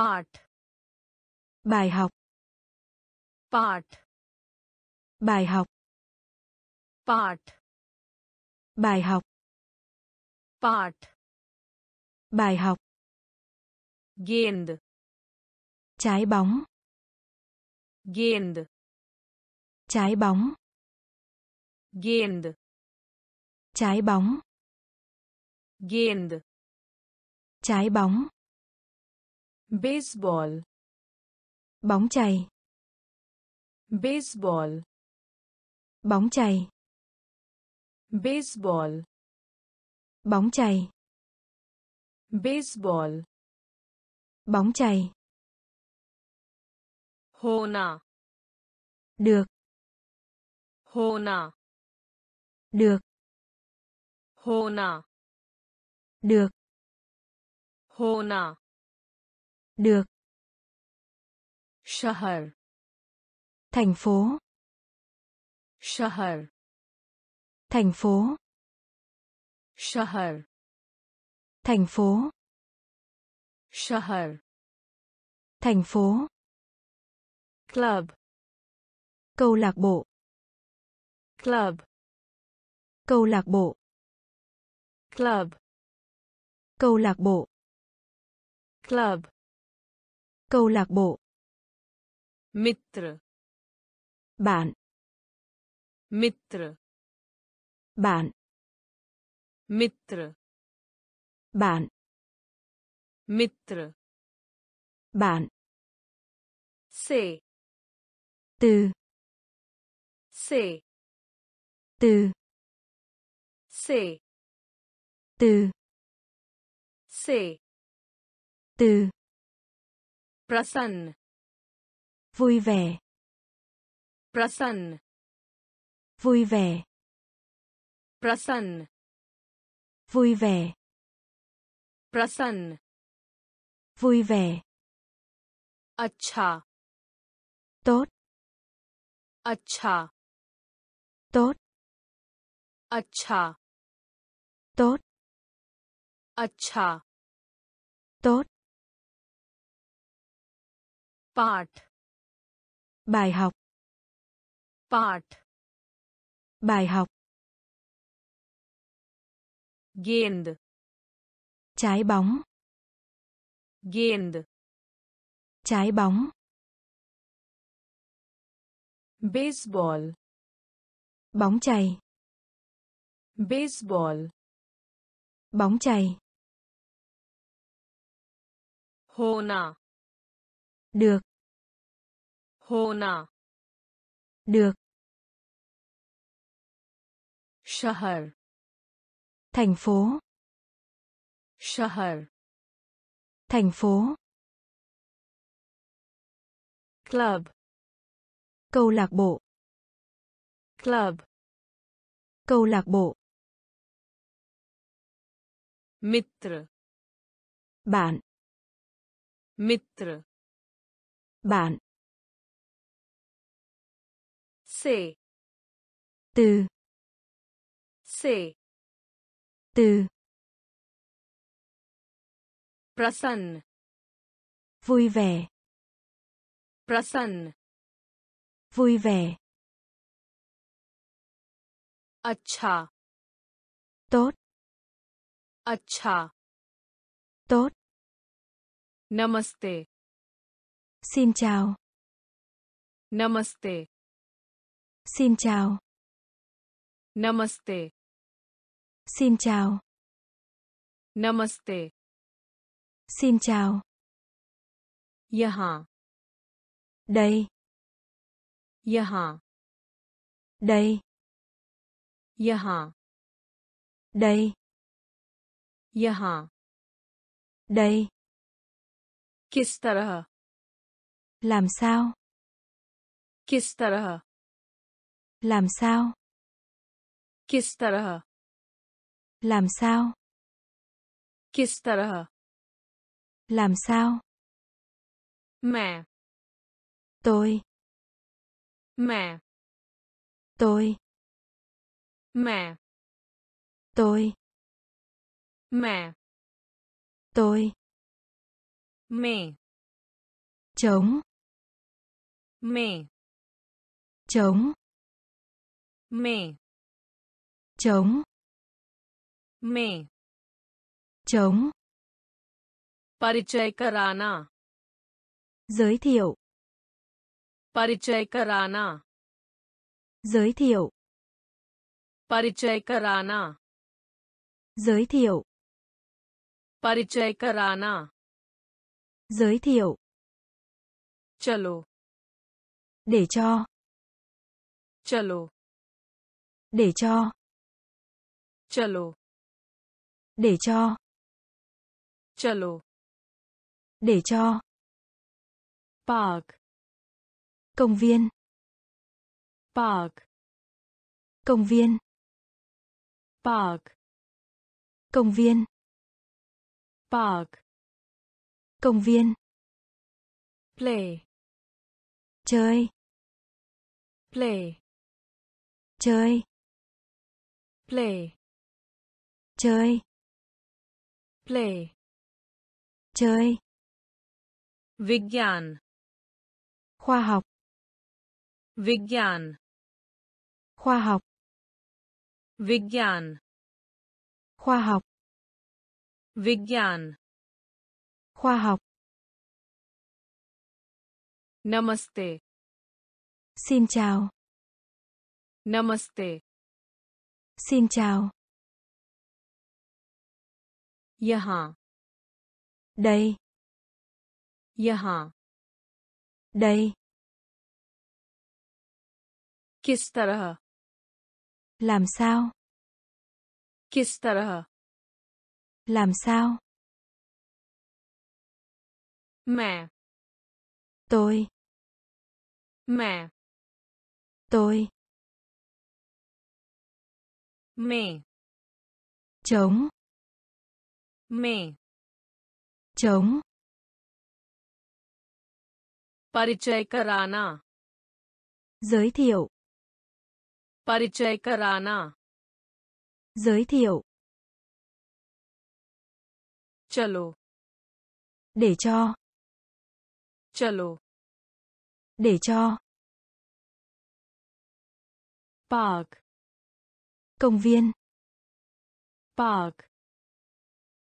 part. Bài học. Part. Bài học. Part. Bài học. Part. Bài học. Gend trái bóng. Gend trái bóng. Gend trái bóng. Gend trái bóng baseball. Bóng chày. Baseball. Bóng chày. Baseball. Bóng chày. Baseball. Bóng chày. Hona. Được. Hona. Được. Hona. Được. Hona được. شهر thành phố. شهر thành phố. شهر thành phố. شهر thành phố. Club. Câu lạc bộ. Club. Câu lạc bộ. Club. Câu lạc bộ. Club. Câu lạc bộ. Mitra. Bạn. Mitra. Bạn. Mitra. Bạn. Mitra. Bạn. C. Từ. C. Từ. C. Từ. C. Từ. Prasann. Vui vẻ. Prasann. Vui vẻ. Prasann. Vui vẻ. Prasann. Vui vẻ. Acha. Tốt. Acha. Tốt. Acha. Tốt. Acha. Tốt part. Bài học. Part. Bài học. Gend trái bóng. Gend trái bóng. Baseball. Bóng chày. Baseball. Bóng chày. Hona được होना được शहर thành phố शहर thành phố club câu lạc bộ club câu lạc bộ मित्र bạn मित्र bạn Sể. Từ. Sể. Từ. Prasan. Vui vẻ. Prasan. Vui vẻ. Acha. Tốt. Acha. Tốt. Namaste. xin chào नमस्ते xin chào नमस्ते xin chào नमस्ते xin chào यहाँ đây यहाँ đây यहाँ đây यहाँ đây किस तरह làm sao किस तरह làm sao किस तरह làm sao किस तरह làm sao मैं tôi मैं tôi मैं tôi मैं tôi में Trống. में Trống. में Trống. में Trống. परिचय कराना Giới thiệu. परिचय कराना Giới thiệu. परिचय कराना Giới thiệu. परिचय कराना Giới thiệu. चलो để cho. Chalo. Để cho. Chalo. Để cho. Chalo. Để cho. Park. Công viên. Park. Công viên. Park. Công viên. Park. Công viên. Play. Chơi play. Chơi. Play. Chơi. Play. Chơi. Vigyan. Khoa học. Vigyan. Khoa học. Vigyan. Khoa học. Vigyan. Khoa học. Namaste. Xin chào. नमस्ते Xin chào. यहाँ Đây. यहाँ Đây. किस तरह Làm sao? किस तरह Làm sao? मैं Tôi. मैं Tôi. में Trống. में Trống. परिचय कराना Giới thiệu. परिचय कराना Giới thiệu. चलो Để cho. चलो Để cho. Park. Công viên. Park.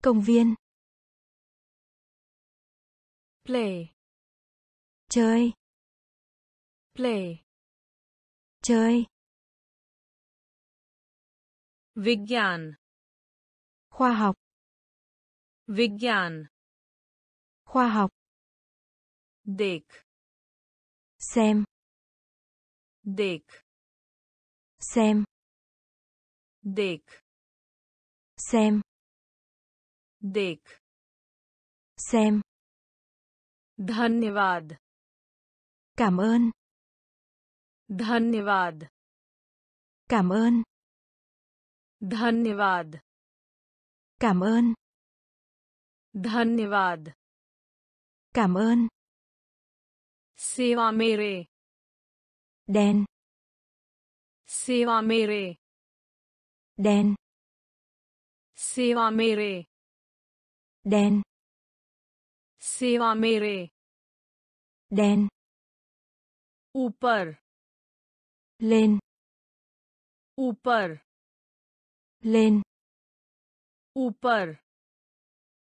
Công viên. Play. Chơi. Play. Chơi. Vigyan. Khoa học. Vigyan. Khoa học. Dekh. Xem. Dekh. Xem. देख Xem. देख Xem. धन्यवाद Cảm ơn. धन्यवाद Cảm ơn. धन्यवाद Cảm ơn. धन्यवाद Cảm ơn. सेवा मेरे Đèn. सेवा मेरे Đèn. सेवा मेरे Đèn. सेवा मेरे Đèn. ऊपर Lên. ऊपर Lên. ऊपर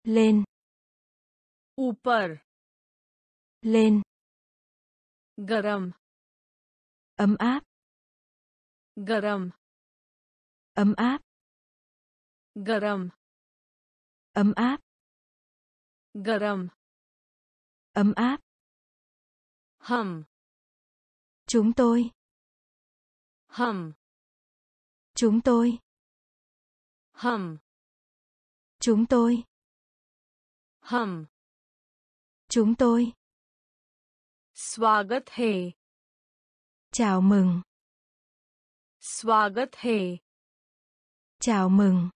Lên. ऊपर Lên. गरम Ấm áp. गरम Ấm áp. गरम Ấm áp. गरम Ấm áp. हम Chúng tôi. हम Chúng tôi. हम Chúng tôi. हम Chúng tôi. स्वागत है Chào mừng. स्वागत है Chào mừng.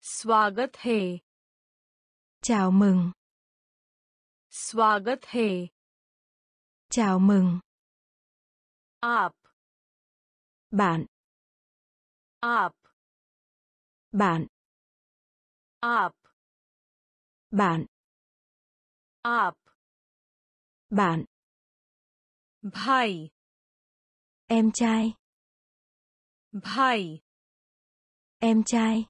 स्वागत है Chào mừng. स्वागत है Chào mừng. आप Bạn. आप Bạn. आप Bạn. आप bạn भाई em trai भाई em trai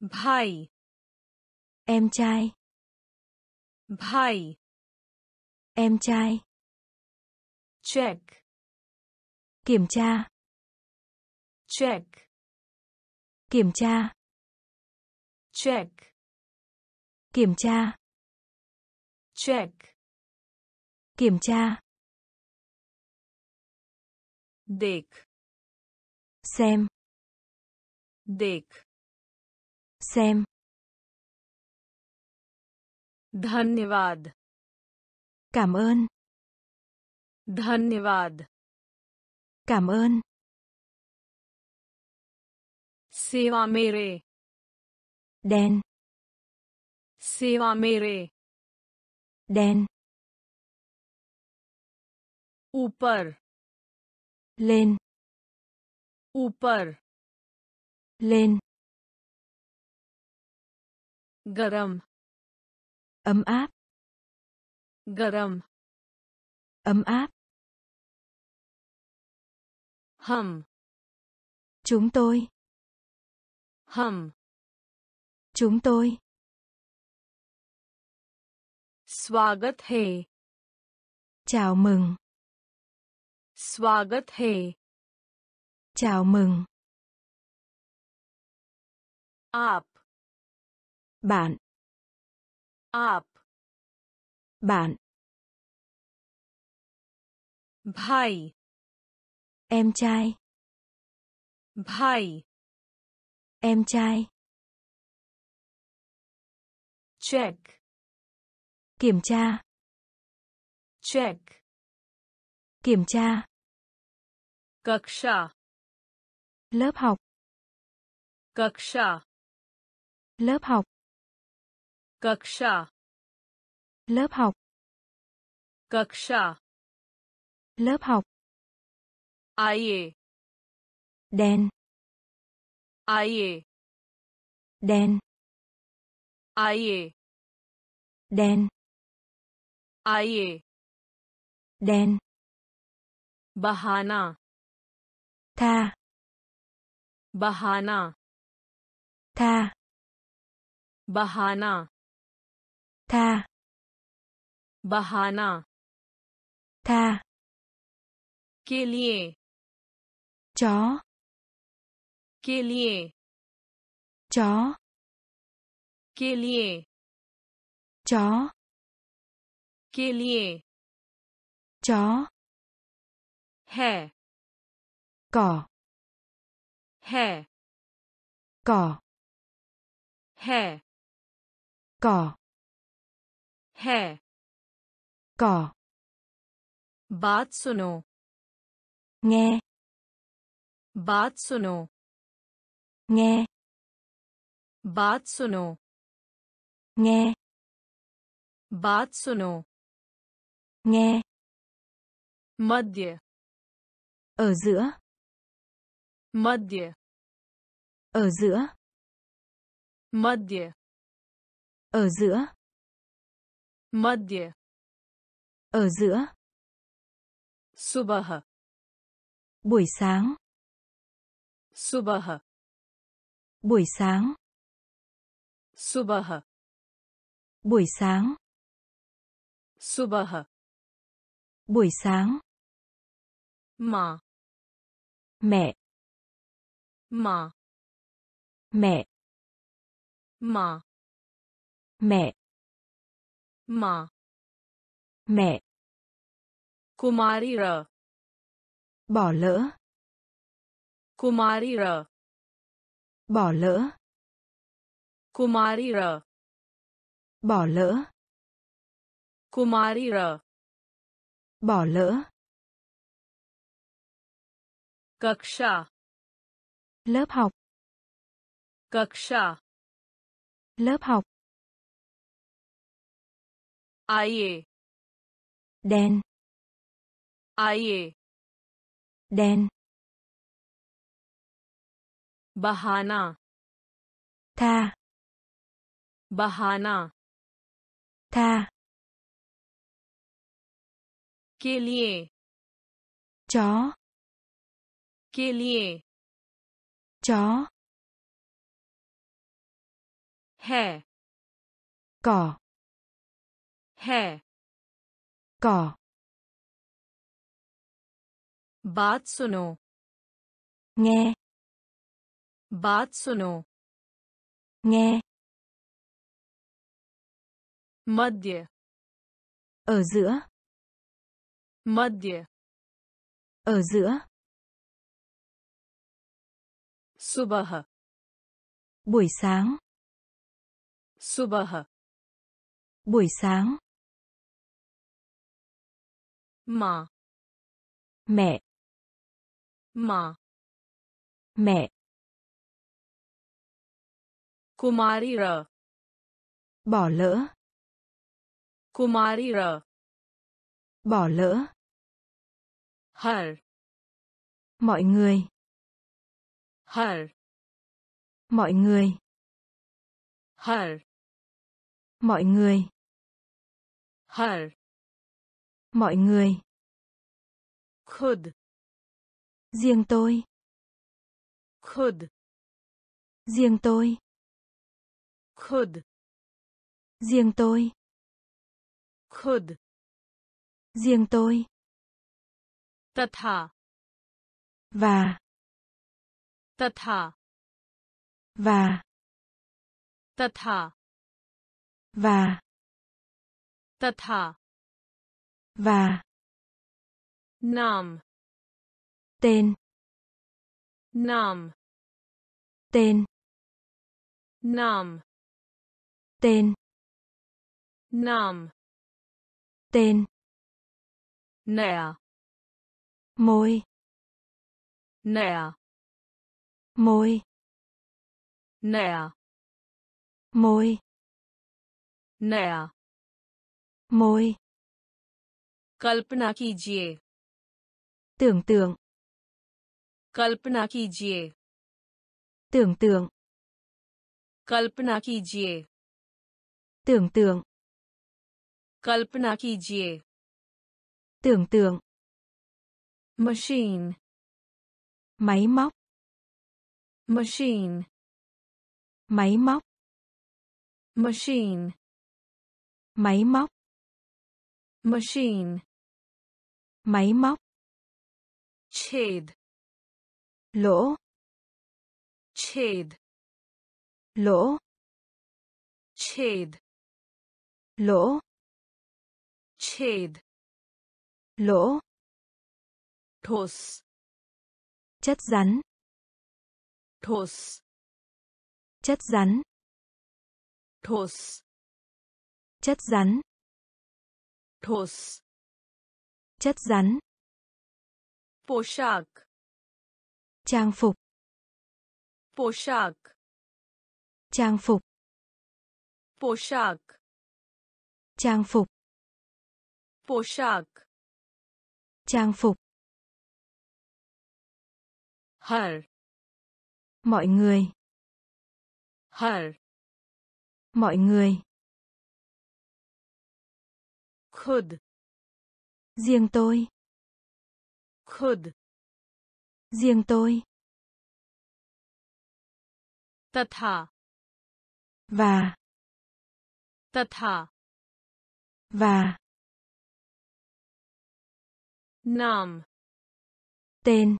भाई em trai भाई em trai check kiểm tra check kiểm tra check kiểm tra check kiểm tra देख xem देख xem धन्यवाद cảm ơn धन्यवाद cảm ơn सेवा मेरे đen सेवा मेरे đen ऊपर lên ऊपर lên गरम ấm áp गरम ấm áp हम chúng tôi हम chúng tôi स्वागत है chào mừng स्वागत है Chào mừng. Up. Bạn. Up. Bạn. Bhai. Em trai. Bhai. Em trai. Check. Kiểm tra. Check. Kiểm tra. Kaksha lớp học कक्षा lớp học कक्षा lớp học कक्षा lớp học आइए đen आइए đen आइए đen आइए đen बहाना tha बहाना tha बहाना tha बहाना tha के लिए chó के लिए chó के लिए chó के लिए chó है cỏ है। क है। क है। क बात सुनो। ने बात सुनो। ने बात सुनो। ने बात सुनो। ने मध्य। Ở giữa. mध्य Ở giữa. Madhya. Ở giữa. Madhya. Ở giữa. Subah. Buổi sáng. Subah. Buổi sáng. Subah. Buổi sáng. Subah. Buổi sáng. Ma. Mẹ. Ma mẹ. Mà mẹ. Mà mẹ. Kumari kumarira. Bỏ lỡ. Kumari kumarira. Bỏ lỡ. Kumari kumarira. Bỏ lỡ. Kumari kumarira. Bỏ lỡ. Kaksha. Lớp học. कक्षा लव हॉक आइए डेन आइए डेन बहाना था बहाना था के लिए चौ के लिए चौ है cỏ है cỏ बात सुनो nghe बात सुनो nghe मध्य ở giữa मध्य ở giữa सुबह buổi sáng Subah. Buổi sáng. Mà. Mẹ. Mà. Mẹ. Kumarira. Bỏ lỡ. Kumarira. Bỏ lỡ. Her. Mọi người. Her. Mọi người. Her mọi người. Her mọi người. Khud. Riêng tôi. Khud. Riêng tôi. Khud. Riêng tôi. Khud. Riêng tôi. Tatha. Và. Tatha. Và. Tatha và tatha và nam. tên nam. tên nam. tên nam. tên nẻ môi nẻ môi nẻ môi नया môi कल्पना कीजिए tưởng tượng कल्पना कीजिए tưởng tượng कल्पना कीजिए tưởng tượng कल्पना कीजिए tưởng tượng machine máy móc machine máy móc machine máy móc. Machine. Máy móc. Chid. Lỗ. Chid. Lỗ. Chid. Lỗ. Chid. Lỗ. Thos chất rắn. Thos chất rắn. Thos chất rắn. Thos, chất rắn. Poshak. Trang phục. Poshak. Trang phục. Poshak. Trang phục. Poshak. Trang phục. Her mọi người. Her mọi người. Khud. Riêng tôi. Khud. Riêng tôi. Tatha. Và. Tatha. Và. Nam. Tên.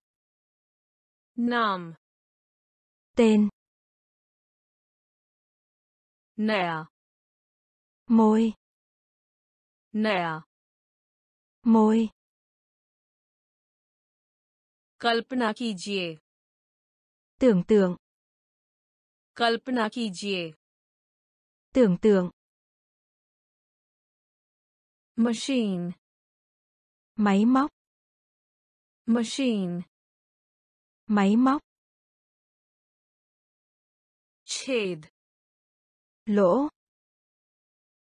Nam. Tên. Nè. Môi. नया môi कल्पना कीजिए tưởng tượng कल्पना कीजिए tưởng tượng machine máy móc machine máy móc छेद lỗ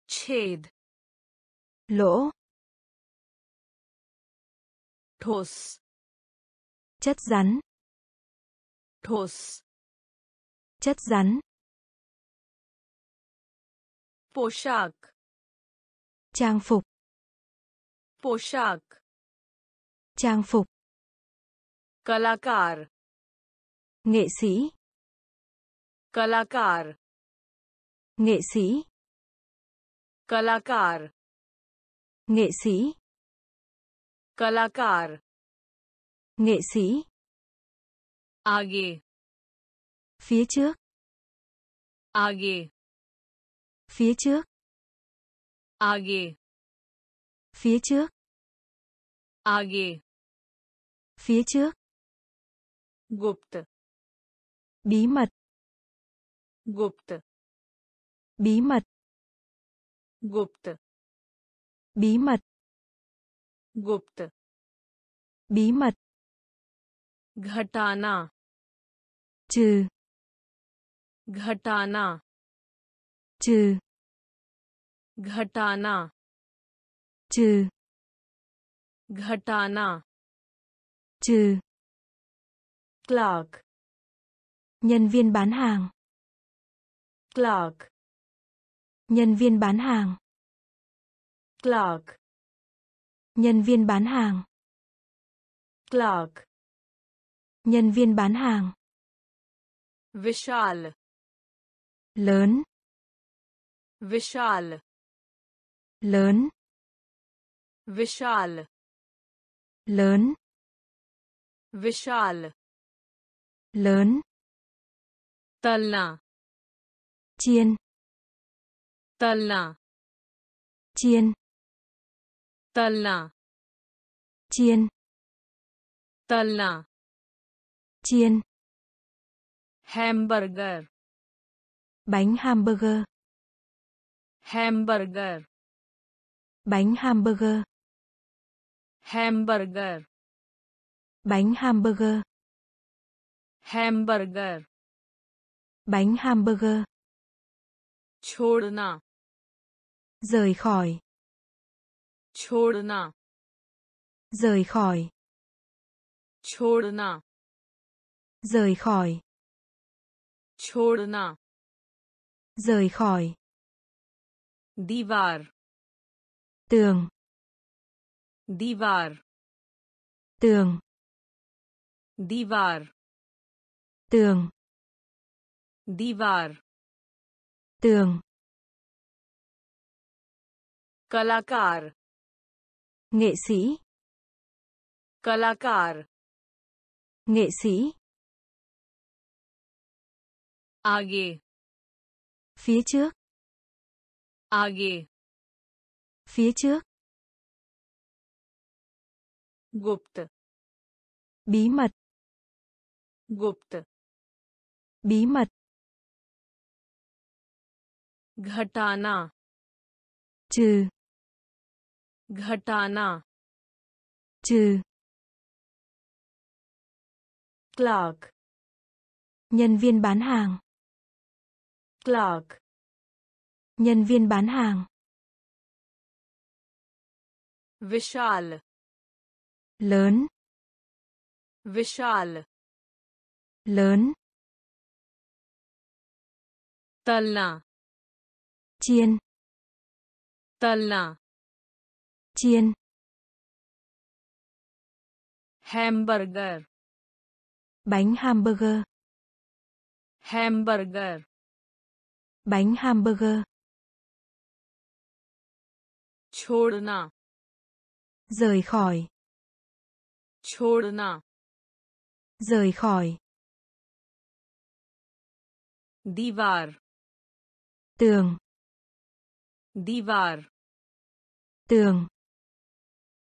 छेद lỗ. Thos. Chất rắn. Thos. Chất rắn. Poshak. Trang phục. Poshak. Trang phục. Kalakar. Nghệ sĩ. Kalakar. Nghệ sĩ. Kalakar nghệ sĩ कलाकार nghệ sĩ आगे phía trước आगे phía trước आगे phía trước आगे phía trước गुप्त bí mật गुप्त bí mật गुप्त bí mật गुप्त bí mật घटाना trừ घटाना trừ घटाना trừ घटाना trừ Clark nhân viên bán hàng Clark nhân viên bán hàng Clerk. Nhân viên bán hàng. Clerk. Nhân viên bán hàng. Vishal. Lớn. Vishal. Lớn. Vishal. Lớn. Vishal. Lớn. Talna. Chiên. Talna. Chiên. Talla. Chiên. Talla. Chiên. Hamburger. Bánh hamburger. Hamburger. Bánh hamburger. Hamburger. Bánh hamburger. Hamburger. Bánh hamburger. Chorna. Rời khỏi. छोड़ना rời khỏi छोड़ना rời khỏi छोड़ना rời khỏi दीवार tường दीवार tường दीवार tường दीवार tường कलाकार nghệ sĩ कलाकार nghệ sĩ आगे phía trước आगे phía trước गुप्त bí mật गुप्त bí mật घटाना trừ घटाना trừ Clark nhân viên bán hàng Clark nhân viên bán hàng विशाल lớn विशाल lớn तलना chiên तलना chiên hamburger bánh hamburger hamburger bánh hamburger छोड़ना rời khỏi छोड़ना rời khỏi दीवार tường दीवार tường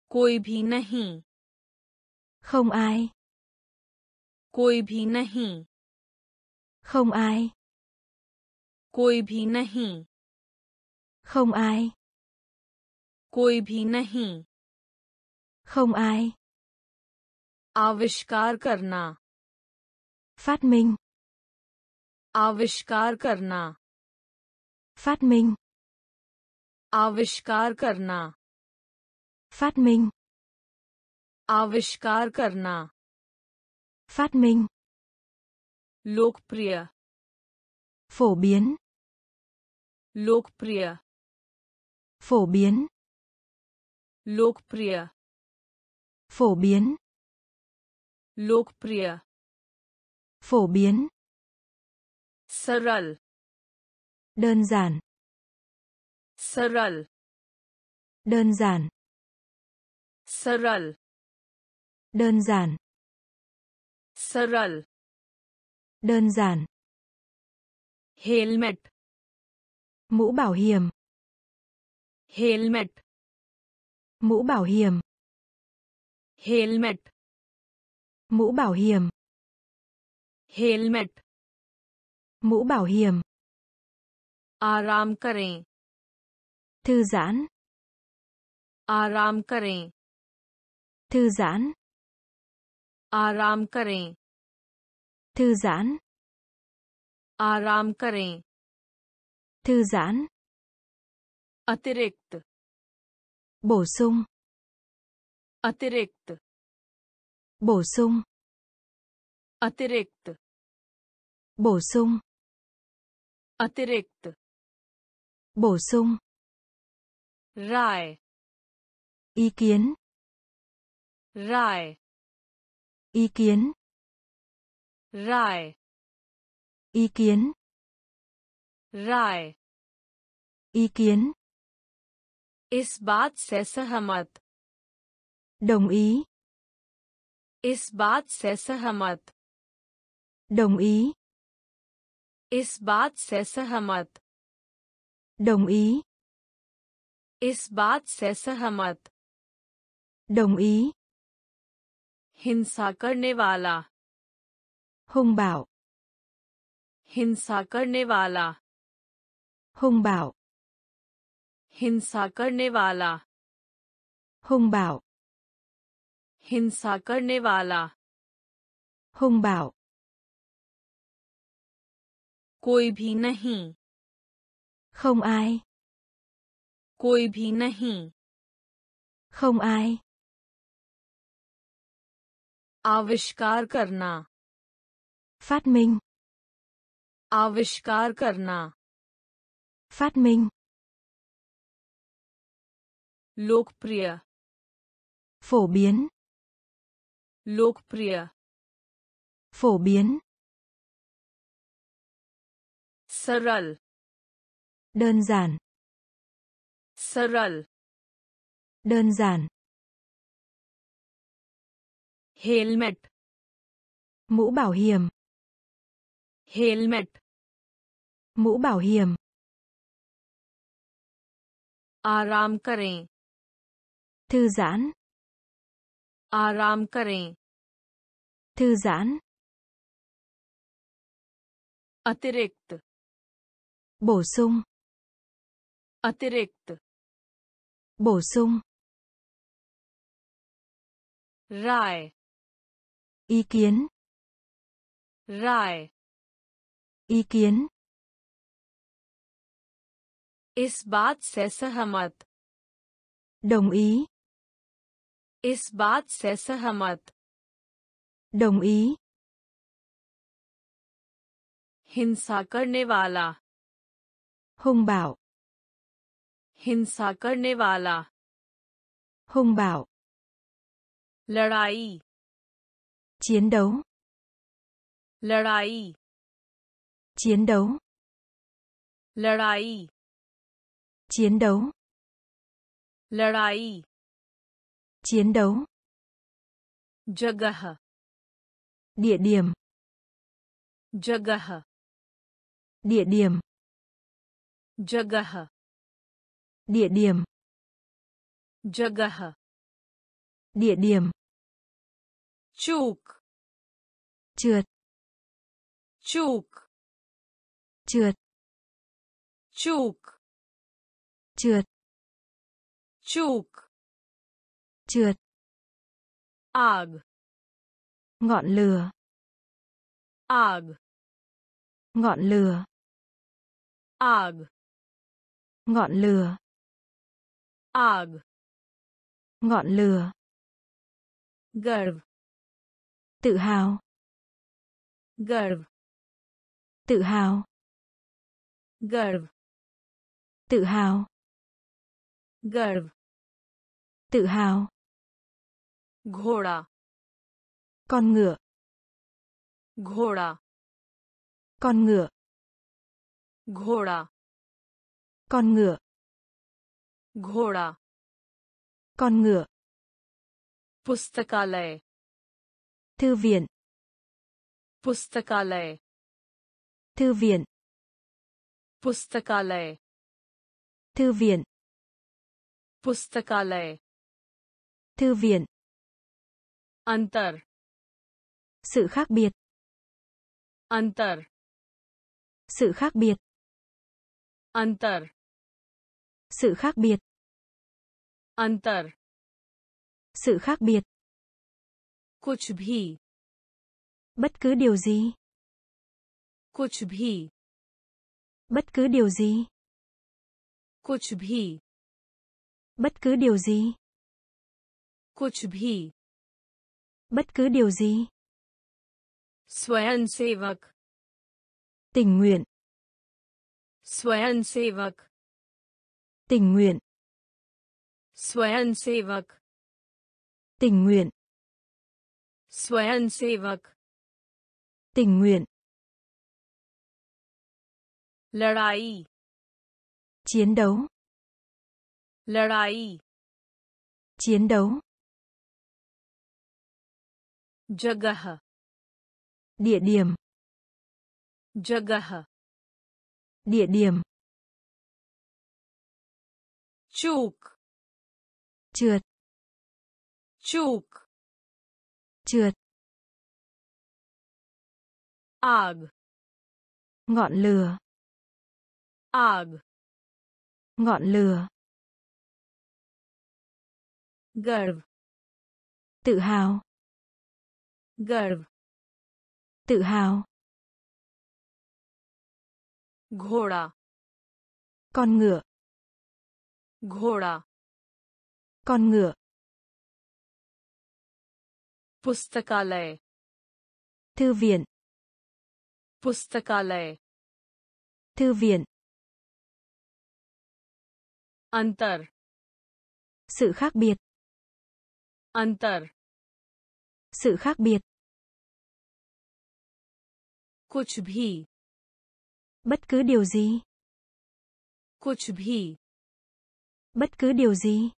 कोई भी नहीं। Không ai. कोई भी नहीं। Không ai. कोई भी नहीं। Không ai. कोई भी नहीं। Không ai. आविष्कार करना। Phát minh. आविष्कार करना। Phát minh. आविष्कार करना। phát minh आविष्कार करना phát minh लोकप्रिय phổ biến लोकप्रिय phổ biến लोकप्रिय phổ biến लोकप्रिय phổ biến सरल đơn giản सरल đơn giản सरल đơn giản सरल đơn giản helmet mũ bảo hiểm helmet mũ bảo hiểm helmet mũ bảo hiểm helmet mũ bảo hiểm आराम करें thư giãn आराम करें thư giãn आराम करें thư giãn आराम करें thư giãn अतिरिक्त bổ sung अतिरिक्त bổ sung अतिरिक्त bổ sung अतिरिक्त bổ sung राय ý kiến राय ý kiến राय ý kiến राय ý kiến इस बात से सहमत đồng ý इस बात से सहमत đồng ý इस बात से सहमत đồng ý इस बात से सहमत đồng ý हिंसा करने वाला hung bạo हिंसा करने वाला hung bạo हिंसा करने वाला hung bạo हिंसा करने वाला hung bạo कोई भी नहीं không ai कोई भी नहीं không ai आविष्कार करना phát minh आविष्कार करना phát minh लोकप्रिय phổ biến लोकप्रिय phổ biến सरल đơn giản सरल đơn giản helmet mũ bảo hiểm helmet mũ bảo hiểm आराम करें thư giãn आराम करें thư giãn अतिरिक्त bổ sung अतिरिक्त bổ sung राय ý kiến. राय ý kiến. इस बात से सहमत đồng ý. इस बात से सहमत đồng ý. हिंसा करने वाला hung bạo. हिंसा करने वाला hung bạo. लड़ाई chiến đấu लड़ाई chiến đấu लड़ाई chiến đấu लड़ाई chiến đấu जगह địa điểm जगह địa điểm जगह địa điểm जगह địa điểm chuk Trượt. chuk Trượt. chuk Trượt. chuk Trượt. Ag. Ngọn lửa. Ag. Ngọn lửa. Ag. Ngọn lửa. Ag. Ngọn lửa. Garv tự hào गर्व tự hào गर्व tự hào गर्व tự hào घोड़ा con ngựa घोड़ा con ngựa घोड़ा con ngựa घोड़ा con ngựa पुस्तकालय thư viện पुस्तकालय thư viện पुस्तकालय thư viện पुस्तकालय thư viện अंतर sự khác biệt अंतर sự khác biệt अंतर sự khác biệt अंतर sự khác biệt कुछ भी bất cứ điều gì कुछ भी bất cứ điều gì कुछ भी bất cứ điều gì कुछ भी bất cứ điều gì स्वयंसेवक tình nguyện स्वयंसेवक tình nguyện स्वयंसेवक tình nguyện स्वयंसेवक tình nguyện लड़ाई chiến đấu लड़ाई chiến đấu जगह địa điểm जगह địa điểm चूक trượt चूक trượt आग ngọn lửa आग ngọn lửa गर्व tự hào गर्व tự hào घोड़ा con ngựa घोड़ा con ngựa पुस्तकालय thư viện पुस्तकालय thư viện अंतर sự khác biệt अंतर sự khác biệt कुछ भी bất cứ điều gì कुछ भी bất cứ điều gì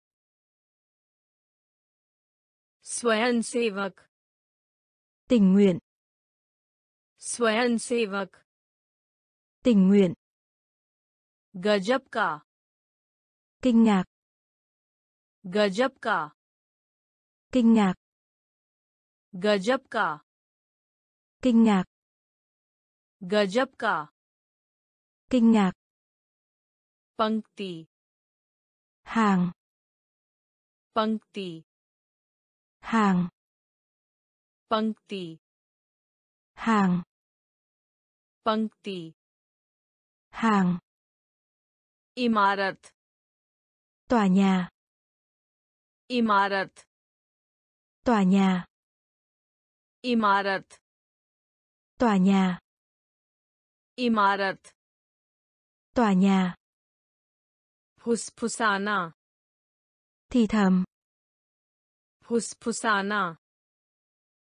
स्वयंसेवक tình nguyện स्वयंसेवक tình nguyện गजब का kinh ngạc गजब का kinh ngạc गजब का kinh ngạc गजब का kinh ngạc पंक्ति hàng पंक्ति hàng पंक्ति hàng पंक्ति hàng इमारत tòa nhà इमारत tòa nhà इमारत tòa nhà इमारत tòa nhà फुसफुसाना thì thầm फुसफुसाना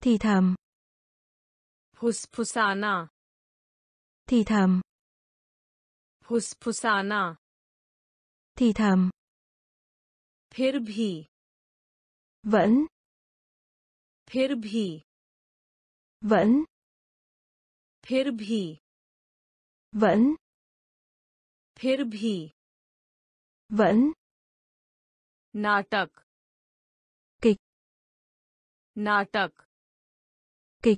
thì thầm फुसफुसाना thì thầm फुसफुसाना thì thầm फिर भी vẫn फिर भी vẫn फिर भी vẫn फिर भी vẫn नाटक नाटक kịch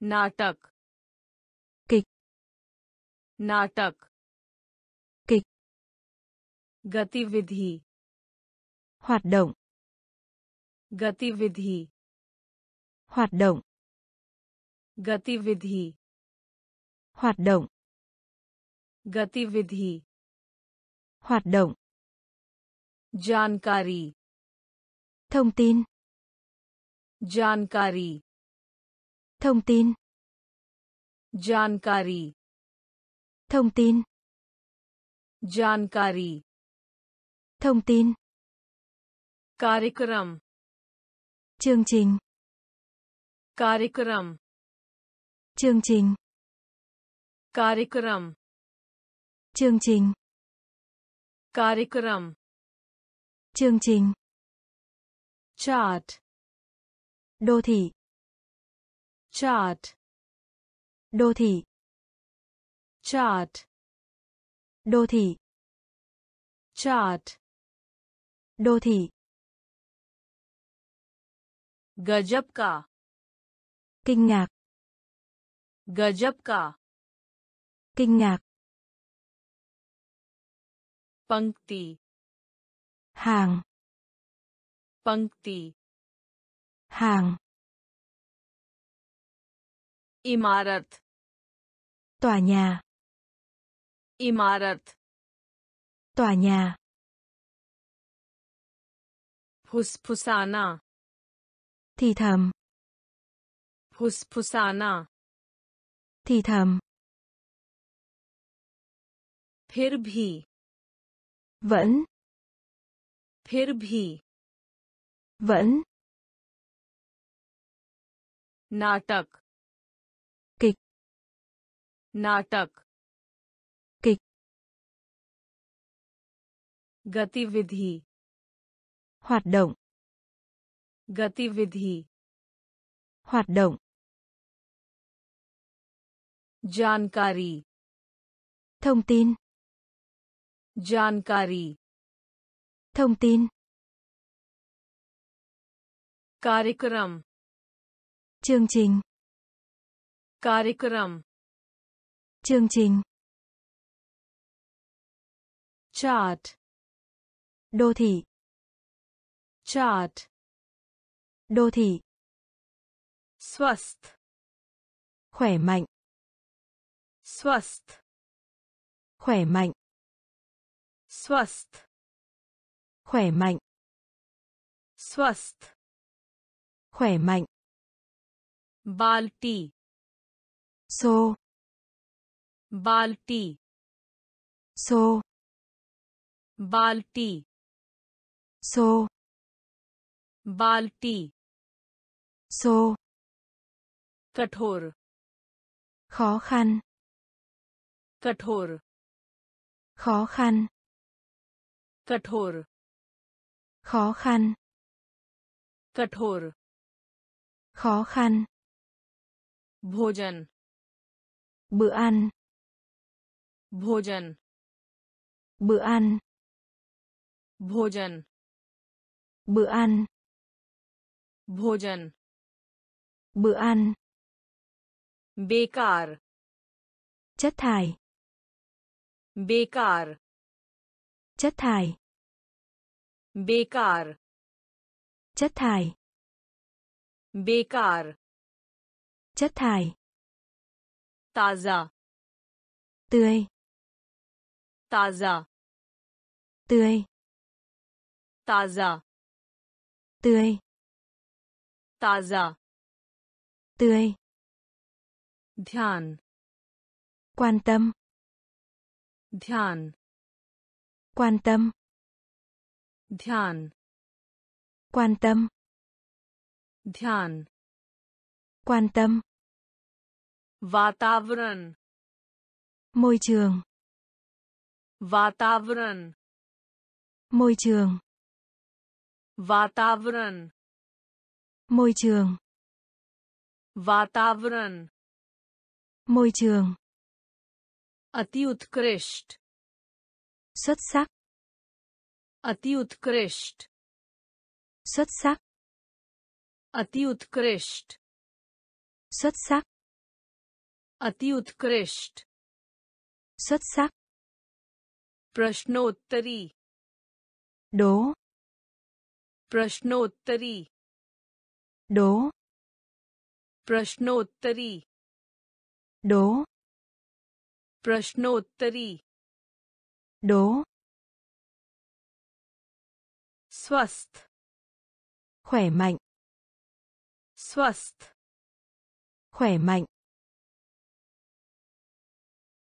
नाटक kịch नाटक kịch गतिविधि hoạt động गतिविधि hoạt động गतिविधि hoạt động गतिविधि hoạt động जानकारी thông tin जानकारी thông tin जानकारी thông tin जानकारी thông tin कार्यक्रम chương trình कार्यक्रम chương trình कार्यक्रम chương trình कार्यक्रम chương trình chart đô thị chart đô thị chart đô thị chart đô thị गजब का kinh ngạc गजब का kinh ngạc पंक्ति hàng पंक्ति hàng imarat tòa nhà imarat tòa nhà Puspusana. Thì thầm. Puspusana. Thì thầm. Phir bhi. Vẫn. Phir bhi. Vẫn. नाटक। किक नाटक। किक गतिविधि। Hoạt động. गतिविधि। Hoạt động. जानकारी। Thông tin. जानकारी। Thông tin. कार्यक्रम। chương trình कार्यक्रम chương trình chart đô thị chart đô thị स्वस्थ khỏe mạnh स्वस्थ khỏe mạnh स्वस्थ khỏe mạnh स्वस्थ khỏe mạnh बाल्टी। सो। बाल्टी। सो। बाल्टी। सो। बाल्टी। सो। कठोर। khó khăn। कठोर। khó khăn। कठोर। khó khăn। कठोर। khó khăn। भोजन bữa ăn भोजन bữa ăn भोजन bữa ăn भोजन bữa ăn बेकार chất thải बेकार chất thải बेकार chất thải बेकार chất thải. Taza tươi. Taza tươi. Taza tươi. Taza tươi. Dhyan quan tâm. Dhyan quan tâm. Dhyan quan tâm. Dhyan Quan tâm. Vatavaran. Môi trường. Vatavaran. Môi trường. Vatavaran. Môi trường. Vatavaran. Môi trường. Atiutkrisht. Xuất sắc. Atiutkrisht. Xuất sắc. Atiutkrisht. Xuất sắc अति उत्कृष्ट xuất sắc प्रश्नोत्तरी đố प्रश्नोत्तरी đố प्रश्नोत्तरी đố प्रश्नोत्तरी đố स्वस्थ khỏe mạnh स्वस्थ khỏe mạnh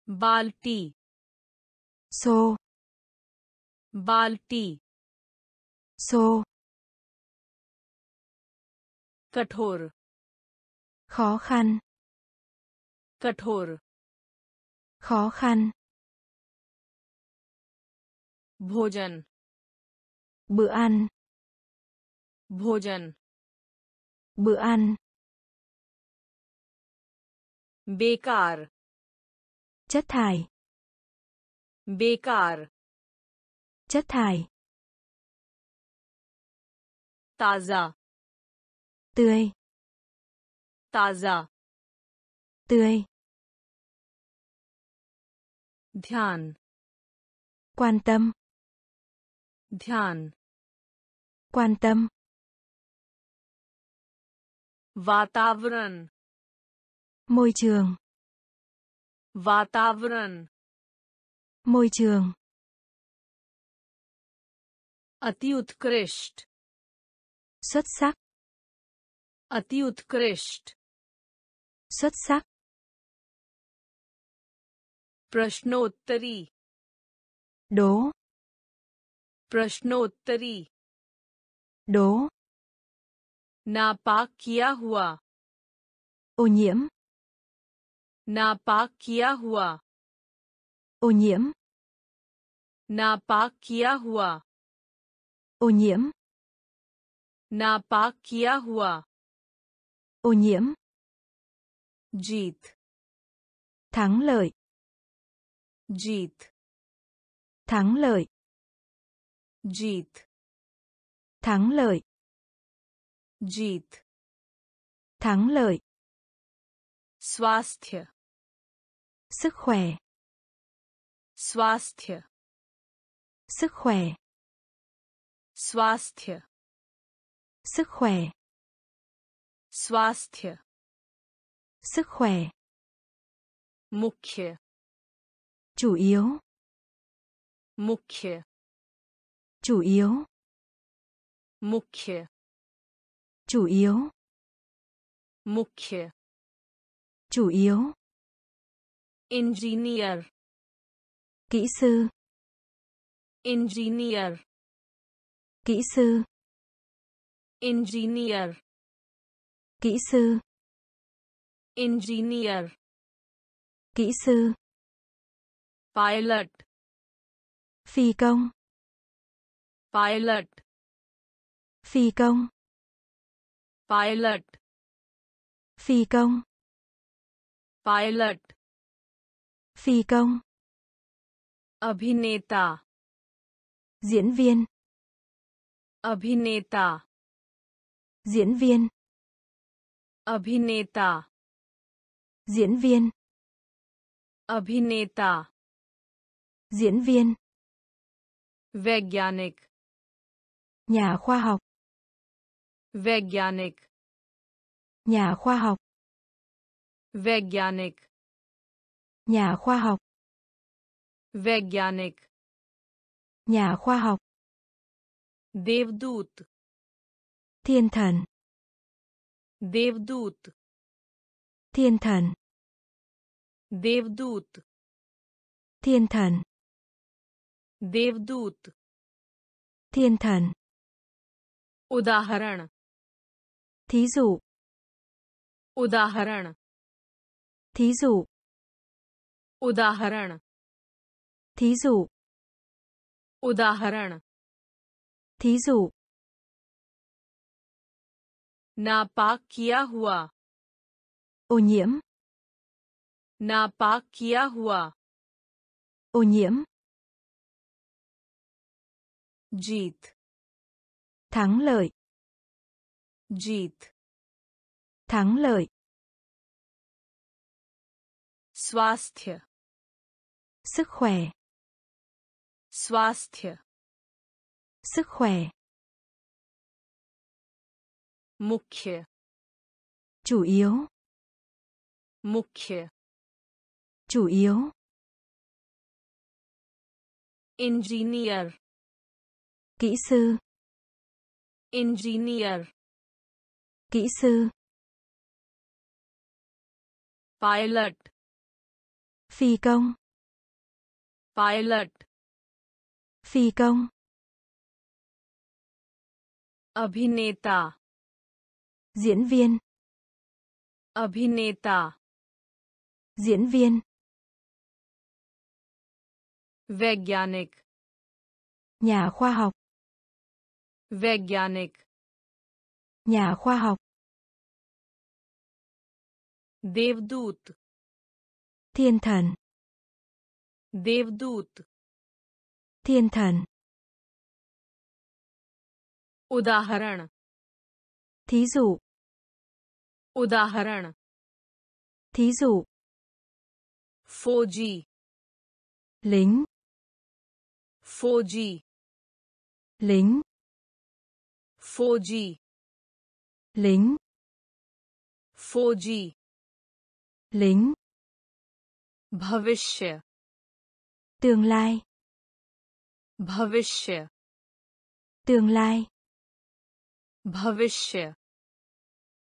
बाल्टी xô बाल्टी xô कठोर khó khăn कठोर khó khăn भोजन bữa ăn भोजन bữa ăn बेकार chất thải बेकार chất thải ताजा tươi ताजा tươi ध्यान quan tâm ध्यान quan tâm वातावरण môi trường वातावरण môi trường अति उत्कृष्ट xuất sắc अति उत्कृष्ट xuất sắc प्रश्नोत्तरी đố प्रश्नोत्तरी đố नापाक किया हुआ ô nhiễm नापाक किया हुआ ô nhiễm नापाक किया हुआ ô nhiễm नापाक किया हुआ ô nhiễm जीत thắng lợi जीत thắng lợi जीत thắng lợi जीत thắng lợi स्वास्थ्य sức khỏe स्वास्थ्य sức khỏe स्वास्थ्य sức khỏe स्वास्थ्य sức khỏe मुख्य chủ yếu मुख्य chủ yếu मुख्य chủ yếu मुख्य chủ yếu. Engineer. Kỹ sư. Engineer. Kỹ sư. Engineer. Kỹ sư. Engineer. Kỹ sư. Pilot. Phi công. Pilot. Phi công. Pilot. Phi công. Pilot. Phi công. Abhineta. Diễn viên. Abhineta. Diễn viên. Abhineta. Diễn viên. Abhineta. Diễn viên. Vegyanik. Nhà khoa học. Vegyanik. Nhà khoa học. वैज्ञानिक nhà khoa học वैज्ञानिक nhà khoa học देवदूत thiên thần देवदूत thiên thần देवदूत thiên thần देवदूत thiên thần उदाहरण thí dụ उदाहरण thí dụ उदाहरण thí dụ उदाहरण thí dụ नापाक किया हुआ ô nhiễm नापाक किया हुआ ô nhiễm जीत thắng lợi जीत thắng lợi स्वास्थ्य sức khỏe स्वास्थ्य sức khỏe मुख्य chủ yếu मुख्य chủ yếu engineer kỹ sư engineer kỹ sư pilot Phi công. Pilot. Phi công. Abhineta. Diễn viên. Abhineta. Diễn viên. Vegyanik. Nhà khoa học. Vegyanik. Nhà khoa học. Devdut. Thiên thần देवदूत thiên thần उदाहरण thí dụ उदाहरण thí dụ फौजी lính फौजी lính फौजी lính फौजी lính भविष्य tương lai भविष्य tương lai भविष्य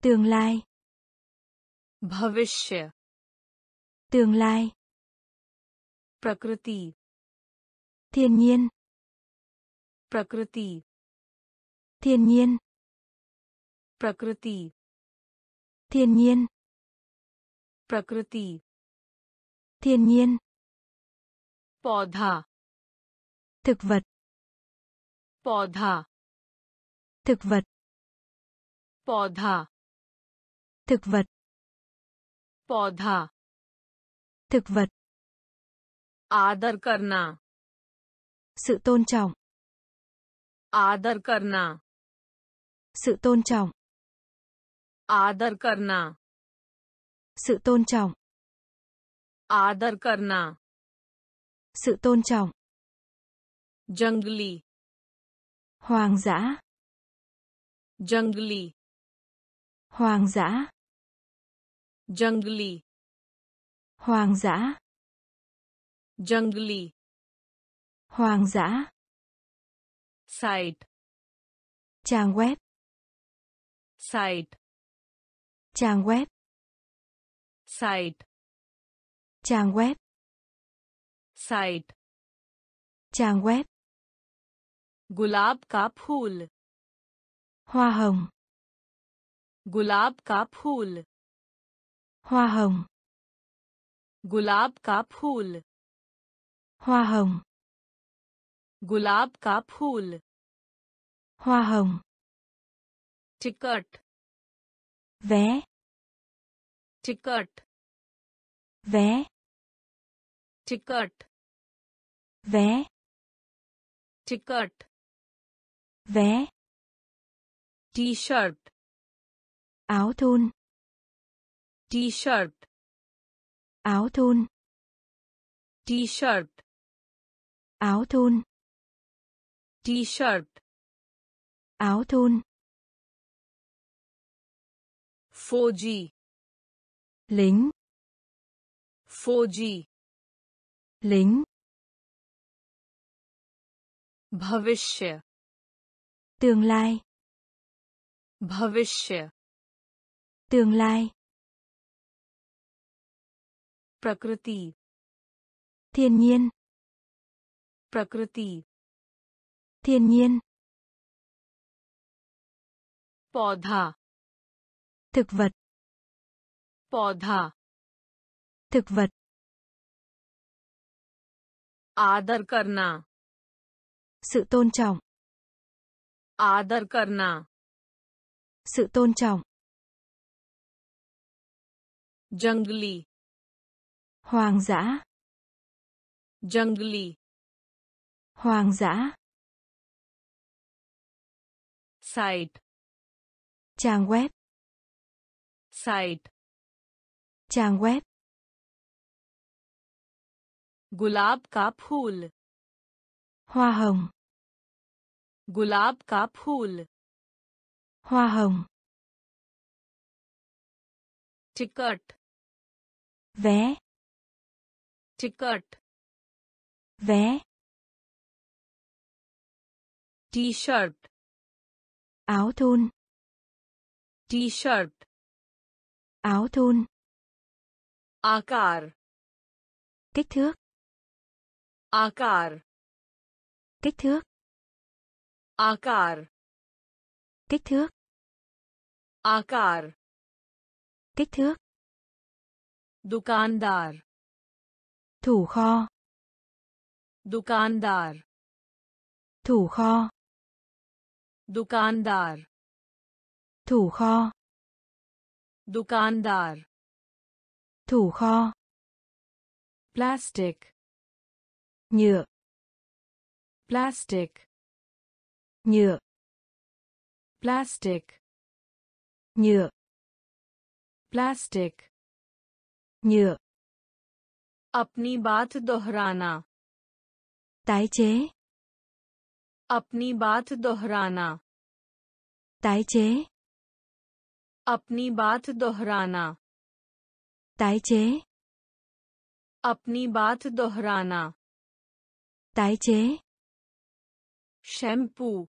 tương lai भविष्य tương lai प्रकृति thiên nhiên प्रकृति thiên nhiên प्रकृति thiên nhiên प्रकृति thiên nhiên पौधा thực vật पौधा thực vật पौधा thực vật पौधा thực vật आदर करना sự tôn trọng आदर करना sự tôn trọng आदर करना sự tôn trọng आदर करना sự tôn trọng जंगली hoang dã जंगली hoang dã जंगली hoang dã जंगली hoang dã site trang web site trang web site trang web. Site. Trang web. Gulab ka phool hoa hồng. Gulab ka phool hoa hồng. Gulab ka phool hoa hồng. Gulab ka phool hoa hồng. Ticket. Vé. Ticket. Vé. Ticket वे ticket वे T-shirt आउ थून टी-शर्ट आउ थून टी-शर्ट आउ थून टी-शर्ट आउ थून फोजी लिंग फोजी lính भविष्य tương lai भविष्य tương lai प्रकृति thiên nhiên प्रकृति thiên nhiên पौधा thực vật पौधा thực vật आदर करना sự tôn trọng आदर करना sự tôn trọng जंगली hoang dã जंगली hoang dã site trang web site trang web गुलाब का फूल हुआ हम गुलाब का फूल हुआ हम टिकट वे टिकट वे टी शर्ट आओ थून टी शर्ट आओ थून आकार kích thước. आकार kích thước आकार kích thước आकार kích thước, दुकानदार thủ kho, दुकानदार thủ kho, दुकानदार thủ kho, दुकानदार thủ kho, plastic nhựa, plastic nhựa, plastic nhựa, plastic nhựa, अपनी बात दोहराना। Tái chế, अपनी बात दोहराना। Tái chế, अपनी बात दोहराना। Tái chế, अपनी बात दोहराना। tái chế shampoo.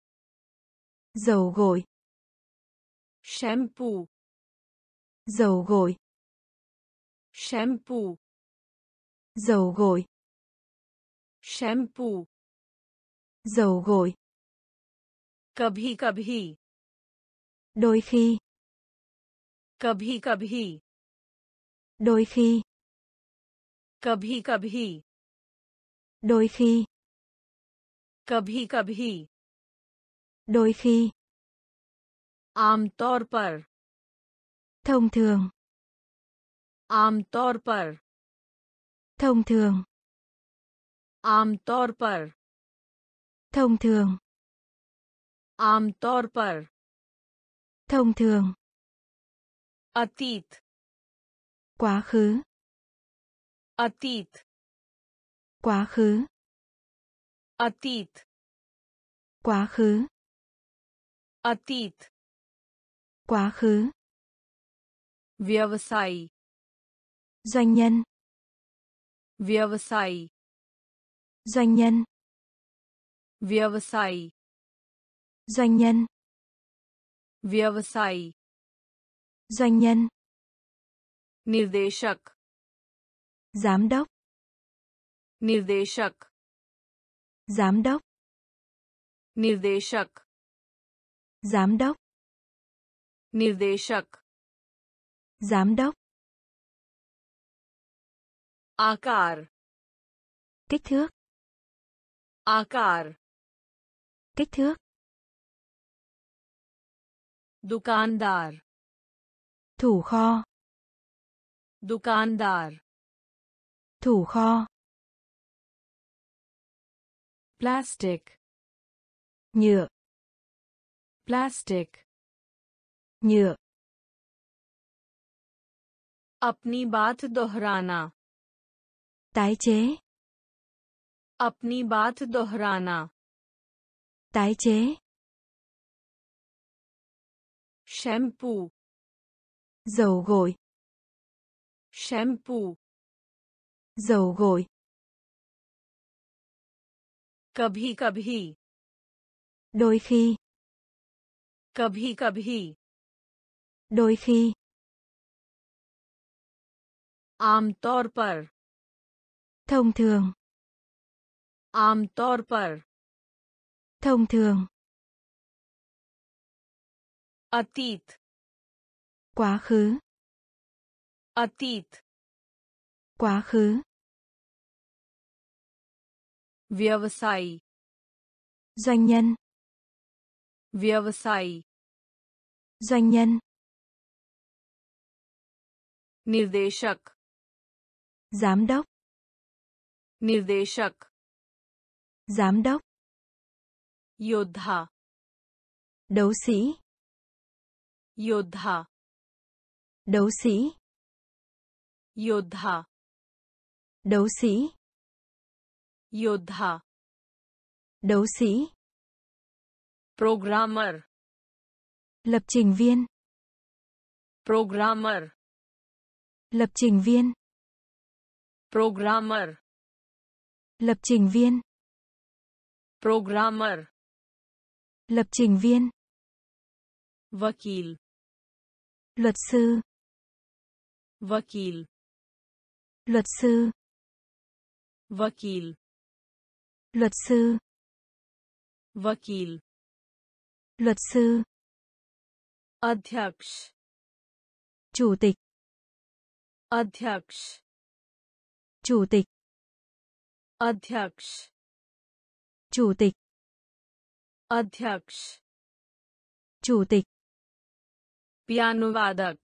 dầu gội shampoo. dầu gội shampoo. dầu gội shampoo. dầu gội. Kabhi kabhi. Đôi khi kabhi kabhi. đôi khi kabhi kabhi đôi khi, कभी कभी đôi khi, आमतौर पर thông thường, आमतौर पर thông thường, आमतौर पर thông thường, आमतौर पर thông thường, अतीत quá khứ, अतीत quá khứ Atit. Quá khứ. Atit. Quá khứ. Vyavasai. Doanh nhân. Vyavasai. Doanh nhân. Vyavasai. Doanh nhân. Vyavasai. Doanh nhân. Nirdeshak. Giám đốc. निर्देशक giám đốc, निर्देशक giám đốc, निर्देशक giám đốc, आकार kích thước, आकार kích thước, दुकानदार thủ kho, दुकानदार thủ kho, plastic nhựa, plastic nhựa, अपनी बात दोहराना tái chế, अपनी बात दोहराना tái chế, shampoo dầu gội, shampoo dầu gội, कभी कभी đôi khi, कभी कभी đôi khi, आमतौर पर thông thường, आमतौर पर thông thường, अतीत quá khứ, अतीत quá khứ, व्यवसायी doanh nhân, व्यवसायी doanh nhân, निर्देशक giám đốc, निर्देशक giám đốc, योद्धा đấu sĩ, योद्धा đấu sĩ, योद्धा đấu sĩ, yodha, Đấu sĩ. Programmer. Lập trình viên. Programmer. Lập trình viên. Programmer. Lập trình viên. Programmer. Lập trình viên. Vakil. Luật sư. Vakil. Luật sư. Vakil luật sư. Vakil luật sư. Adhyaksh. Chủ tịch. Adhyaksh. Chủ tịch. Adhyaksh. Chủ tịch. Adhyaksh. Chủ tịch. Piano pianovadak.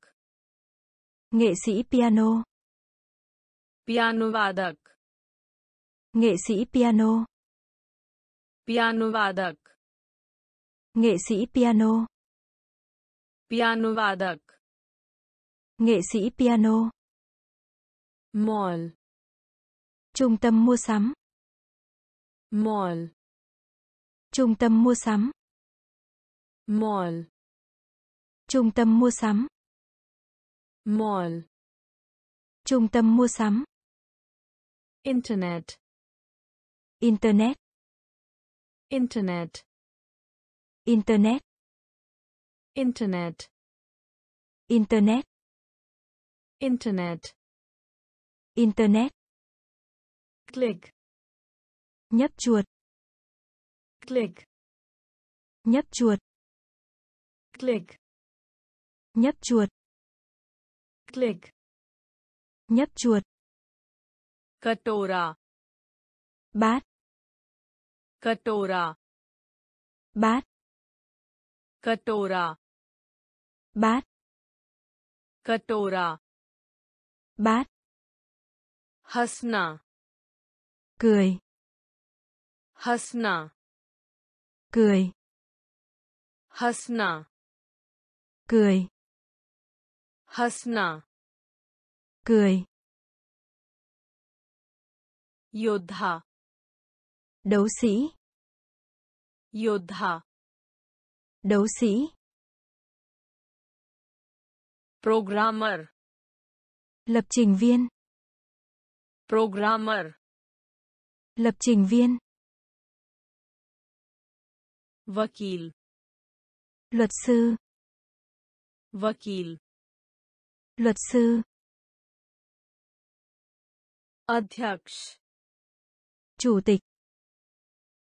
Nghệ sĩ piano Piano. Pianovadak. Nghệ sĩ piano piano vadak nghệ sĩ piano. Piano vadak. Nghệ sĩ piano. Mall. Trung tâm mua sắm. Mall. Trung tâm mua sắm. Mall. Trung tâm mua sắm. Mall. Trung tâm mua sắm. Internet. Internet internet. Internet. Internet. Internet. Internet. Internet. Click. Nhấp chuột. Click. Nhấp chuột. Click. Nhấp chuột. Click. Nhấp chuột. Katora bát. कटोरा bát कटोरा bát कटोरा bát हंसना cười हंसना cười हंसना cười हंसना cười योद्धा đấu sĩ योद्धा đấu sĩ programmer lập trình viên programmer lập trình viên वकील luật sư वकील luật sư अध्यक्ष chủ tịch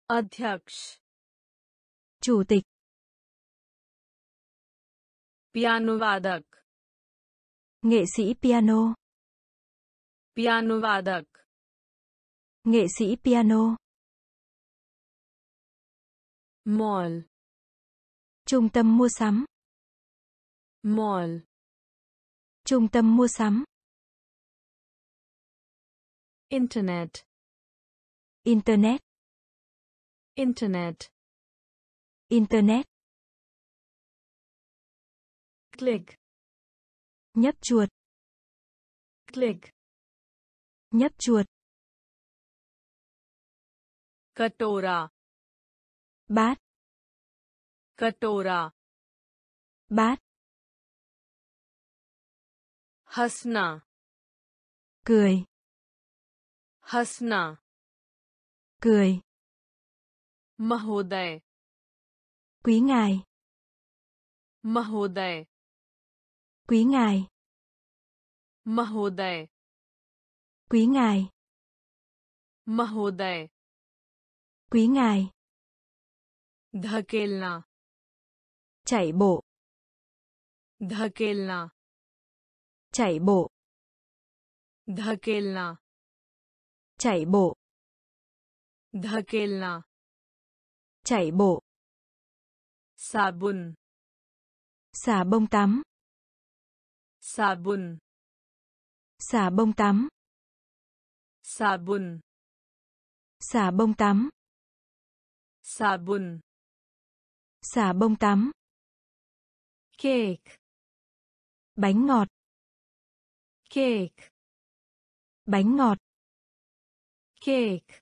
अध्यक्ष chủ tịch पियानो वादक nghệ sĩ piano पियानो वादक nghệ sĩ piano mall trung tâm mua sắm mall trung tâm mua sắm internet internet Internet. Internet. Click. Nhấp chuột. Click. Nhấp chuột. Katora. Bát. Katora. Bát. Hasna. Cười. Hasna. Cười. Mahoday. Quý ngài. Mahoday. Quý ngài. Mahoday. Quý ngài. Mahoday. Quý ngài. Dhakelna. Chạy bộ. Dhakelna. Chạy bộ. Dhakelna. Chạy bộ. Dhakelna chạy bộ. Xà bùn. Xà bông tắm. Xà bùn. Xà bông tắm. Xà bùn. Xà bông tắm. Xà bùn. Xà bông tắm. Cake. Bánh ngọt. Cake. Bánh ngọt. Cake.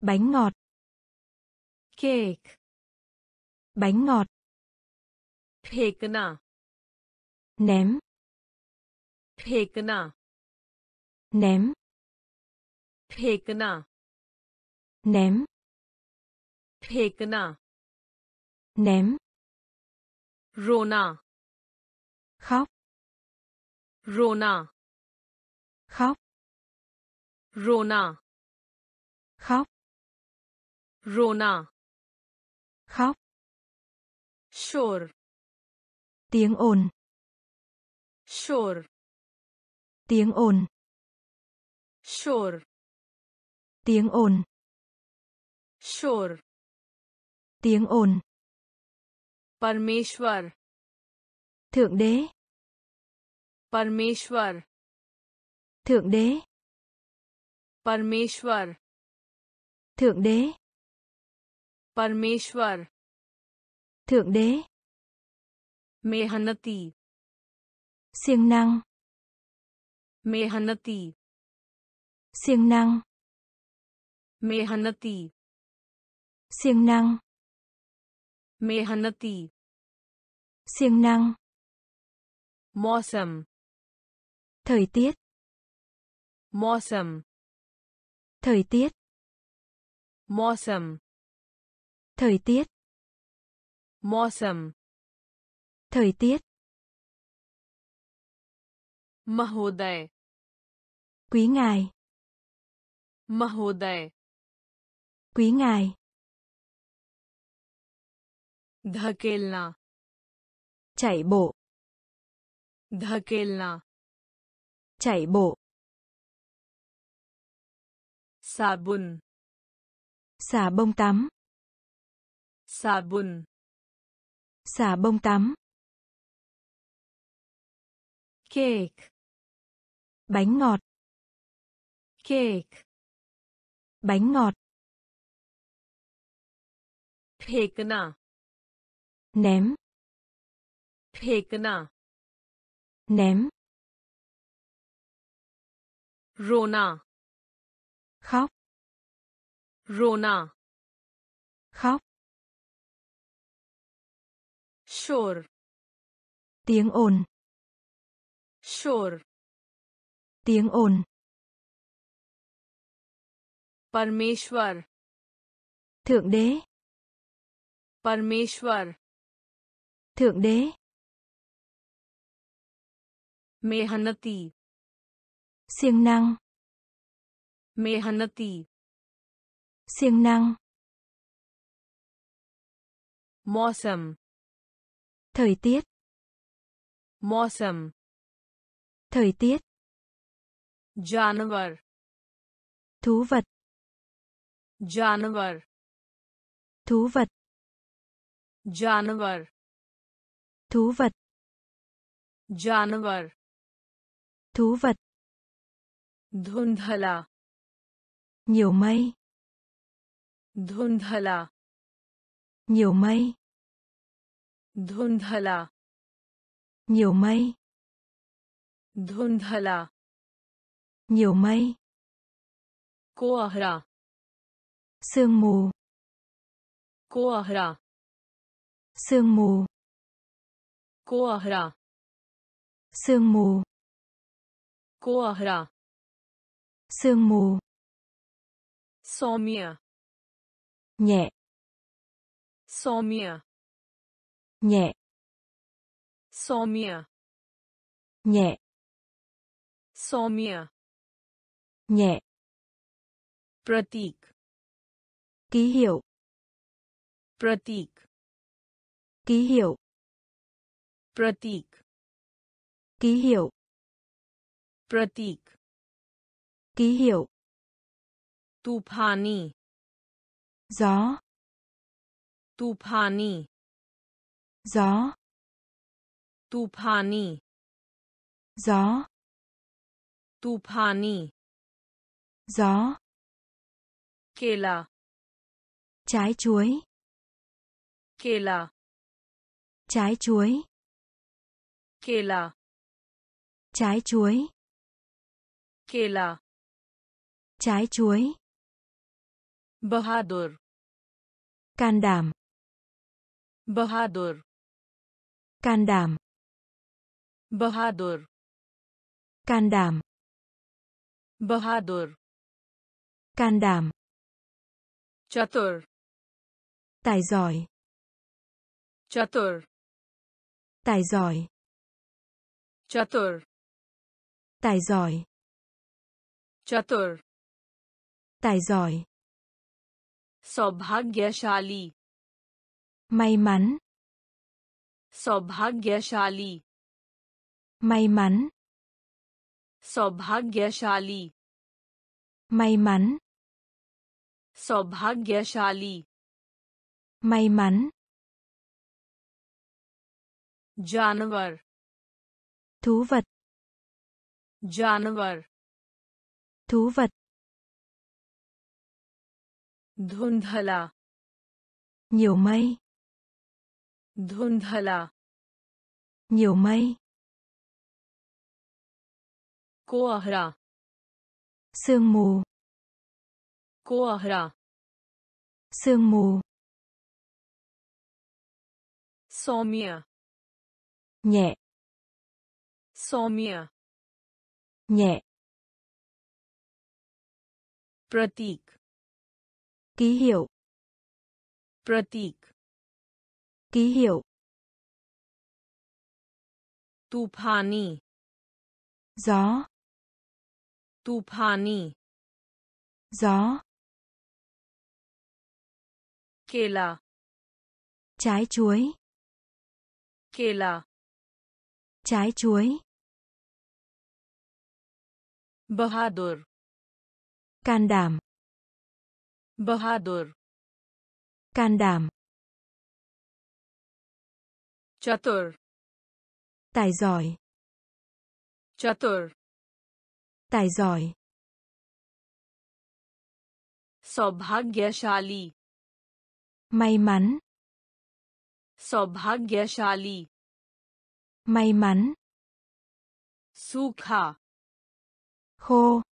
Bánh ngọt cake. Bánh ngọt. Phekna ném. Phekna ném. Phekna ném. Phekna ném. Rona khóc. Rona khóc. Rona khóc. Rona khóc Sure. Tiếng ồn. Sure. Tiếng ồn. Sure. Tiếng ồn. Sure. Tiếng ồn. Parmeshwar. Thượng đế. Parmeshwar. Thượng đế. Parmeshwar. Thượng đế. परमेश्वर Thượng đế. मेहनती Siêng năng. मेहनती Siêng năng. मेहनती Siêng năng. मेहनती Siêng năng. मौसम Thời tiết. मौसम Thời tiết. मौसम Thời tiết. موسم. Thời tiết. Mahoday. Quý ngài. Mahoday. Quý ngài. Dhakelna. Chạy bộ. Dhakelna. Chạy bộ. Sabun. Xà bông tắm xà bùn. Xà bông tắm. Cake. Bánh ngọt. Cake. Bánh ngọt. Phekna ném. Phekna ném. Rona. Khóc. Rona. Khóc. Sure. Tiếng ồn. Sure. Tiếng ồn. Parmeshwar. Thượng đế. Parmeshwar. Thượng đế. Mehanati. Siêng năng. Mehanati. Siêng năng. Mosam. Thời tiết. Mosam. Thời tiết. Janavar. Thú vật. Janavar. Thú vật. Janavar. Thú vật. Janavar. Thú vật. Dhundhala. Nhiều mây. Dhundhala. Nhiều mây. धुंधला Nhiều mây. धुंधला Nhiều mây. कोहरा Sương mù. कोहरा Sương mù. कोहरा Sương mù. कोहरा Sương mù. सौम्य Nhẹ. सौम्य Nhẹ. सौम्य Nhẹ. सौम्य Nhẹ. प्रतीक Ký hiệu. प्रतीक Ký hiệu. प्रतीक Ký hiệu. प्रतीक Ký hiệu. तूफानी Gió. तूफानी Gió. तूफानी Gió. तूफानी Gió. केला Trái chuối. केला Trái chuối. केला Trái chuối. केला Trái chuối. Bahadur Can đảm. Bahadur Can đảm. Bahadur Can đảm. Bahadur Can đảm. चतुर Tài giỏi. चतुर Tài giỏi. चतुर Tài giỏi. चतुर Tài giỏi. सौभाग्यशाली May mắn. सौभाग्यशाली। मैमन सौभाग्यशाली। मई मन सौभाग्यशाली। मई जानवर। धूवत जानवर। धूवत धुंधला। न्यू Dhundhala. Nhiều mây. Kohra. Sương mù. Kohra. Sương mù. Somia. Nhẹ. Somia. Nhẹ. Pratik. Ký hiệu. Pratik ký hiệu तूफानी gió तूफानी gió केला trái chuối केला trái chuối Bahadur can đảm Bahadur can đảm chatur Tài giỏi. chatur Tài giỏi. Sobhagyashali. May mắn. Sobhagyashali. May mắn. Sukha. Khô.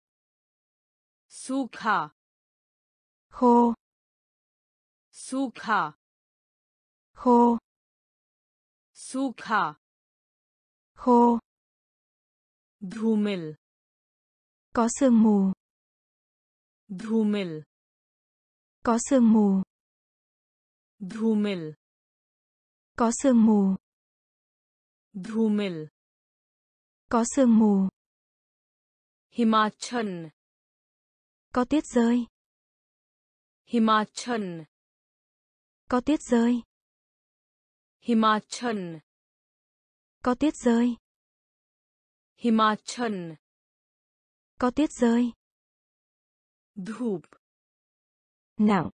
Sukha. Khô. Sukha. Khô. सूखा khô धूमिल có sương mù धूमिल có sương mù धूमिल có sương mù धूमिल có sương mù Himachal có tuyết rơi Himachal có tuyết rơi Himachal có tuyết rơi Himachal có tuyết rơi धूप nặng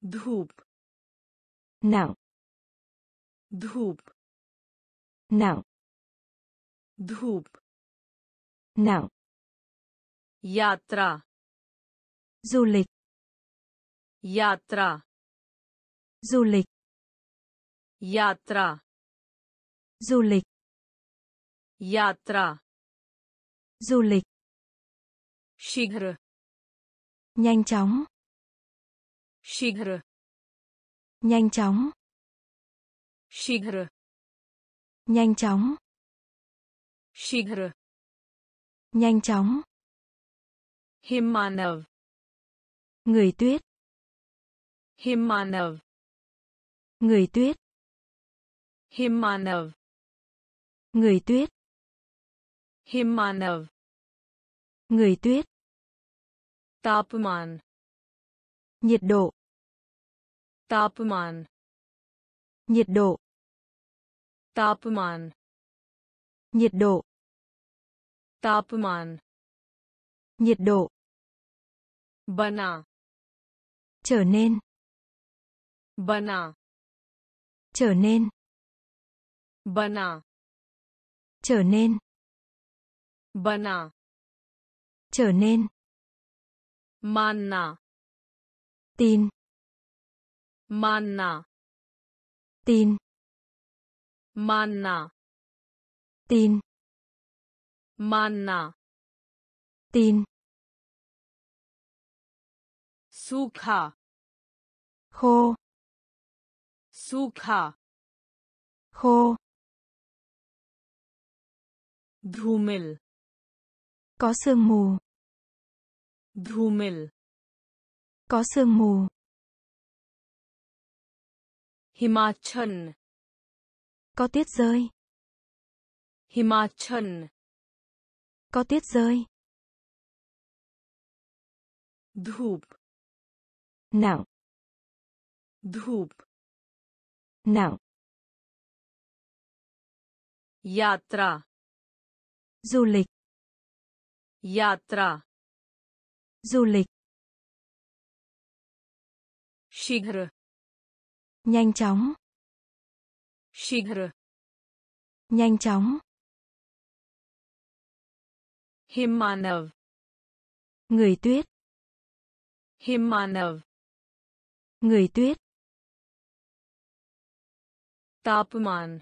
धूप nặng धूप nặng धूप nặng यात्रा du lịch यात्रा du lịch Yatra. Du lịch. Yatra. Du lịch. Shigr. Nhanh chóng. Shigr. Nhanh chóng. Shigr. Nhanh chóng. Shigr. Nhanh chóng. Himanav. Người tuyết. Himanav. Người tuyết. Himanav. Người tuyết. Himanav. Người tuyết. Tapman Nhiệt độ. Tapman Nhiệt độ. Tapman Nhiệt độ. Tapman Nhiệt độ. Bana. Trở nên. Bana. Trở nên बना trở nên बना trở nên मानना tin मानना tin मानना tin मानना tin सूखा khô सूखा khô Dhumil. Có sương mù. Dhumil. Có sương mù. Himachan. Có tiết rơi. Himachan. Có tiết rơi. Dhup. Nặng. Dhup. Nặng. Yatra. Du lịch. Yatra. Du lịch. Shighr. Nhanh chóng. Shighr. Nhanh chóng. Himanav. Người tuyết. Himanav. Người tuyết. Tapman.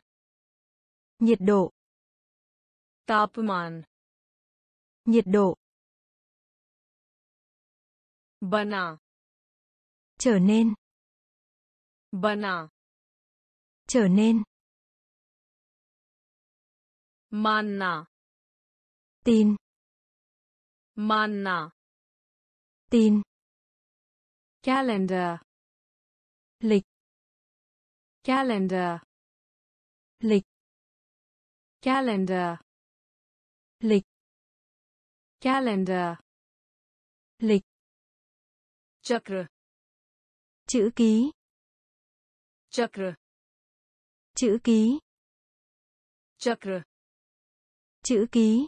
Nhiệt độ. तापमान nhiệt độ बना trở nên बना trở nên मानना tin मानना tin calendar lịch calendar lịch calendar lịch. Calendar. Lịch. Chakra. Chữ ký. Chakra. Chữ ký. Chakra. Chữ ký.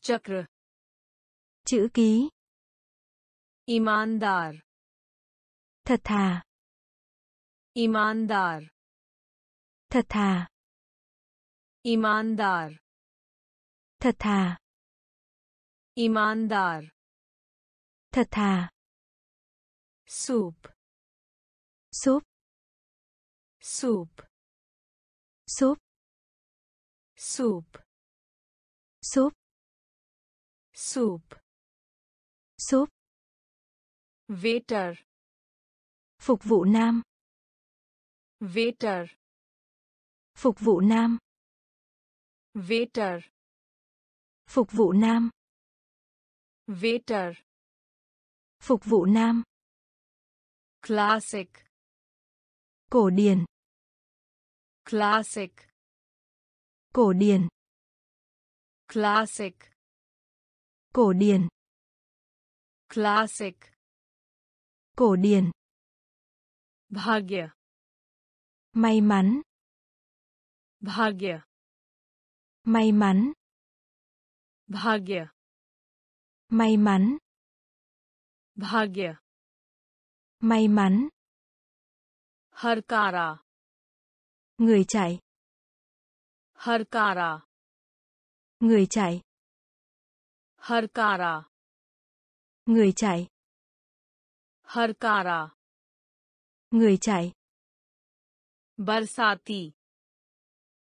Chakra. Chữ ký. Imandar. Thật thà. Imandar. Thật thà. Imandar thật thà. Imandar. Thật thà. Soup soup soup soup soup soup soup soup waiter phục vụ nam. Waiter phục vụ nam. Waiter Phục vụ nam. Waiter. Phục vụ nam. Classic. Cổ điển. Classic. Cổ điển. Classic. Cổ điển. Classic. Cổ điển. Bhagya. May mắn. Bhagya. May mắn. भाग्य may mắn भाग्य may mắn Hurkaru người chạy Hurkaru người chạy Hurkaru người chạy Hurkaru người chạy बरसाती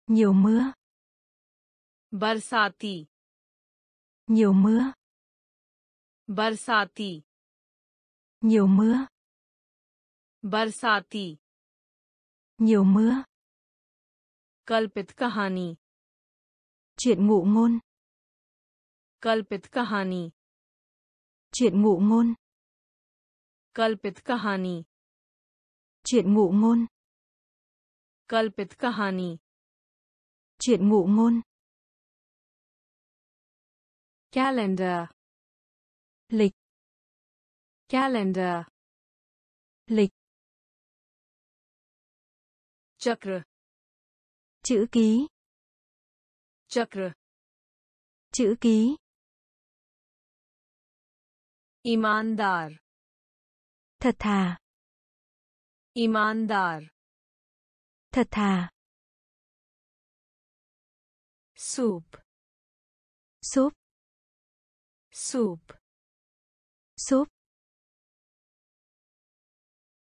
nhiều mưa बरसाती nhiều mưa बरसाती nhiều mưa बरसाती nhiều mưa कल्पित कहानी chuyện ngụ ngôn कल्पित कहानी chuyện ngụ ngôn कल्पित कहानी chuyện ngụ ngôn कल्पित कहानी chuyện ngụ ngôn calendar. Lịch. Calendar. Lịch. Chakra. Chữ ký. Chakra. Chữ ký. Imandar. Thật thà. Imandar. Thật thà. Soup. Soup Soup. Soup.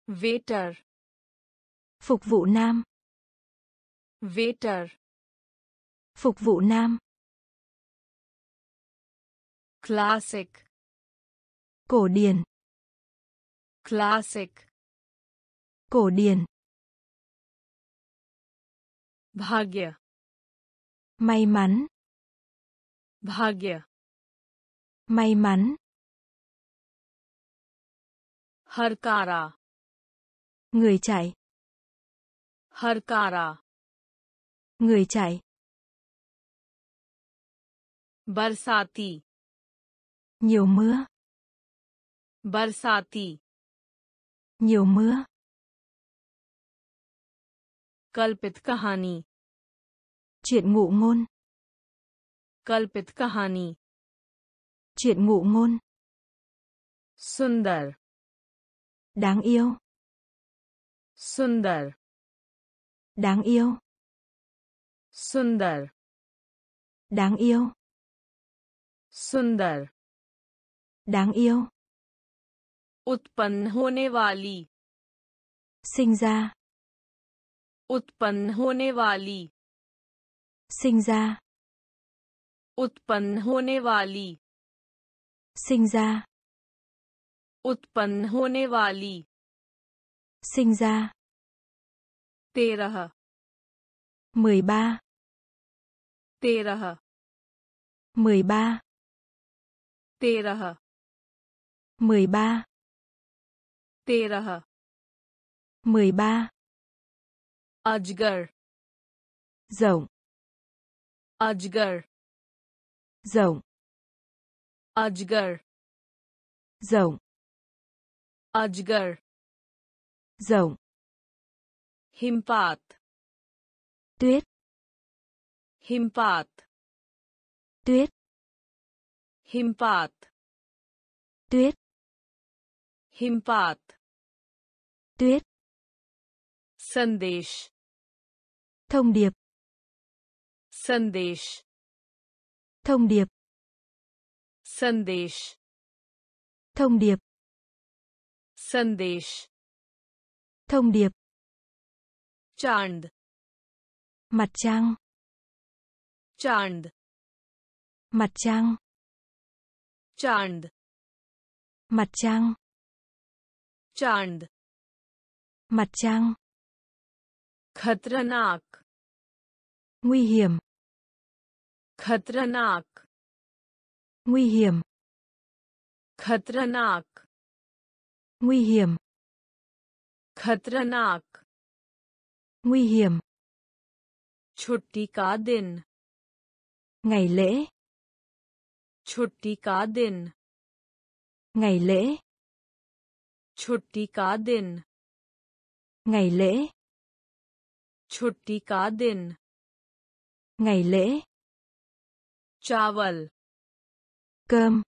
Waiter. Phục vụ nam. Waiter. Phục vụ nam. Classic. Cổ điển. Classic. Cổ điển. Bhagya. May mắn. Bhagya may mắn Hurkaru người chạy Hurkaru người chạy बरसाती nhiều mưa बरसाती nhiều mưa कल्पित कहानी Chuyện ngụ ngôn. कल्पित कहानी Chuyện ngụ ngôn. Sundar. Đáng yêu. Sundar. Đáng yêu. Sundar. Đáng yêu. Sundar. Đáng yêu. Utpann hone wali. Sinh ra. Utpann hone wali. Sinh ra. Utpann hone wali Sinh ra. उत्पन्न होने वाली Sinh ra. तेरह mười ba तेरह mười ba तेरह mười ba तेरह mười ba अजगर rộng अजगर rộng Acgar. Rộng. Acgar. Rộng. Himpat. Tuyết. Himpat. Tuyết. Himpat. Tuyết. Himpat. Tuyết. Sandesh. Thông điệp. Sandesh. Thông điệp संदेश thông điệp संदेश thông điệp चांद mặt trăng चांद mặt trăng चांद mặt trăng चांद mặt trăng खतरनाक nguy hiểm खतरनाक nguy hiểm खतरनाक nguy hiểm खतरनाक nguy hiểm छुट्टी का दिन ngày lễ छुट्टी का दिन ngày lễ छुट्टी का दिन ngày lễ छुट्टी का दिन ngày lễ चावल cơm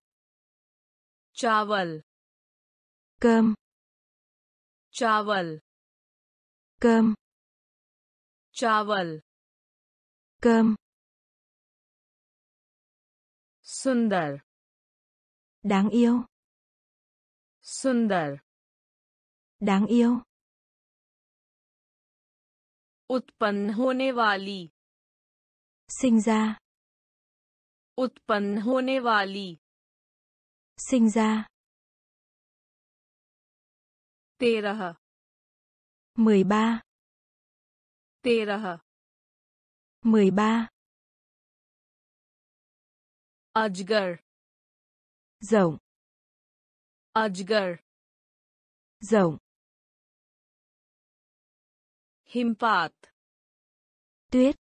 चावल cơm चावल cơm चावल cơm सुंदर đáng yêu सुंदर đáng yêu उत्पन्न होने वाली sinh ra उत्पन्न होने वाली sinh ra तेरह mười ba तेरह mười ba अजगर rộng अजगर rộng हिमपात tuyết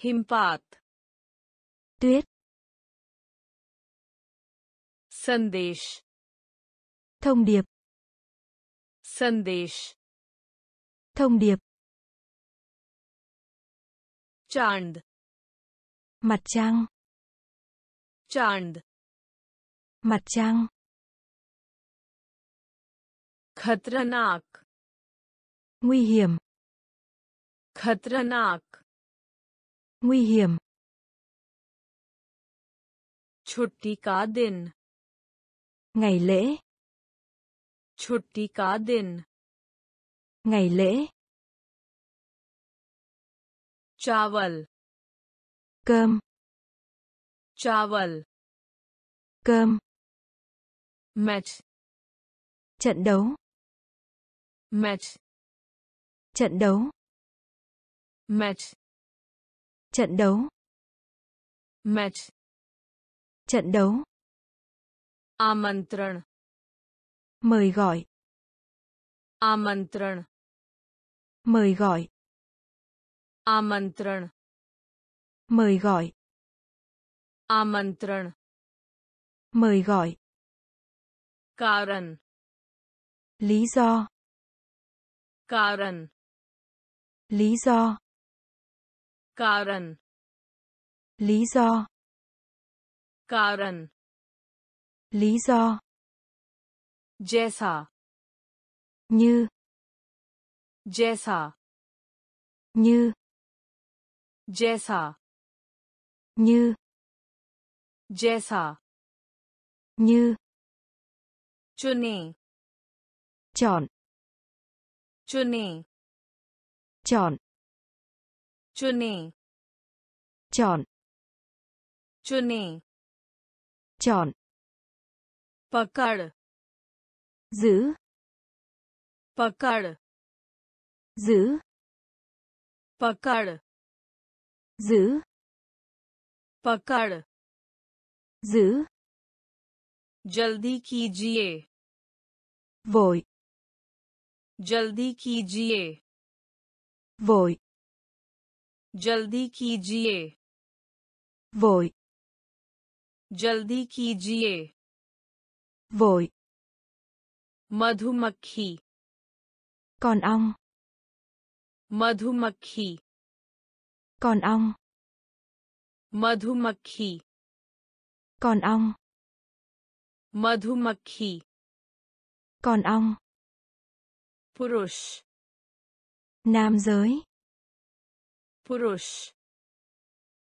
हिमपात tuyết संदेश thông điệp संदेश thông điệp चांद mặt trăng चांद mặt trăng खतरनाक nguy hiểm खतरनाक nguy hiểm छुट्टी का दिन ngày lễ छुट्टी का दिन ngày lễ चावल cơm चावल cơm match trận đấu match trận đấu match trận đấu match Trận đấu. Amantran. Mời gọi. Amantran. Mời gọi. Amantran. Mời gọi. Amantran. Mời gọi. Karan. Lý do. Karan. Lý do. Karan. Lý do. कारण lý do जैसा như जैसा như जैसा như जैसा như चुने chọn चुने chọn चुने chọn चुने chọn. पकड़ giữ. पकड़ giữ. पकड़ giữ. पकड़ giữ. जल्दी कीजिए vội. जल्दी कीजिए vội. जल्दी कीजिए vội. जल्दी कीजिए vội मधुमक्खी con ong मधुमक्खी con ong मधुमक्खी con ong मधुमक्खी con ong पुरुष nam giới पुरुष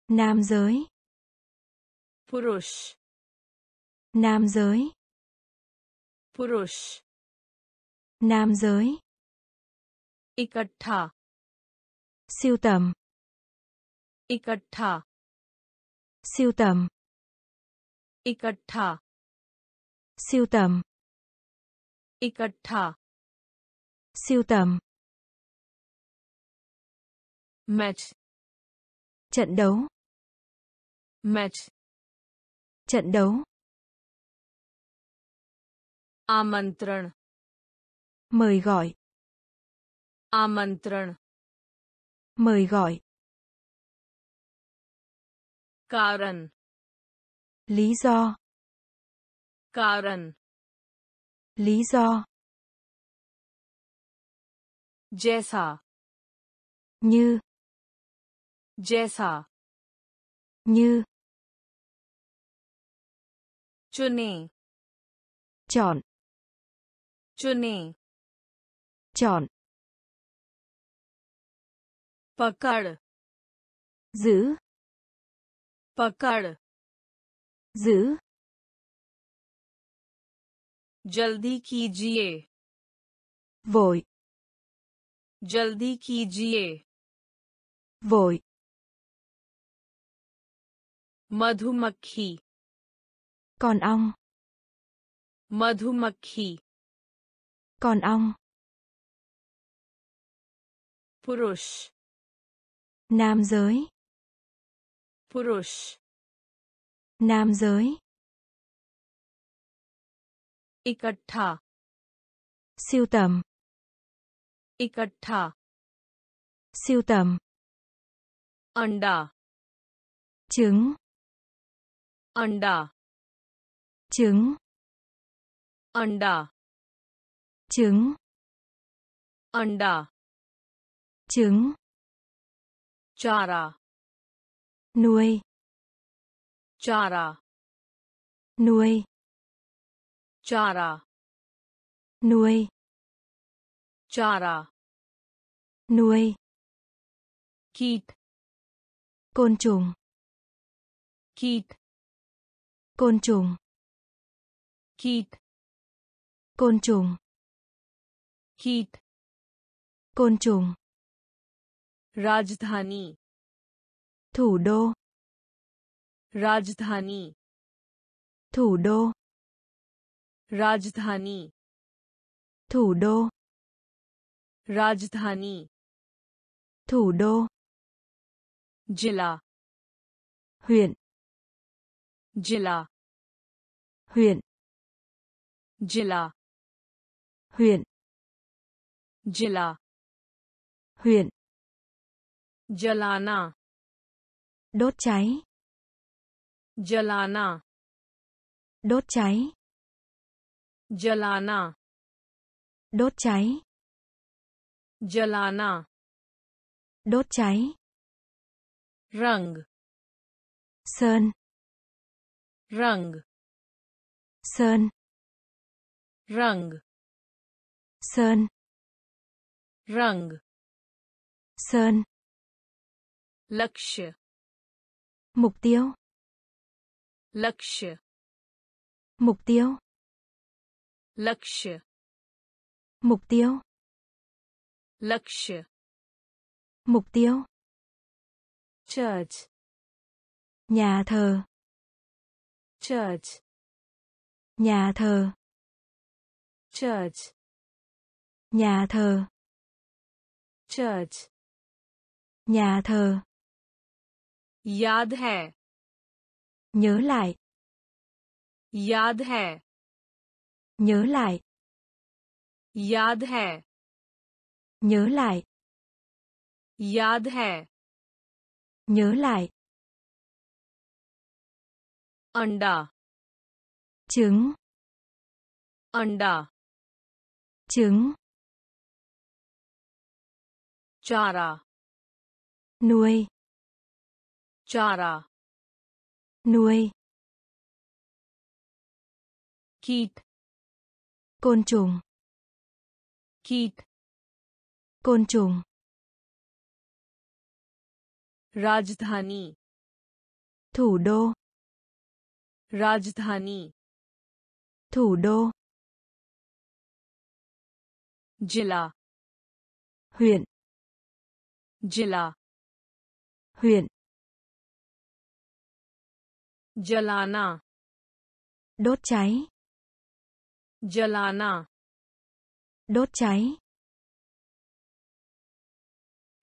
nam giới Purush. Nam giới. Purush. Nam giới. Ikattha. Siêu tầm. Ikattha. Siêu tầm. Ikattha. Siêu tầm. Ikattha. Siêu tầm. Match. Trận đấu. Match trận đấu. Amantran. Mời gọi. Amantran. Mời gọi. Karan lý do. Karan lý do. Jaisa như. Jaisa như. चुने। Chọn. चुने। Chọn. पकड़। Giữ. पकड़। Giữ. जल्दी कीजिए। Vội. जल्दी कीजिए। Vội. मधुमक्खी। con ong मधुमक्खी con ong पुरुष nam giới पुरुष nam giới इकट्ठा siêu tầm इकट्ठा siêu tầm अंडा trứng अंडा trứng अंडा trứng अंडा trứng चारा nuôi चारा nuôi चारा nuôi चारा nuôi कीट côn trùng कीट côn trùng कीट côn trùng कीट côn trùng राजधानी thủ đô राजधानी thủ đô राजधानी thủ đô राजधानी thủ đô जिला huyện जिला huyện Jilla. Huyện. Jilla. Huyện. Jalana. Đốt cháy. Jalana. Đốt cháy. Jalana. Đốt cháy. Jalana. Đốt cháy. Rang. Sơn. Rang. Sơn. रंग sơn रंग sơn लक्ष्य mục tiêu लक्ष्य mục tiêu लक्ष्य mục tiêu लक्ष्य mục tiêu church nhà thờ church nhà thờ church nhà thờ church nhà thờ याद है nhớ lại याद है nhớ lại याद है nhớ lại याद है nhớ lại अंडा trứng अंडा trứng चारा nuôi चारा nuôi कीट côn trùng कीट côn trùng राजधानी thủ đô राजधानी thủ đô Jilla. Huyện. Jilla. Huyện. Jalana. Đốt cháy. Jalana. Đốt cháy.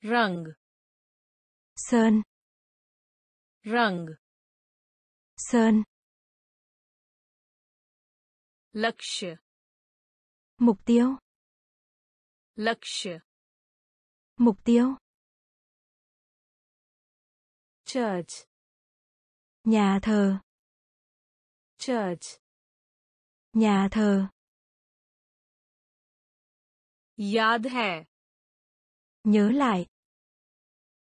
Rang. Sơn. Rang. Sơn. Lakshya. Mục tiêu. लक्ष्य mục tiêu church nhà thờ church nhà thờ याद है nhớ lại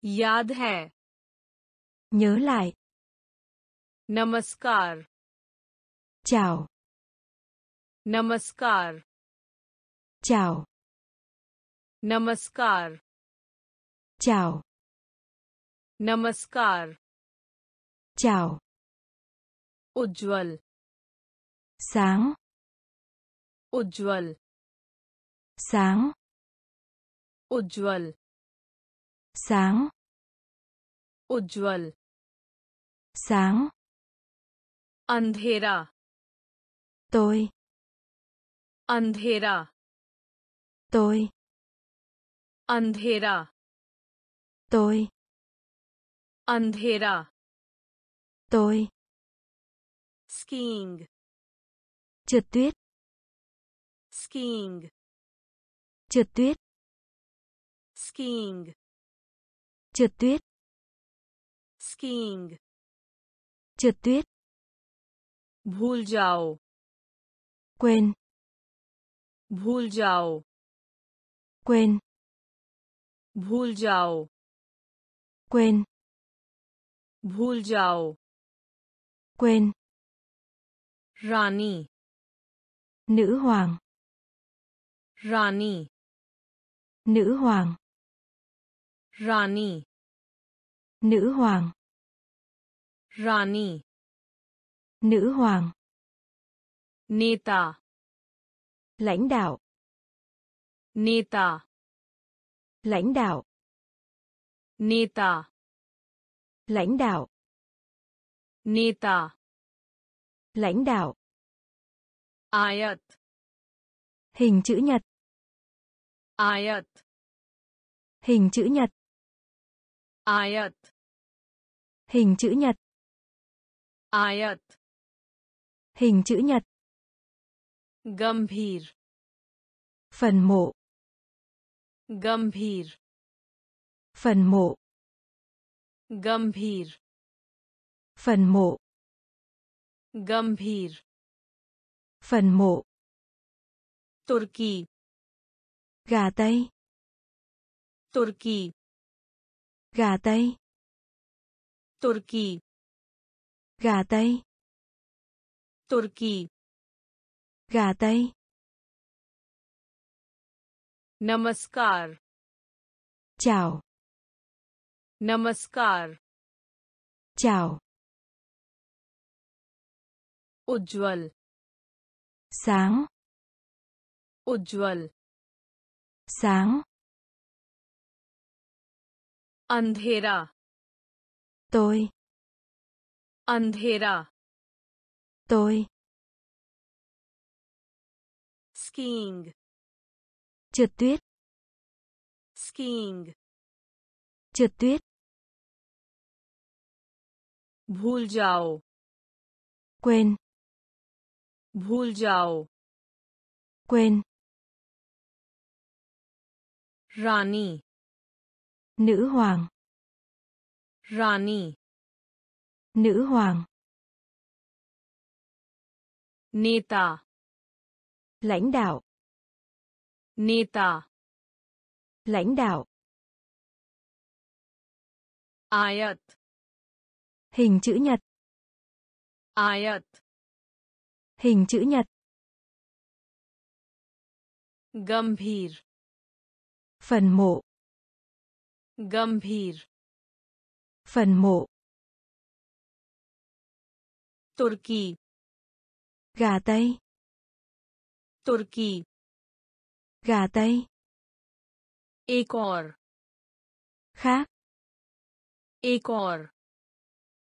याद है nhớ lại नमस्कार chào नमस्कार chào नमस्कार। Chào. नमस्कार। Chào. उज्जवल। Sáng. उज्जवल। Sáng. उज्जवल। Sáng. उज्जवल। Sáng. अंधेरा। Tôi. अंधेरा। Tôi. अंधेरा tôi अंधेरा tôi skiing trượt tuyết skiing trượt tuyết skiing trượt tuyết skiing trượt tuyết भूल जाओ quên भूल जाओ quên भूल जाओ quên भूल जाओ quên रानी nữ hoàng रानी nữ hoàng रानी nữ hoàng रानी nữ hoàng नेता lãnh đạo नेता lãnh đạo. Neta lãnh đạo. Neta lãnh đạo. Ayat. Hình chữ nhật. Ayat. Hình chữ nhật. Ayat. Hình chữ nhật. Ayat. Hình chữ nhật. Gambhir. Phần mộ. गंभीर phần mộ गंभीर phần mộ गंभीर phần mộ तुर्की gà tây तुर्की gà tây तुर्की gà tây तुर्की gà tây नमस्कार। चाओ नमस्कार। चाओ उज्ज्वल। सांग उज्ज्वल। सांग अंधेरा। तोय अंधेरा। तोय skiing. trượt tuyết. Skiing. Trượt tuyết. Bhul jao quên. Bhul jao quên. Rani. Nữ hoàng. Rani. Nữ hoàng. Neta. Lãnh đạo. Neta. Lãnh đạo. Ayat. Hình chữ nhật. Ayat. Hình chữ nhật. Gambhir. Phần mộ. Gambhir. Phần mộ. Turkey. Gà Tây. Turkey gà tây. Igor. Khác. Igor.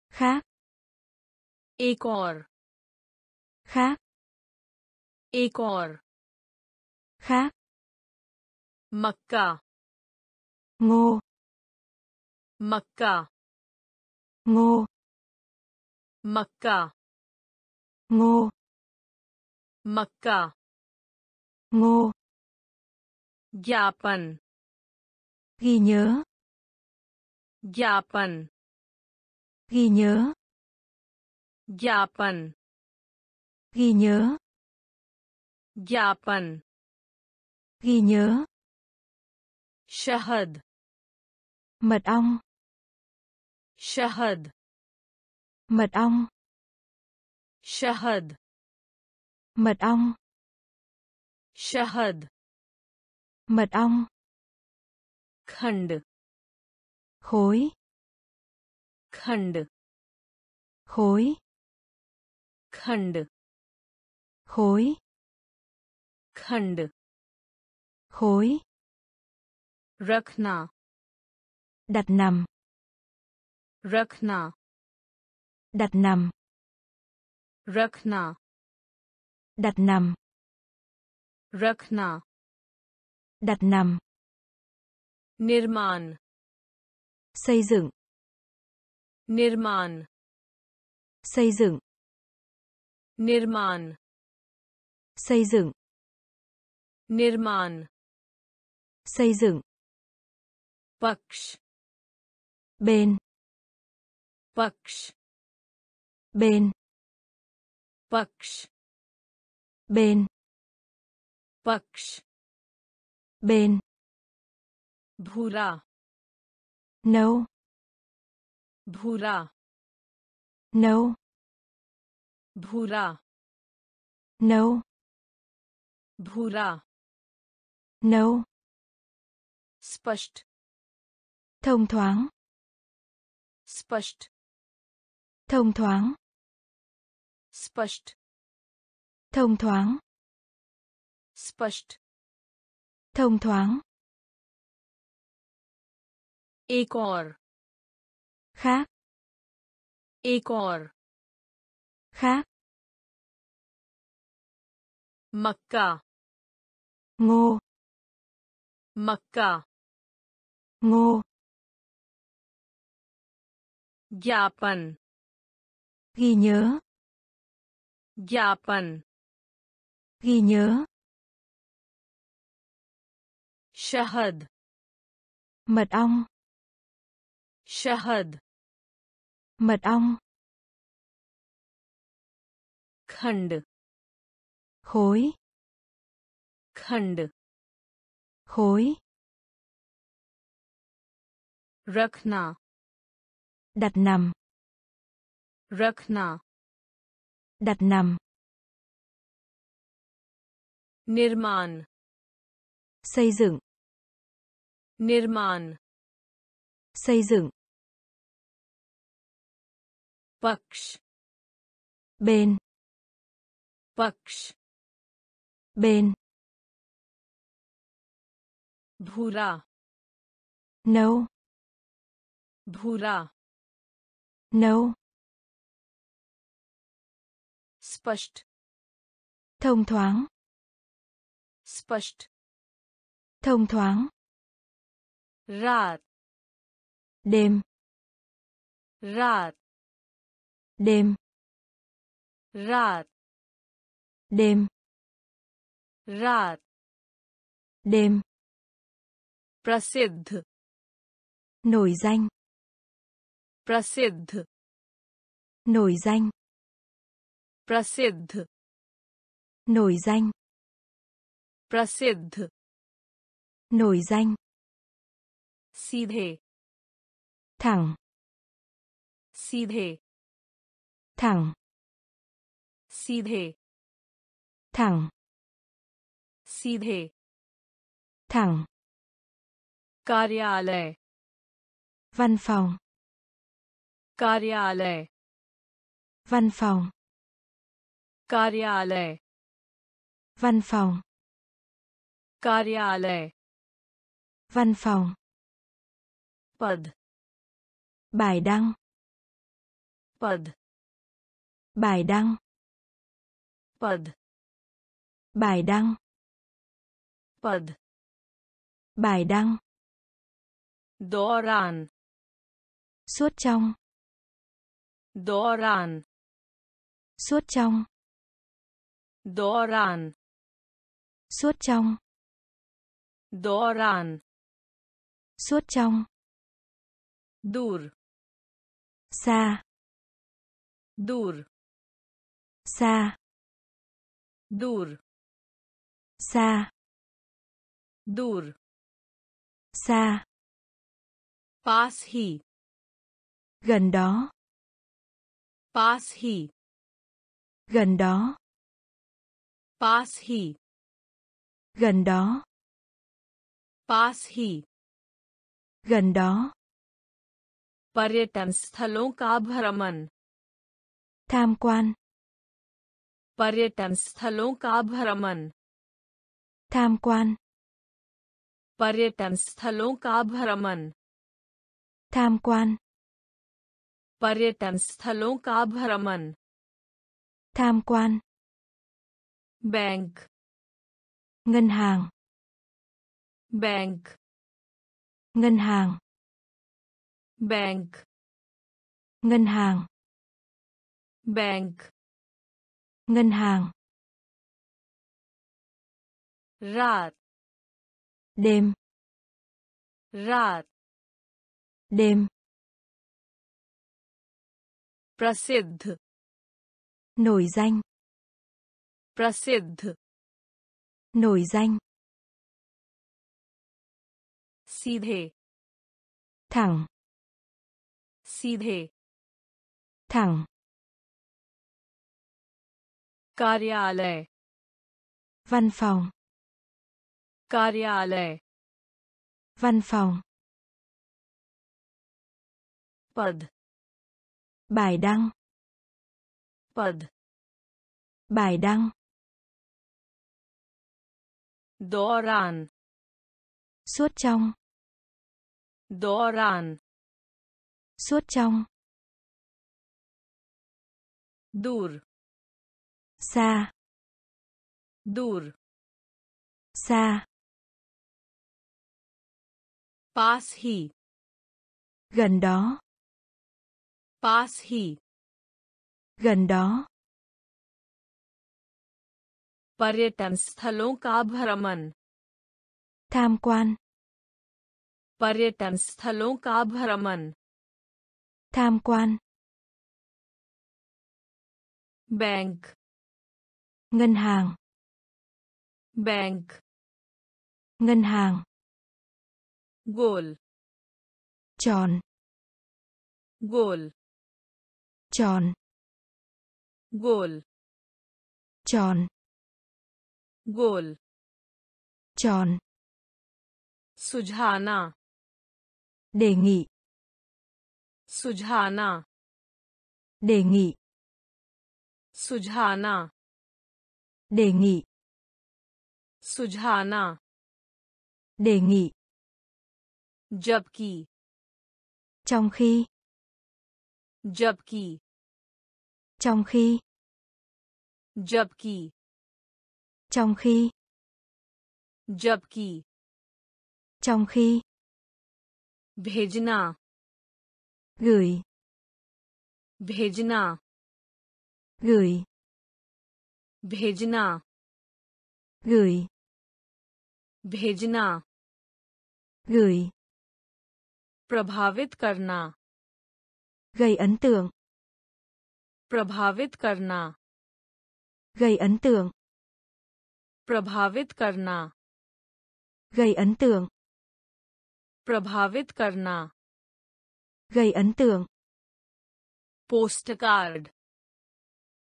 Khác. Igor. Khác. Igor. Khác. Makka ngô. Makka ngô. Makka ngô. Makka ngô. ज्ञापन ghi nhớ ज्ञापन ghi nhớ ज्ञापन ghi nhớ ज्ञापन ghi nhớ शहद mật ong शहद mật ong शहद mật ong शहद mật ong खंड khối खंड khối खंड khối खंड khối रखना đặt nằm रखना đặt nằm रखना đặt nằm रखना đặt nằm nirman. xây dựng nirman. xây dựng nirman. xây dựng nirman. xây dựng paksh bên paksh bên paksh bên paksh bên bhura nâu bhura nâu bhura nâu bhura nâu spasht thông thoáng spasht thông thoáng spasht thông thoáng spasht thông thoáng. Igor. Khác. Igor. Khác. Makka. Ngô. Makka. Ngô. Japan. Ghi nhớ. Japan. Ghi nhớ. शहद mật ong शहद mật ong खंड khối खंड khối रखना đặt nằm रखना đặt nằm निर्माण xây dựng निर्माण xây dựng पक्ष bên पक्ष bên भूरा nấu भूरा nấu स्पष्ट thông thoáng स्पष्ट thông thoáng रात đêm रात đêm रात đêm रात đêm प्रसिद्ध nổi danh प्रसिद्ध nổi danh प्रसिद्ध nổi danh प्रसिद्ध nổi danh सीधे thẳng सीधे thẳng सीधे thẳng सीधे thẳng कार्यालय văn phòng कार्यालय văn phòng कार्यालय văn phòng कार्यालय văn phòng Pad. Bài đăng. Pad. Bài đăng. Pad. Bài đăng. Pad. Bài đăng. Doran. Suốt trong. Doran. Suốt trong. Doran. Suốt trong. Doran. Suốt trong. दूर xa दूर xa दूर xa दूर xa पास ही gần đó पास ही gần đó पास ही gần đó पास ही gần đó पर्यटन स्थलों का भ्रमण tham quan पर्यटन स्थलों का भ्रमण tham quan पर्यटन स्थलों का भ्रमण tham quan पर्यटन स्थलों का भ्रमण tham quan bank ngân hàng bank ngân hàng bank ngân hàng bank ngân hàng रात đêm रात đêm प्रसिद्ध nổi danh प्रसिद्ध nổi danh सीधे thẳng सीधे thẳng कार्यालय văn phòng कार्यालय văn phòng पद bài đăng पद bài đăng दौरान suốt trong दौरान suốt trong. दूर xa. दूर xa. पास ही gần đó. पास ही gần đó. पर्यटन स्थलों का भ्रमण. Tham quan. पर्यटन स्थलों का भ्रमण. Tham quan. Bank. Ngân hàng. Bank. Ngân hàng. Goal. Tròn. Goal. Tròn. Goal. Tròn. Goal. Tròn. Sujhana. Đề nghị. Sujhana. Đề nghị. Sujhana. Đề nghị. Sujhana. Đề nghị. Jabki. Trong khi. Jabki. Trong khi. Jabki. Trong khi. Jabki. Trong khi. Bhejna. Gửi भेजना gửi भेजना gửi भेजना gửi प्रभावित करना gây ấn tượng प्रभावित करना gây ấn tượng प्रभावित करना gây ấn tượng प्रभावित करना gây ấn tượng. Postcard.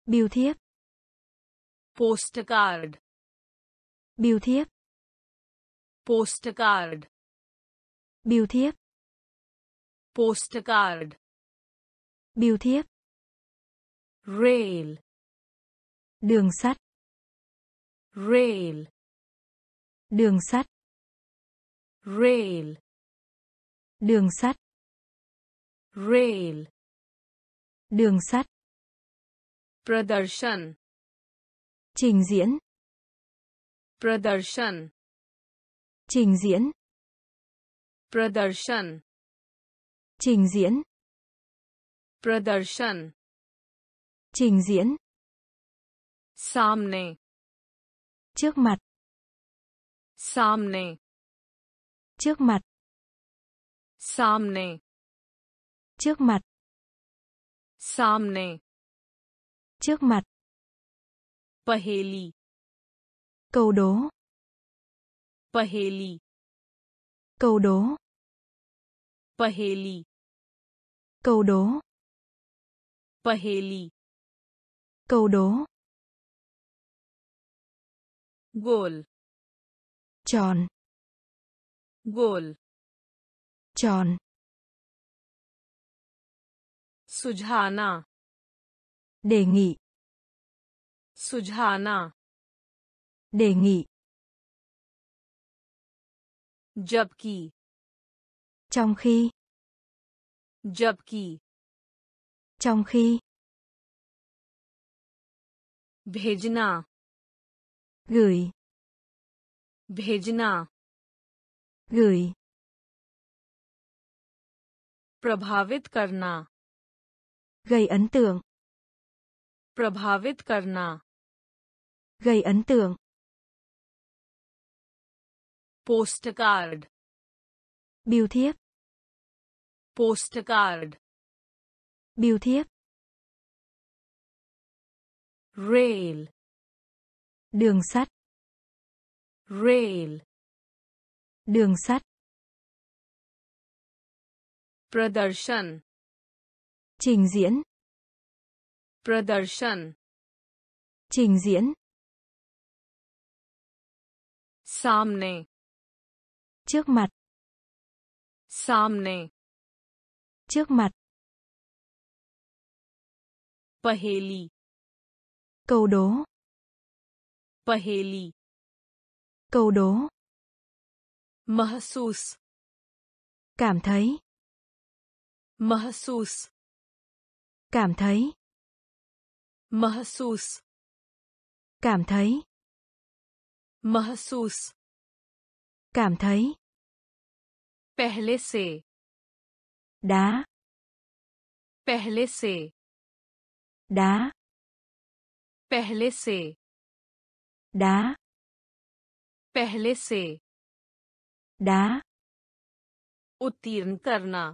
Biêu thiếp. Postcard. Biêu thiếp. Postcard. Biêu thiếp. Postcard. Biêu thiếp. Rail. Đường sắt. Rail. Đường sắt. Rail. Đường sắt rail. Đường sắt. Pradarshan trình diễn. Pradarshan trình diễn. Pradarshan trình diễn. Pradarshan trình diễn. Samne trước mặt. Samne trước mặt. Samne trước mặt सामने trước mặt पहेली câu đố पहेली câu đố पहेली câu đố पहेली câu đố गोल tròn गोल tròn सुझाना đề nghị सुझाना đề nghị जबकि trong khi जबकि trong khi भेजना gửi भेजना gửi प्रभावित करना gây ấn tượng प्रभावित करना gây ấn tượng post card biêu thiếp post card biêu thiếp rail đường sắt rail đường sắt प्रदर्शन trình diễn प्रदर्शन trình diễn सामने trước mặt सामने trước mặt पहेली câu đố पहेली câu đố महसूस cảm thấy महसूस cảm thấy महसूस cảm thấy महसूस cảm thấy पहले से đá पहले से đá पहले से đá पहले से đá उत्तीर्ण करना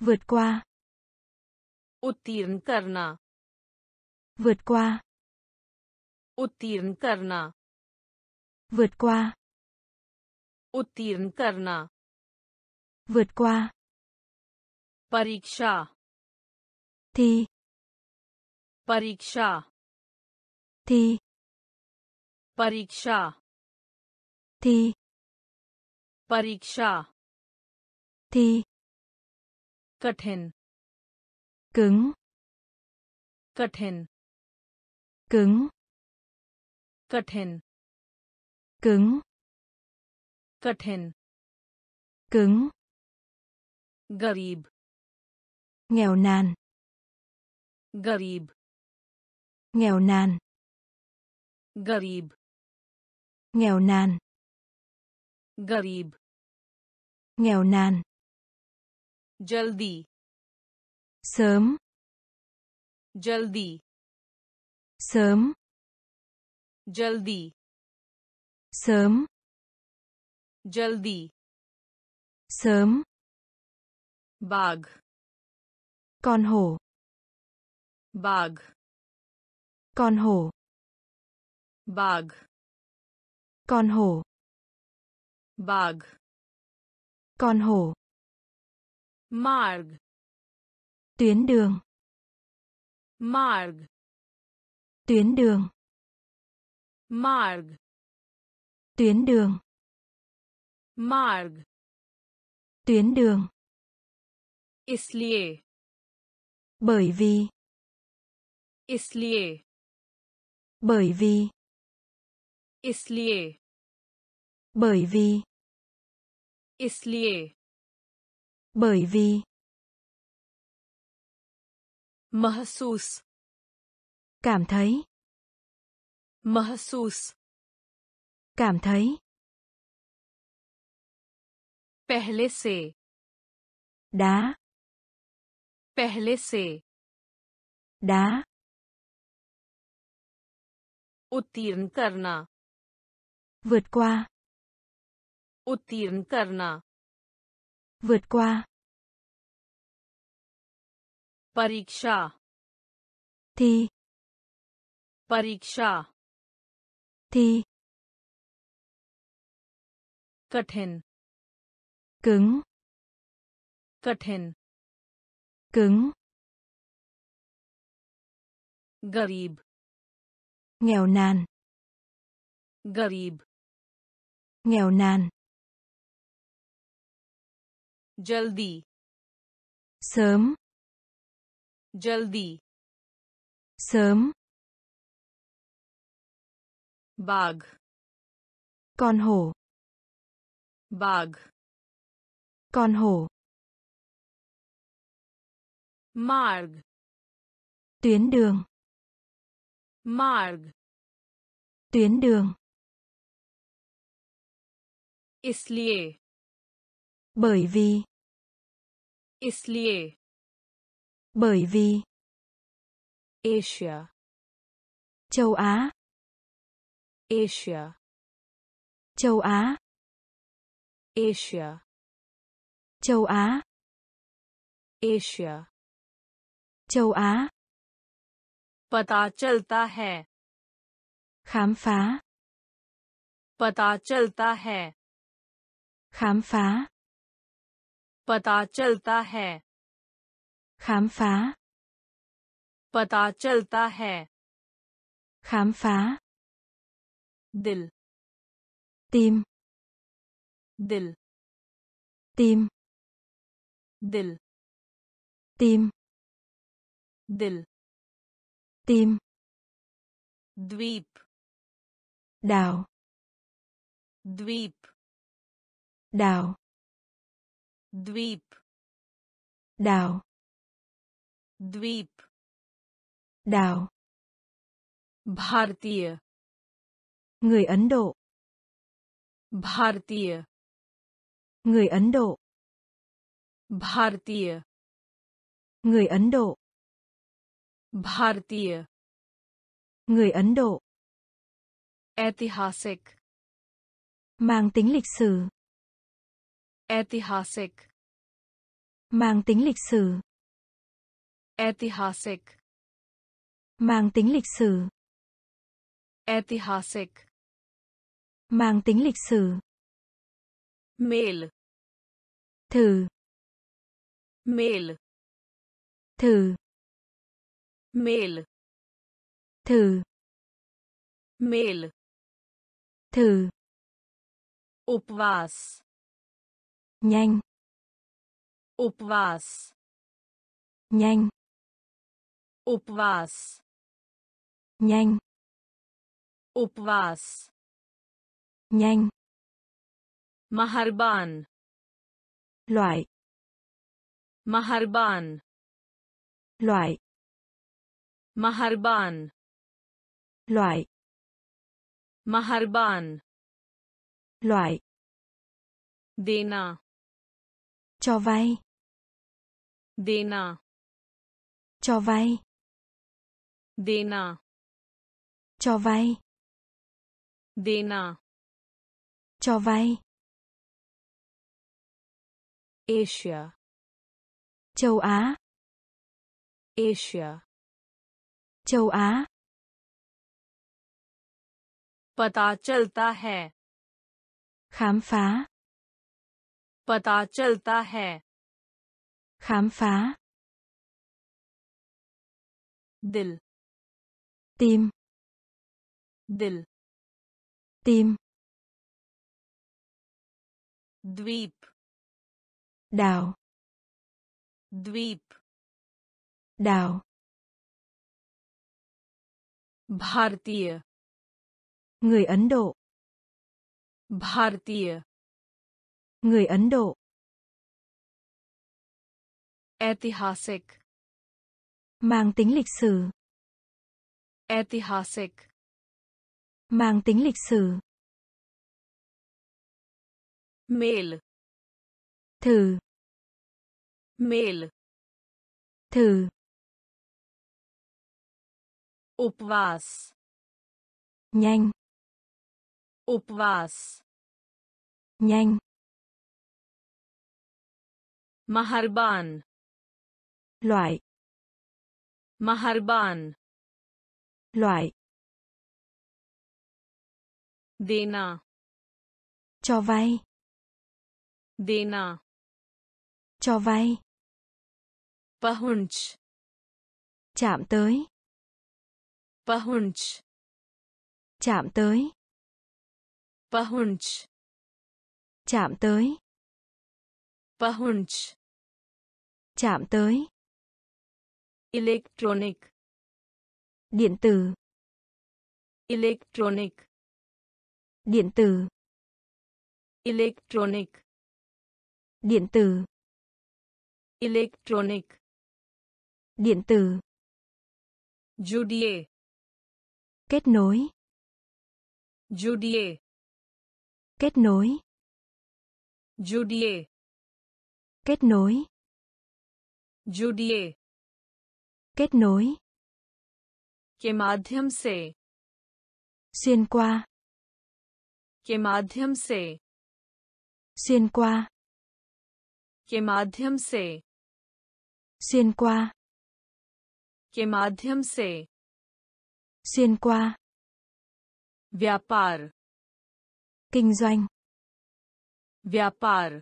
vượt qua उत्तीर्ण करना। Vượt qua. उत्तीर्ण करना। Vượt qua. उत्तीर्ण करना। Vượt qua. परीक्षा। Thi. परीक्षा। Thi. परीक्षा। Thi. परीक्षा। Thi. कठिन। cứng कठिन cứng कठिन cứng कठिन cứng गरीब nghèo nàn गरीब nghèo nàn गरीब nghèo nàn गरीब nghèo nàn जल्दी sớm जल्दी sớm जल्दी sớm जल्दी sớm बाघ con hổ बाघ con hổ बाघ con hổ बाघ con hổ मार्ग tuyến đường मार्ग tuyến đường मार्ग tuyến đường मार्ग tuyến đường इसलिए bởi vì इसलिए bởi vì इसलिए bởi vì इसलिए bởi vì Mahsus. Cảm thấy. Mahsus. Cảm thấy. Pehle se. Đá. Pehle se. Đá. Uttirn karna. Vượt qua. Uttirn karna. Vượt qua. परीक्षा thi परीक्षा thi कठिन cứng कठिन cứng गरीब nghèo nàn गरीब nghèo nàn जल्दी sớm जल्दी sớm बाघ con hổ बाघ con hổ मार्ग tuyến đường मार्ग tuyến đường इसलिए bởi vì इसलिए bởi vì Asia châu Á Asia châu Á Asia châu Á Asia châu Á पता चलता है khám phá पता चलता है khám phá पता चलता है khám phá पता चलता है khám phá दिल tim दिल tim दिल tim दिल tim द्वीप đảo द्वीप đảo द्वीप đảo द्वीप đảo भारतीय người Ấn Độ भारतीय người Ấn Độ भारतीय người Ấn Độ भारतीय người Ấn Độ ऐतिहासिक mang tính lịch sử ऐतिहासिक mang tính lịch sử ऐतिहासिक mang tính lịch sử ऐतिहासिक mang tính lịch sử mail thử mail thử mail thử mail thử उपवास nhanh उपवास nhanh Upvás. Nhanh. Upvás. Nhanh. Maharban. Loại. Maharban. Loại. Maharban. Loại. Maharban. Loại. Dena. Cho vay. Dena. Cho vay. देना। चौवाई देना। चौवाई Asia. चौ आ एशिया। चौ आ पता चलता है। खाम फा पता चलता है। खाम फा दिल। tim दिल tim द्वीप đảo द्वीप đảo भारतीय người Ấn Độ भारतीय người Ấn Độ ऐतिहासिक mang tính lịch sử ऐतिहासिक mang tính lịch sử mail thử mail thử उपवास nhanh उपवास nhanh महरबान loại महरबान loại. Dena cho vay. Dena cho vay. Pahunch chạm tới. Pahunch chạm tới. Pahunch chạm tới. Pahunch chạm tới. Electronic điện tử. Electronic. Điện tử. Electronic. Điện tử. Electronic. Điện tử. Judie kết nối. Judie kết nối. Judie kết nối. Judie kết nối. के माध्यम से xuyên qua के माध्यम से xuyên qua के माध्यम से xuyên qua के माध्यम से xuyên qua व्यापार kinh doanh व्यापार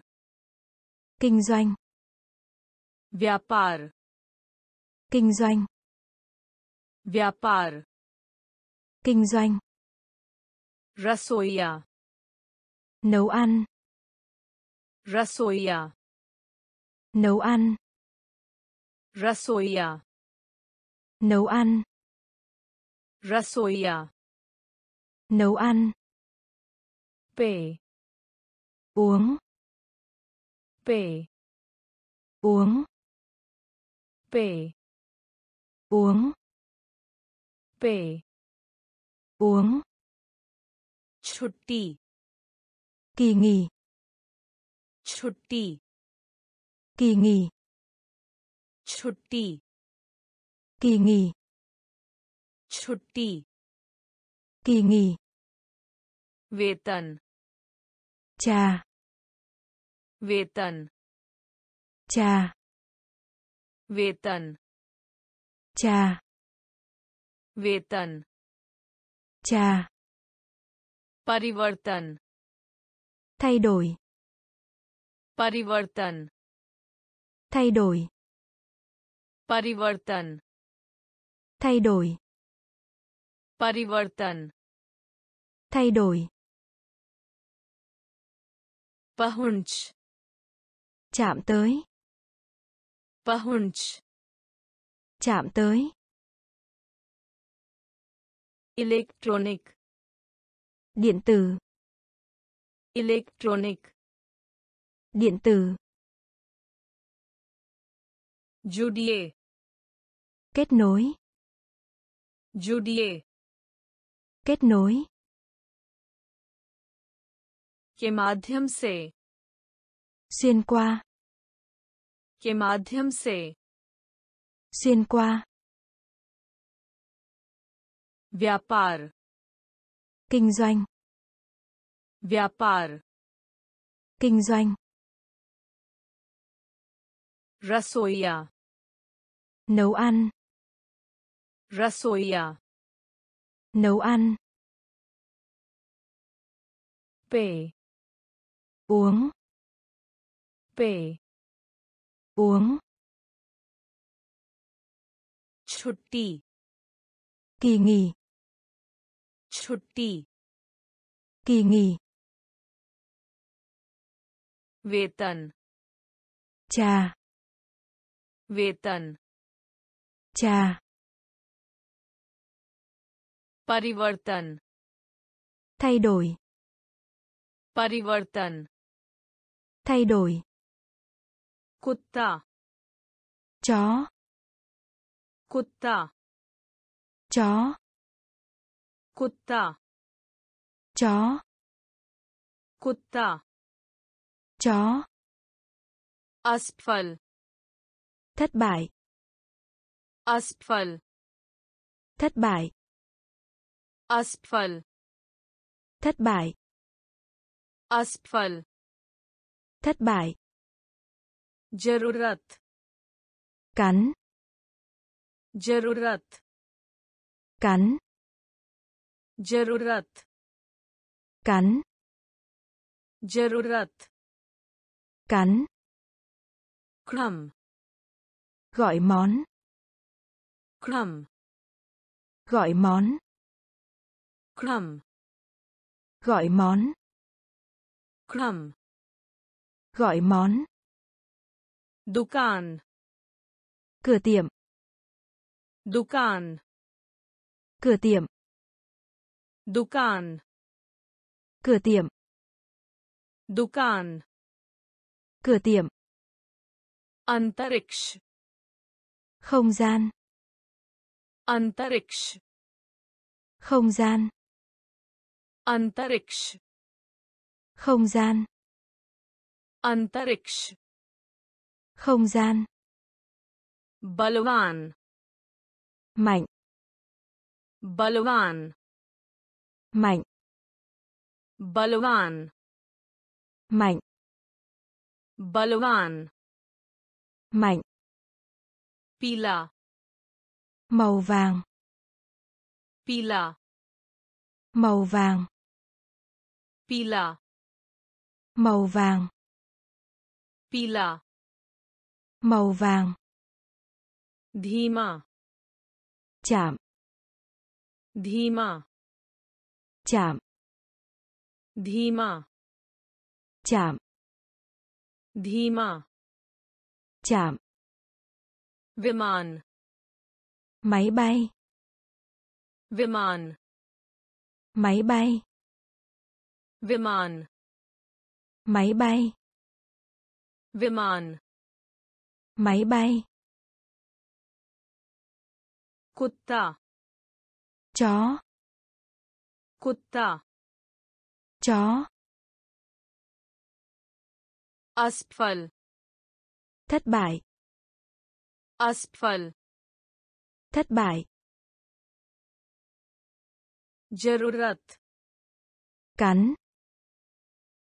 kinh doanh व्यापार kinh doanh व्यापार kinh doanh रसोईया nấu ăn रसोईया nấu ăn रसोईया nấu ăn रसोईया nấu ăn पे uống पे uống पे uống पे uống छुट्टी kỳ nghỉ छुट्टी kỳ nghỉ छुट्टी kỳ nghỉ छुट्टी kỳ nghỉ वेतन trà वेतन trà वेतन trà वेतन trà परिवर्तन thay đổi परिवर्तन thay đổi परिवर्तन thay đổi परिवर्तन thay đổi पहुंच chạm tới पहुंच chạm tới electronic điện tử electronic điện tử जुड़िए kết nối जुड़िए kết nối के माध्यम से xuyên qua के माध्यम से xuyên qua व्यापार kinh doanh व्यापार kinh doanh रसोईया nấu ăn रसोईया nấu ăn पे uống पे uống छुट्टी kỳ nghỉ छुट्टी kỳ nghỉ वेतन trà वेतन trà परिवर्तन thay đổi परिवर्तन thay đổi कुत्ता chó कुत्ता chó kutta. Chó. Kutta. Chó. Asfal thất bại. Asfal thất bại. Asfal thất bại. Asfal thất bại. Jarurat. Cắn. Jarurat. Cắn. जरूरत cắn जरूरत cắn क्रम gọi món क्रम gọi món क्रम gọi món क्रम gọi món दुकान cửa tiệm दुकान cửa tiệm Dukan. Cửa tiệm. Dukan. Cửa tiệm. Antariksh. Không gian. Antariksh. Không gian. Antariksh. Không gian. Antariksh. Không gian. Balwan. Mạnh. Balwan mạnh. Balvan mạnh. Balvan mạnh. Pila. Màu vàng. Pila. Màu vàng. Pila. Màu vàng. Pila. Màu vàng. Dhima. Chạm. Dhima chạm धीमा chạm धीमा chạm विमान máy bay विमान máy bay विमान máy bay विमान máy bay कुत्ता chó Kutta. Chó. Asfal. Thất bại. Asfal. Thất bại. Jarurat. Cắn.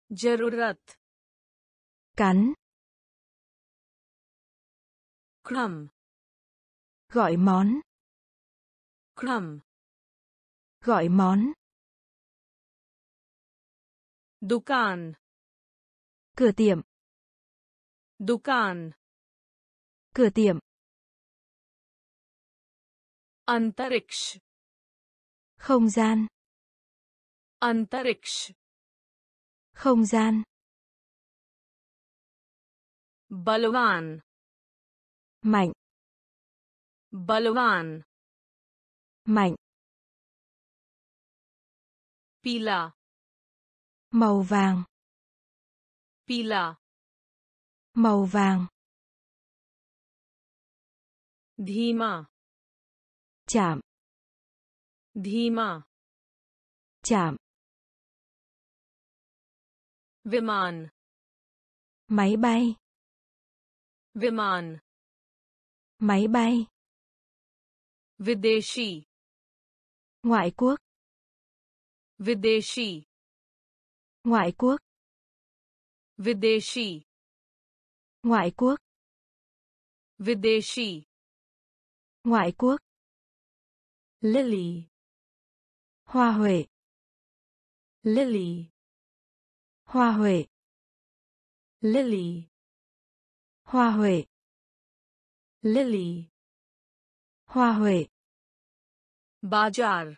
Jarurat. Cắn. Kram. Gọi món. Kram. Gọi món. Dukan. Cửa tiệm. Dukan. Cửa tiệm. Antariksh. Không gian. Antariksh. Không gian. Balwan Mạnh. Balwan Mạnh. Pila màu vàng. Pila. Màu vàng. Dhima. Chạm. Dhima. Chạm. Viman. Máy bay. Viman. Máy bay. Videshi. Ngoại quốc. Videshi ngoại quốc. Videshi. Ngoại quốc. Videshi. Ngoại quốc. Lily. Hoa huệ. Lily. Hoa huệ. Lily. Hoa huệ. Lily. Hoa huệ. Bajar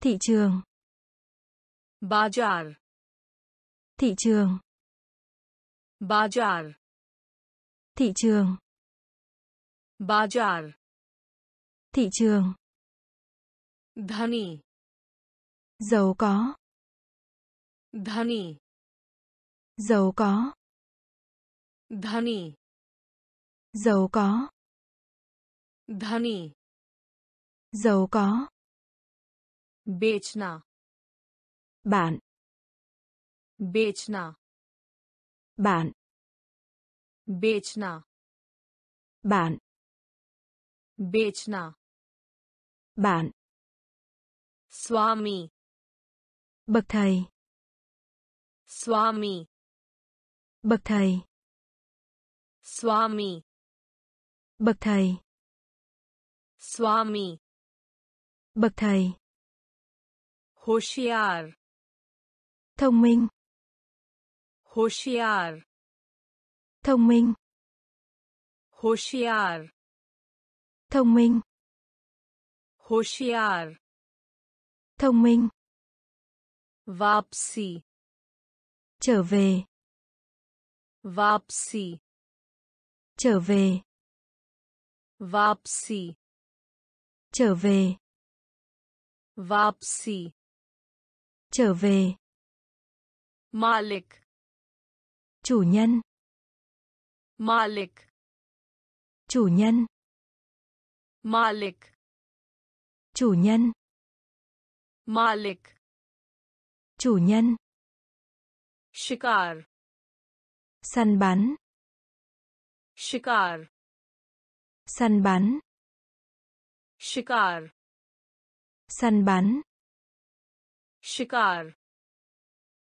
thị trường. बाज़ार Thị trường. बाज़ार Thị trường. बाज़ार Thị trường. धनी Giàu có. धनी Giàu có. धनी Giàu có. धनी Giàu có. बेचना Bạn. बेचना Bạn. बेचना Bạn. बेचना Bạn. स्वामी Bậc thầy. स्वामी Bậc thầy. स्वामी Bậc thầy. स्वामी Bậc thầy. होशियार thông minh. Hoshiar, thông minh. Hoshiar, thông minh. Hoshiar, thông minh. Vapsi. Trở về. Vapsi. Trở về. Vapsi. Trở về. Vapsi. Trở về. Malik. Chủ nhân. Malik. Chủ nhân. Malik. Chủ nhân. Malik. Chủ nhân. Shikar. Săn bắn. Shikar. Săn bắn. Shikar. Săn bắn. Shikar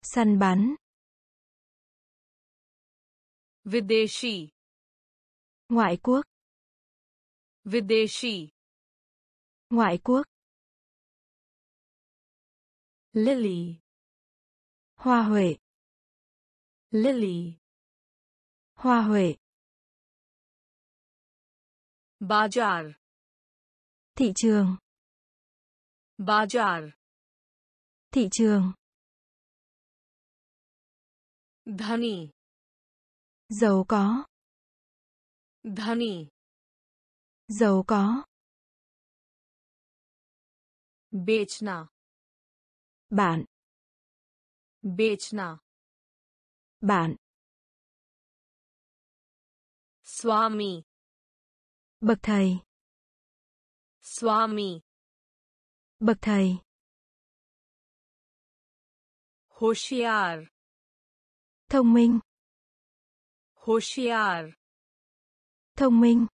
săn bắn. Videshi. Ngoại quốc. Videshi. Ngoại quốc. Lily. Hoa huệ. Lily. Hoa huệ. Bazar, thị trường. Bazar, thị trường. धनी Giàu có. धनी Giàu có. बेचना Bạn. बेचना Bạn. स्वामी Bậc thầy. स्वामी Bậc thầy. होशियार thông minh. Hoşyar thông minh.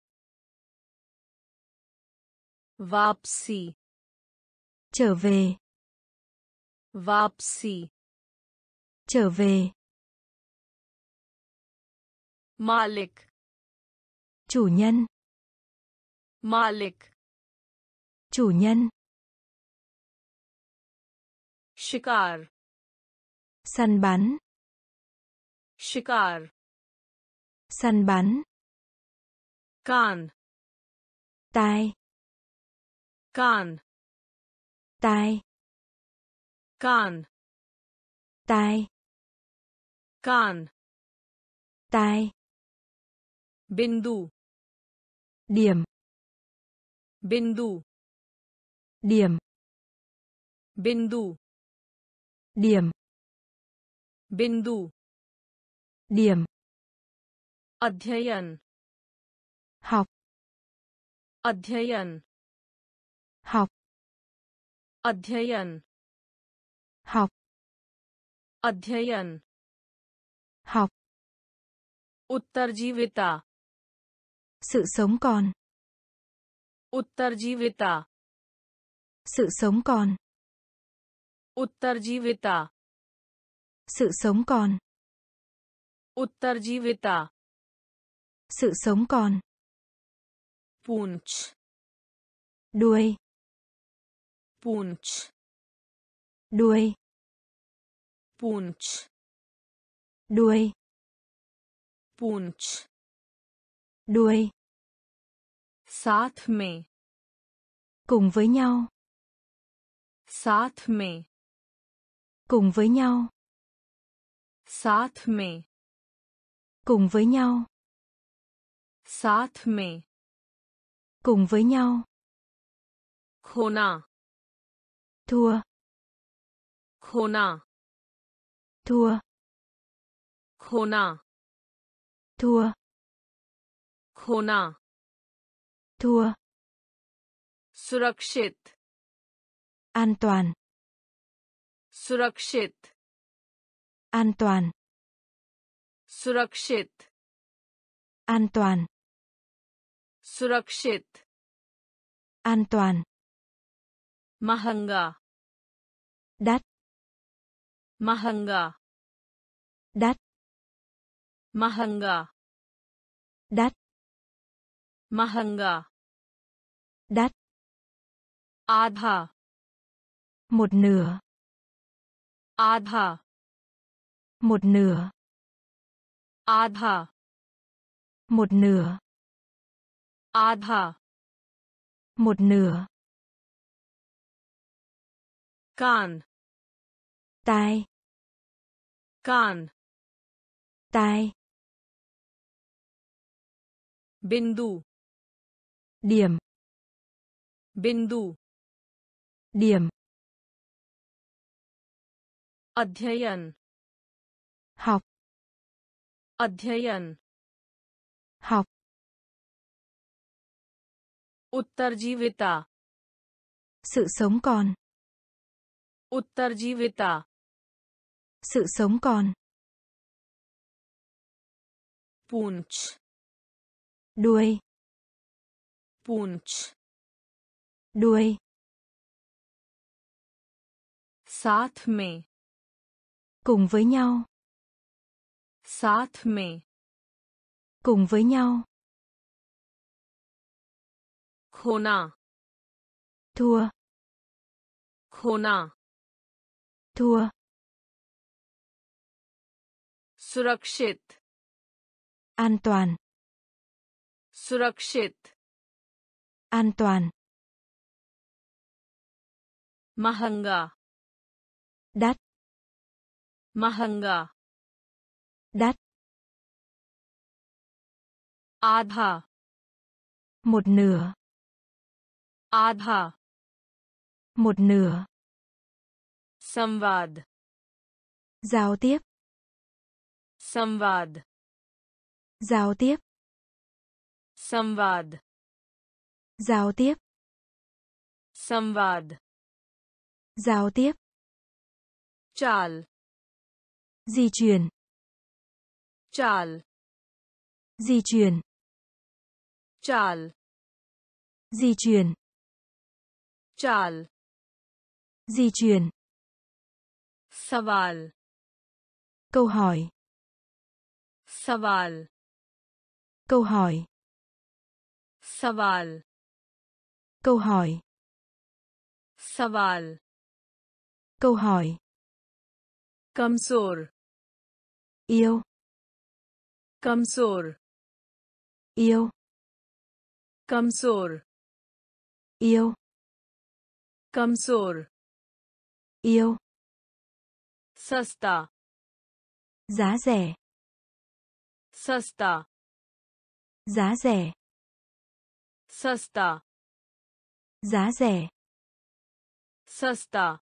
Vapsi. Trở về. Vapsi. Trở về. Malik. Chủ nhân. Malik. Chủ nhân. Shikar. Săn bắn. शिकार Săn bắn. कान tai कान tai कान tai कान tai बिंदु điểm बिंदु điểm बिंदु điểm बिंदु điểm अध्ययन học अध्ययन học अध्ययन học अध्ययन học उत्तरजीविता sự sống còn उत्तरजीविता sự sống còn उत्तरजीविता sự sống còn Uttarjivita. Sự sống còn. Punch. Đuôi. Punch. Đuôi. Punch. Đuôi. Punch. Đuôi. Sát me Cùng với nhau. Sát me Cùng với nhau. Sát me cùng với nhau साथ में cùng với nhau खोना thua खोना thua खोना thua खोना thua सुरक्षित an toàn सुरक्षित an toàn सुरक्षित an toàn सुरक्षित an toàn महंगा đắt महंगा đắt महंगा đắt महंगा đắt आधा một nửa आधा một nửa आधा một nửa आधा một nửa कान tai कान tai बिंदु điểm बिंदु điểm अध्ययन học अध्ययन học उत्तरजीविता sự sống còn उत्तरजीविता sự sống còn पूंछ đuôi पूंछ đuôi साथ में cùng với nhau साथ में cùng với nhau खोना thua खोना thua सुरक्षित an toàn सुरक्षित an toàn महंगा đắt महंगा đắt आधा một nửa आधा một nửa संवाद giao tiếp संवाद giao tiếp संवाद giao tiếp संवाद giao tiếp चाल di chuyển Chal. Di chuyển. Chal. Di chuyển. Chal. Di chuyển. Saval. Câu hỏi. Saval. Câu hỏi. Saval. Câu hỏi. Saval. Câu hỏi. Kamsor. Yêu. कमज़ोर। यो कमज़ोर। यो कमज़ोर। यो सस्ता। Giá rẻ. सस्ता। Giá rẻ. सस्ता। Giá rẻ. सस्ता।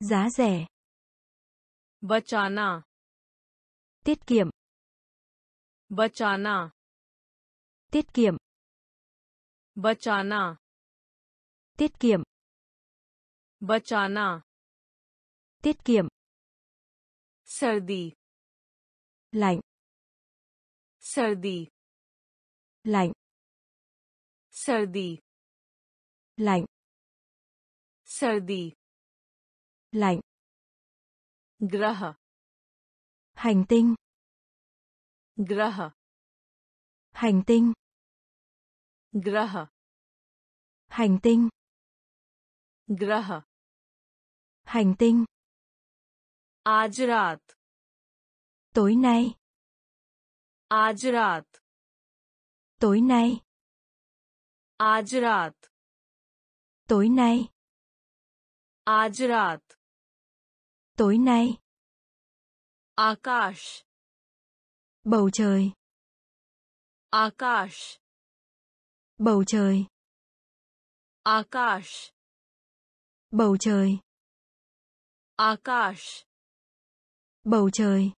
Giá rẻ. बचाना। Tiết बचाना tiết kiệm बचाना tiết kiệm बचाना tiết kiệm सर्दी lạnh सर्दी lạnh सर्दी lạnh सर्दी lạnh ग्रह hành tinh ग्रह hành tinh ग्रह hành tinh ग्रह hành tinh आज रात tối nay आज रात tối nay आज रात tối nay आज रात tối nay आकाश bầu trời. Akash. Bầu trời. Akash. Bầu trời. Akash. Bầu trời.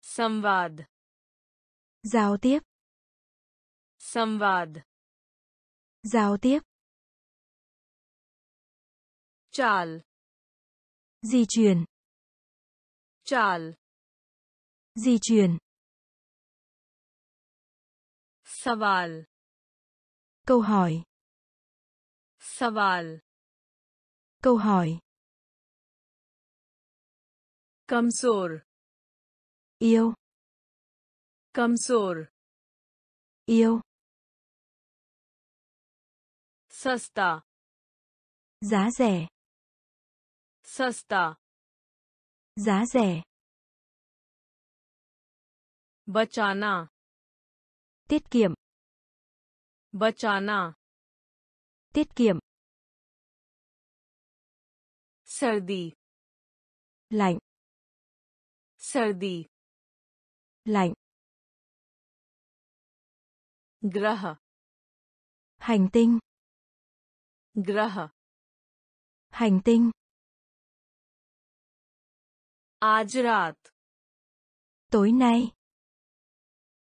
Samvad. Giao tiếp. Samvad. Giao tiếp. Chal. Di chuyển. Chal. Di chuyển. Saval. Câu hỏi. Saval. Câu hỏi. Kamsor. Yêu. Kamsor. Yêu. Sasta. Giá rẻ. Sasta. Giá rẻ. बचाना tiết kiệm बचाना tiết kiệm सर्दी lạnh सर्दी lạnh ग्रह hành tinh ग्रह hành tinh आज रात tối nay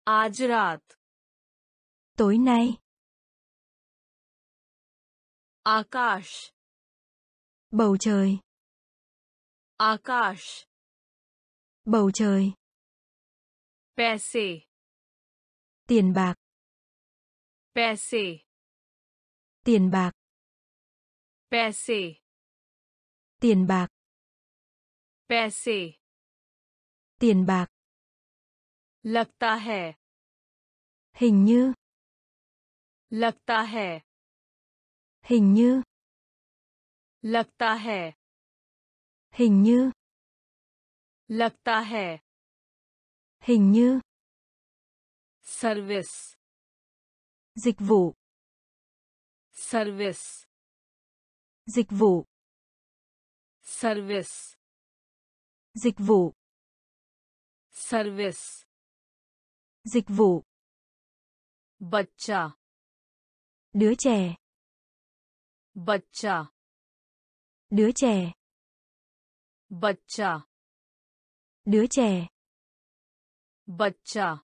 आज रात tối nay आकाश bầu trời आकाश bầu trời पैसे tiền bạc पैसे tiền bạc पैसे tiền bạc पैसे tiền bạc लगता है hình như लगता है hình như लगता है hình như लगता है hình như service dịch vụ service dịch vụ service dịch vụ service dịch vụ बच्चा đứa trẻ बच्चा đứa trẻ बच्चा đứa trẻ बच्चा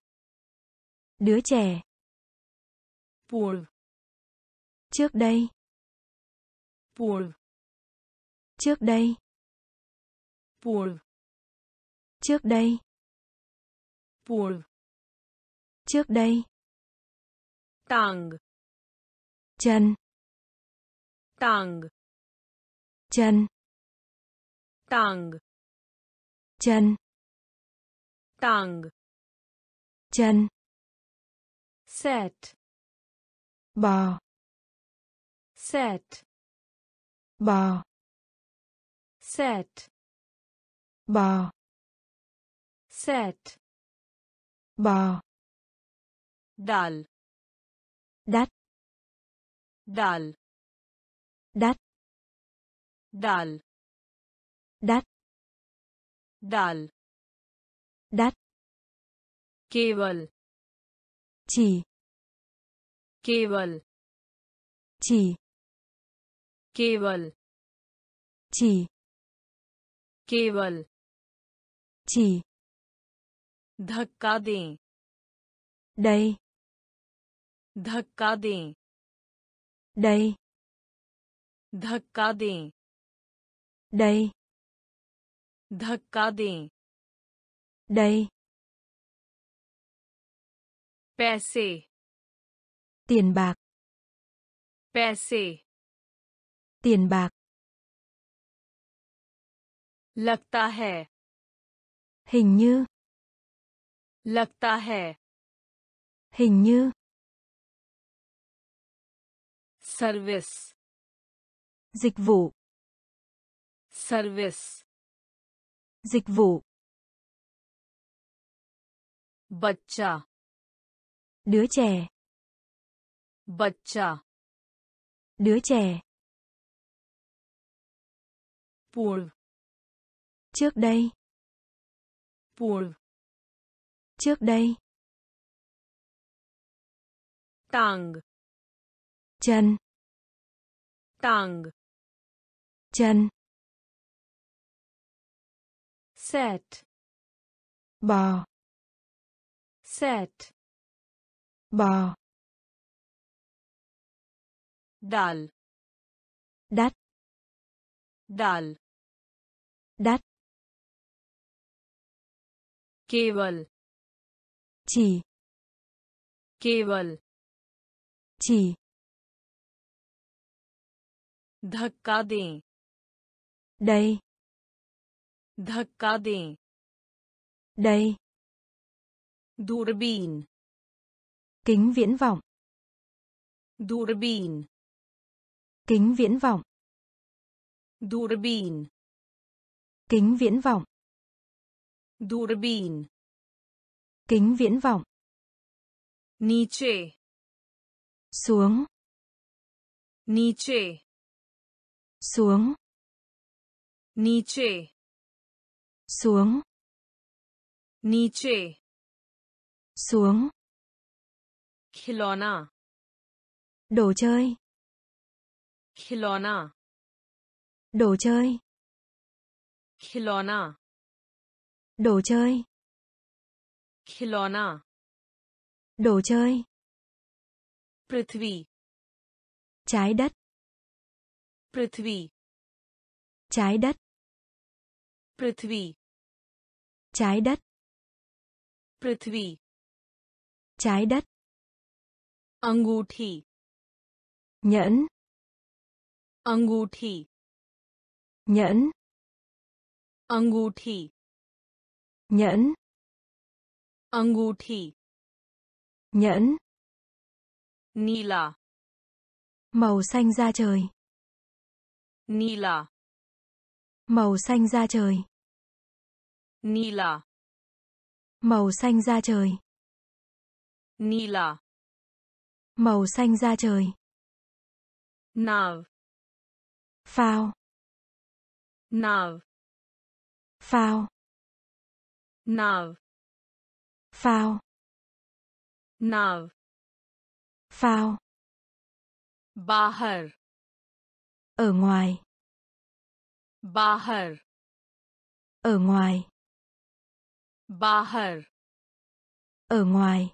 đứa trẻ पूर्व trước đây पूर्व trước đây पूर्व trước đây पूर्व trước đây? Tàng chân. Tàng chân. Tàng chân. Tàng chân. Set. Bò. Set. Bò. Set. Bò. Set. Bò. डाल डाल डाल डाल डाल डाल डाल डाल केवल जी केवल जी केवल जी केवल जी धक्का दें दई धक्का दें đây धक्का दें đây धक्का दें đây पैसे tiền bạc पैसे tiền bạc लगता है hình như लगता है hình như Service. Dịch vụ. Service. Dịch vụ. Baccha. Đứa trẻ. Baccha. Đứa trẻ. Pool. Trước đây. Pool. Trước đây. Tàng. Chân टांग chân set bò set bò डाल đắt डाल đắt केवल chỉ केवल chỉ धक्का दें đây धक्का दें đây दूरबीन kính viễn vọng दूरबीन kính viễn vọng दूरबीन kính viễn vọng दूरबीन kính viễn vọng नीचे xuống नीचे xuống Niche. Xuống. Niche. Xuống. Khilona. Đồ chơi. Khilona. Đồ chơi. Khilona. Đồ chơi. Khilona. Đồ chơi. Prithvi. Trái đất. Prithvi. Trái đất. Prithvi. Trái đất. Prithvi. Trái đất. Anguthi. Nhẫn. Anguthi. Nhẫn. Anguthi. Nhẫn. Anguthi. Nhẫn. Nila. Màu xanh da trời. Nila. Màu xanh da trời. Nila. Màu xanh da trời. Nila. Màu xanh da trời. Nav. Phao. Nav. Phao. Nav. Phao. Nav. Phao. Bahar ở ngoài बाहर ở ngoài बाहर ở ngoài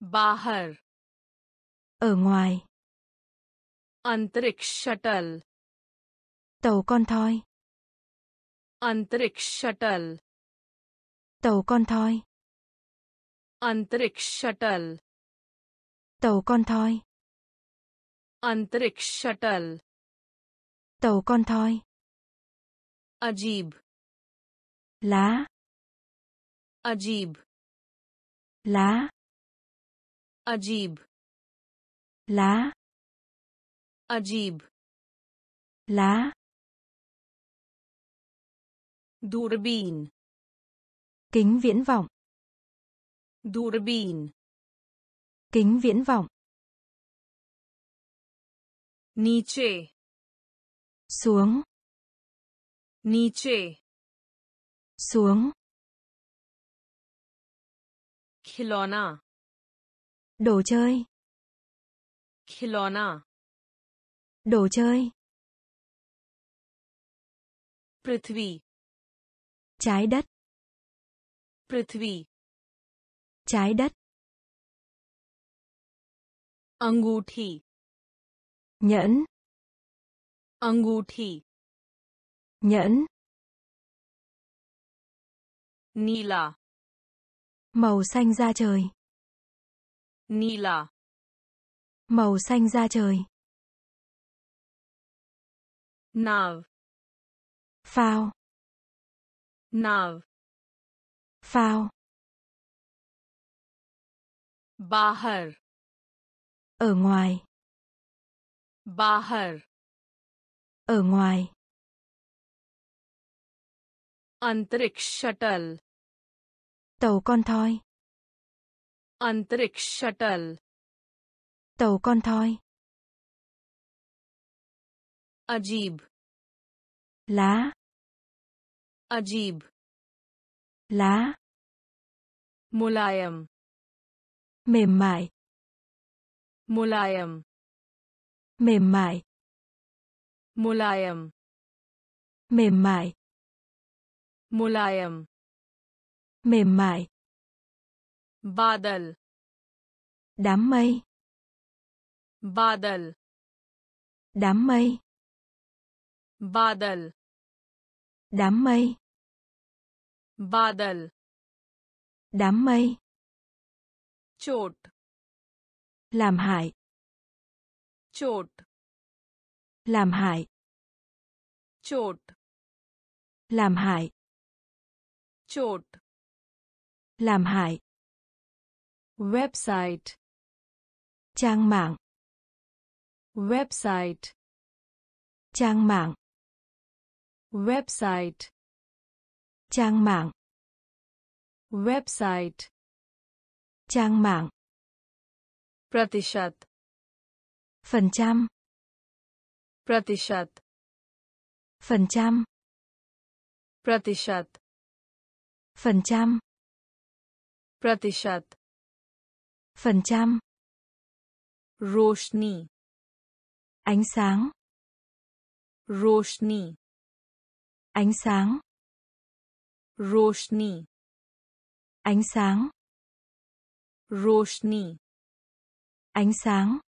बाहर ở ngoài अंतरिक्ष shuttle tàu con thoi अंतरिक्ष shuttle tàu con thoi अंतरिक्ष shuttle tàu con thoi अंतरिक्ष shuttle tàu con thoi अजीब lá अजीब lá अजीब lá अजीब lá दूरबीन kính viễn vọng दूरबीन Kính viễn vọng. Nice. Xuống. Nice. Xuống. Khilona. Đồ chơi. Khilona. Đồ chơi. Prithvi. Trái đất. Prithvi. Trái đất. Anguthi Nhẫn. अंगूठी Nhẫn. नीला Màu xanh da trời. नीला Màu xanh da trời. नाव Phao. नाव Phao. बाहर Ở ngoài. Bahar. Ở ngoài. antrik shuttle. Tàu con thoi. antrik shuttle. Tàu con thoi. Ajib. Lá. Ajib. Lá. Mulayam. Mềm mại. Mulayam mềm mại. Mulayem mềm mại. Mulayem mềm mại. Badal. Đám mây. Badal. Đám mây. Badal. Đám mây. Badal. Đám mây. Chột làm hại chốt làm hại. Chốt làm hại. Chốt làm hại. Website. Trang mạng. Website. Trang mạng. Website. Trang mạng. Website. Trang mạng. Pratishat phần trăm. pratishat phần trăm. pratishat phần trăm. pratishat phần trăm. Roshni. Ánh sáng. Roshni. Ánh sáng. Roshni. Ánh sáng. Roshni. Ánh sáng.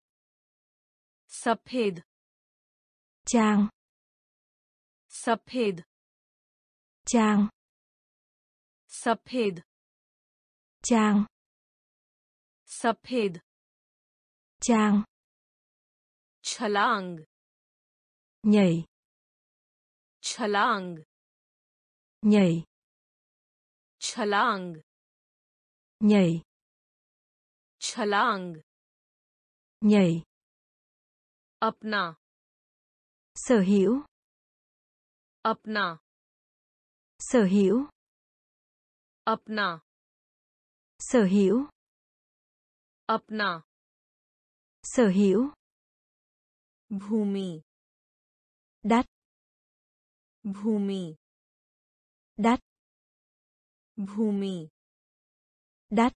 सफेद Trang. सफेद Trang. सफेद Trang. सफेद Trang. छलांग Nhảy. छलांग Nhảy. छलांग Nhảy. छलांग Nhảy. अपना सो अपना सो अपना सो अपना सो भूमि डट भूमि डट भूमि डट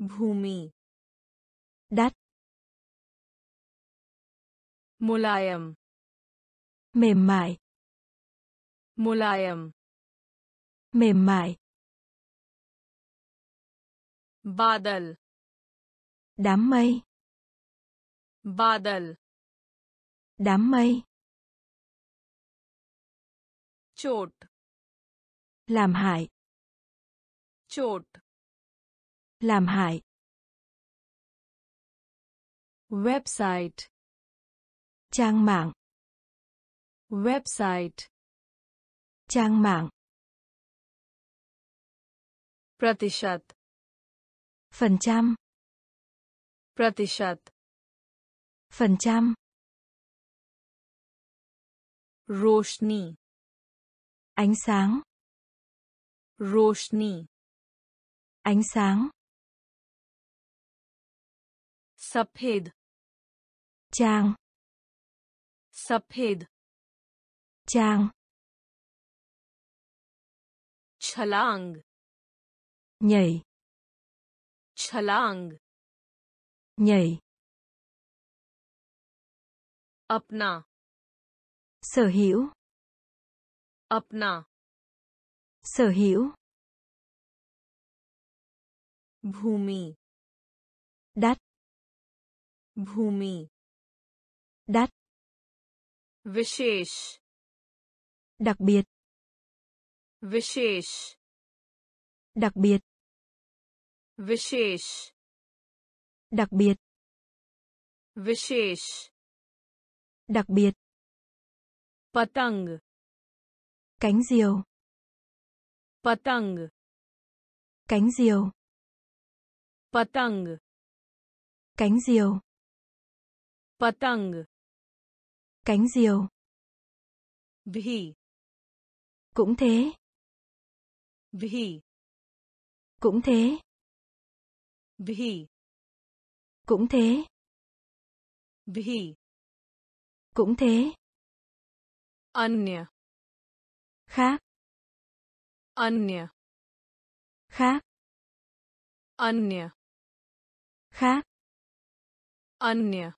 भूमि डट मुलायम Mềm mại. मुलायम Mềm mại. बादल Đám mây. बादल Đám mây. चोट Làm hại. चोट Làm hại. Website Trang mạng. Website Trang mạng. प्रतिशत Phần trăm. प्रतिशत Phần trăm. रोशनी Ánh sáng. रोशनी Ánh sáng. सफेद trang सफेद trang छलांग nhảy छलांग nhảy अपना sở hữu अपना sở hữu भूमि đất भूमि đất विशेष đặc biệt विशेष đặc biệt विशेष đặc biệt विशेष đặc biệt पतंग cánh diều पतंग cánh diều पतंग cánh diều पतंग Cánh diều. Bhi. Cũng thế. Bhi. Cũng thế. Bhi. Cũng thế. Bhi. Cũng thế. Anya. Khác. Anya. Khác. Anya. Khác. Anya.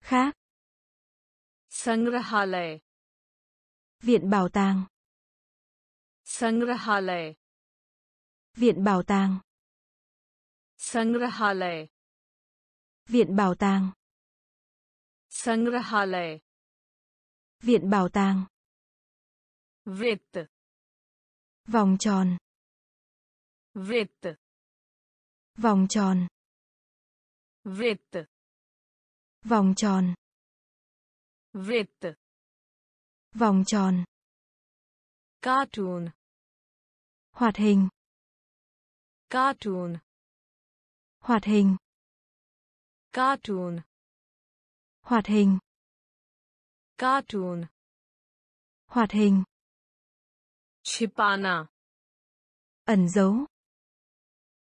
Khác संग्रहालय viện bảo tàng संग्रहालय viện bảo tàng संग्रहालय viện bảo tàng संग्रहालय viện bảo tàng वृत्त vòng tròn वृत्त vòng tròn वृत्त vòng tròn Vrit. Vòng tròn. Cartoon. Hoạt hình. Cartoon. Hoạt hình. Cartoon. Hoạt hình. Cartoon. Hoạt hình. Chipana. Ẩn dấu.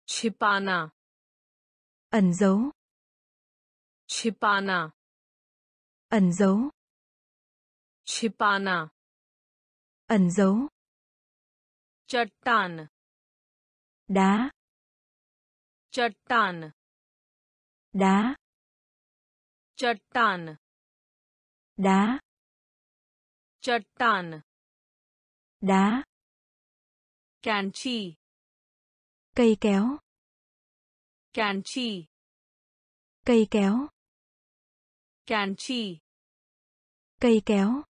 Chipana. Ẩn dấu. Chipana ẩn giấu छिपाना ẩn giấu चट्टान đá चट्टान đá चट्टान đá चट्टान đá कैंची cây kéo कैंची cây kéo Canchi. Cây kéo.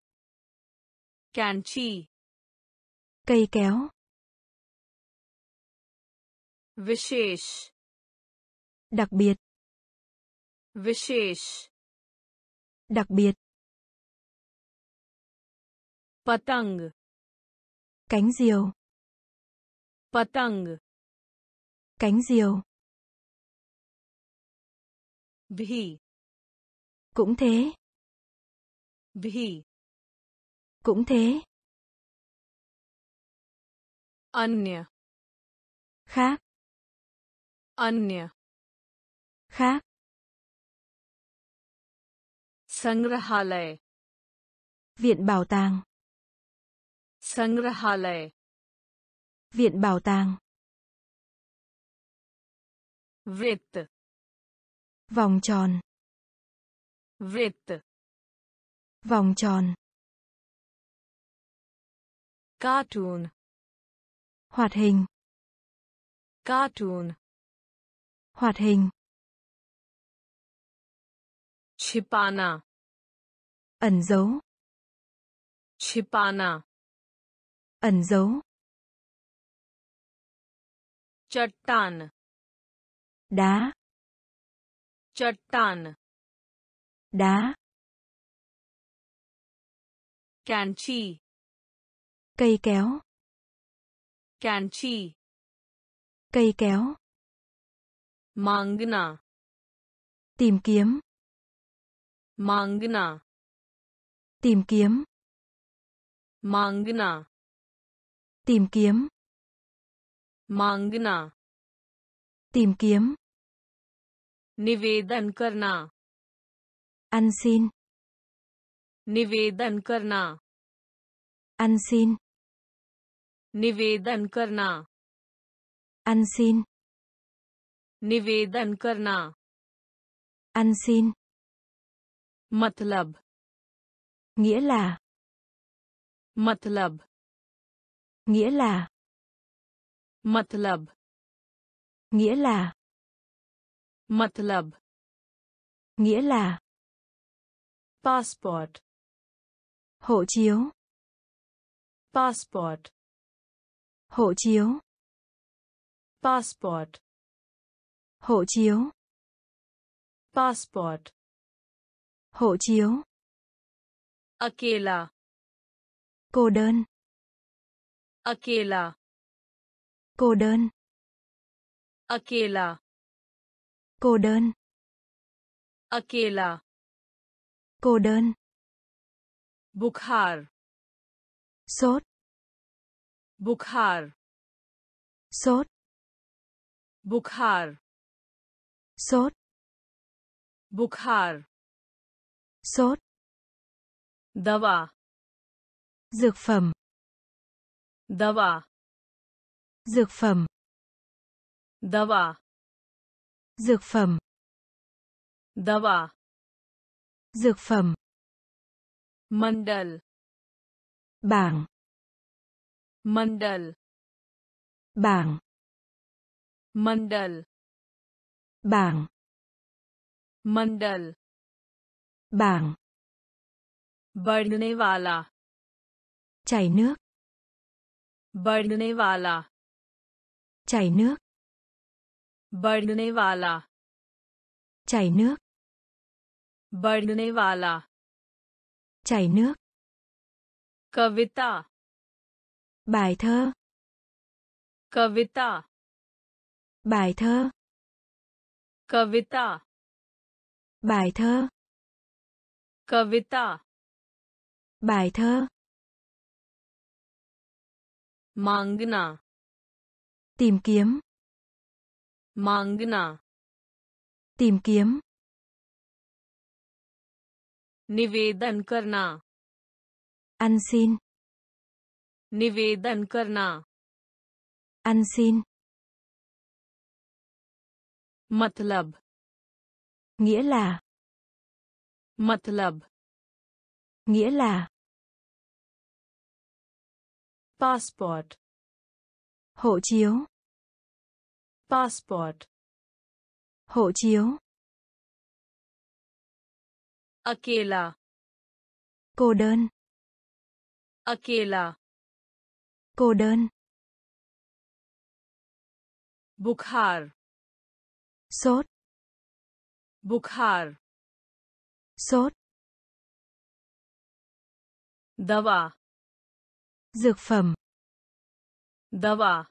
Canchi. Cây kéo. Vishesh. Đặc biệt. Vishesh. Đặc biệt. Patang. Cánh diều. Patang. Cánh diều. Bhi. cũng thế भी cũng thế अन्य khác अन्य khác संग्रहालय viện bảo tàng संग्रहालय viện bảo tàng वृत्त vòng tròn Vrit. Vòng tròn. Cartoon. Hoạt hình. Cartoon. Hoạt hình. Chipana. Ẩn dấu. Chipana. Ẩn dấu. Chattan. Đá. Chattan đá càn chỉ cây kéo càn chỉ cây kéo mangna tìm kiếm mangna tìm kiếm mangna tìm kiếm mangna tìm kiếm nivedan karna ăn xin निवेदन करना ăn xin निवेदन करना ăn xin निवेदन करना ăn xin मतलब nghĩa là मतलब nghĩa là मतलब nghĩa là मतलब nghĩa là passport. Hộ chiếu. Passport. Hộ chiếu. Passport. Hộ chiếu. Passport. Hộ chiếu. Akela. Cô đơn. Akela. Cô đơn. Akela. Cô đơn. Akela cô đơn. Bukhar. Sốt. Bukhar. Sốt. Bukhar. Sốt. Bukhar. Sốt. Dava. Dược phẩm. Dava. Dược phẩm. Dava. Dược phẩm. Dava. dược phẩm मंडल bảng मंडल bảng मंडल bảng मंडल bảng बढ़ने वाला chảy nước बढ़ने वाला chảy nước बढ़ने वाला chảy nước बढ़ने वाला chảy nước कविता bài thơ कविता bài thơ कविता bài thơ कविता bài thơ मांगना tìm kiếm मांगना tìm kiếm निवेदन करना ăn xin निवेदन करना ăn xin मतलब nghĩa là मतलब nghĩa là passport hộ chiếu passport hộ chiếu अकेला cô đơn अकेला cô đơn बुखार sốt बुखार sốt दवा dược phẩm दवा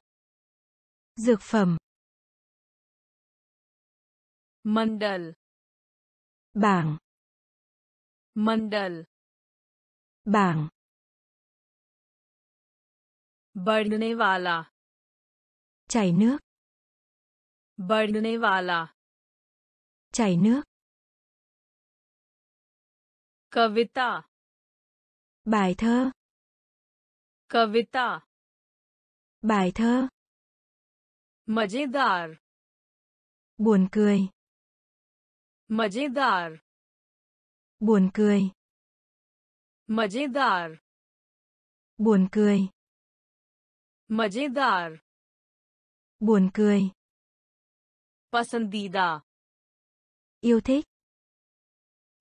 dược phẩm मंडल bảng मंडल बैंग बढ़ने वाला चाय नước बढ़ने वाला चाय नước कविता बाय थơ कविता बाय थơ मज़ेदार बुन cười. मज़ेदार buồn cười मजेदार buồn cười मजेदार buồn cười पसंदीदा yêu thích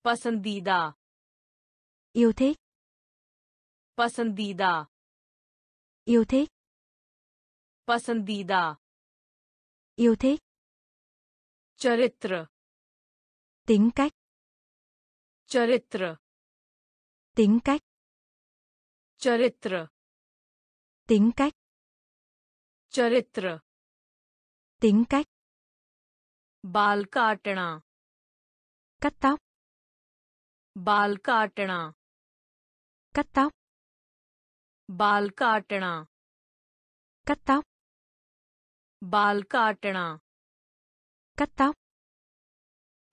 पसंदीदा yêu thích पसंदीदा yêu thích पसंदीदा yêu thích चरित्र tính cách चरित्र tính cách चरित्र tính cách चरित्र tính cách बाल काटना cắt tóc बाल काटना cắt tóc बाल काटना cắt tóc बाल काटना cắt tóc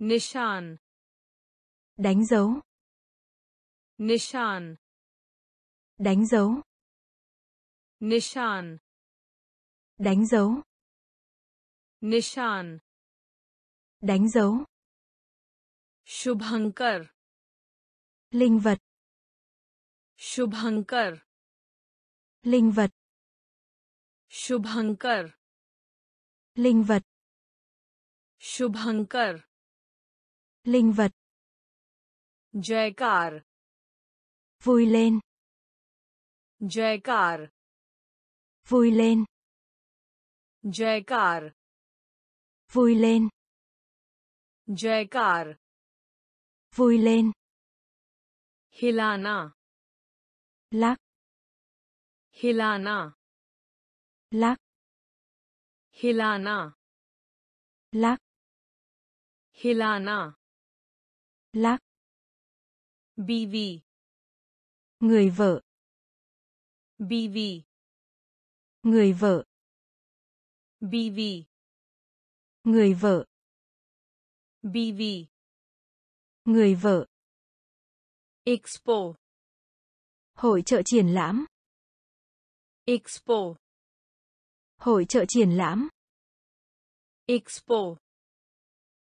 निशान đánh dấu. Nishan đánh dấu. Nishan đánh dấu. Nishan đánh dấu. Shubhankar. Linh vật. Shubhankar. Linh vật. Shubhankar. Linh vật. Shubhankar. Linh vật. Jaykar. Vui lên. Jaykar. Vui lên. Jaykar. Vui lên. Jaykar. Vui lên. Hilana. Lắc. Hilana. Lắc. Hilana. Lắc. Hilana. Lắc. Bivi. Người vợ. Bivi. Người vợ. Bivi. Người vợ. Bivi. Người vợ. Expo. Hội trợ triển lãm. Expo. Hội trợ triển lãm. Expo.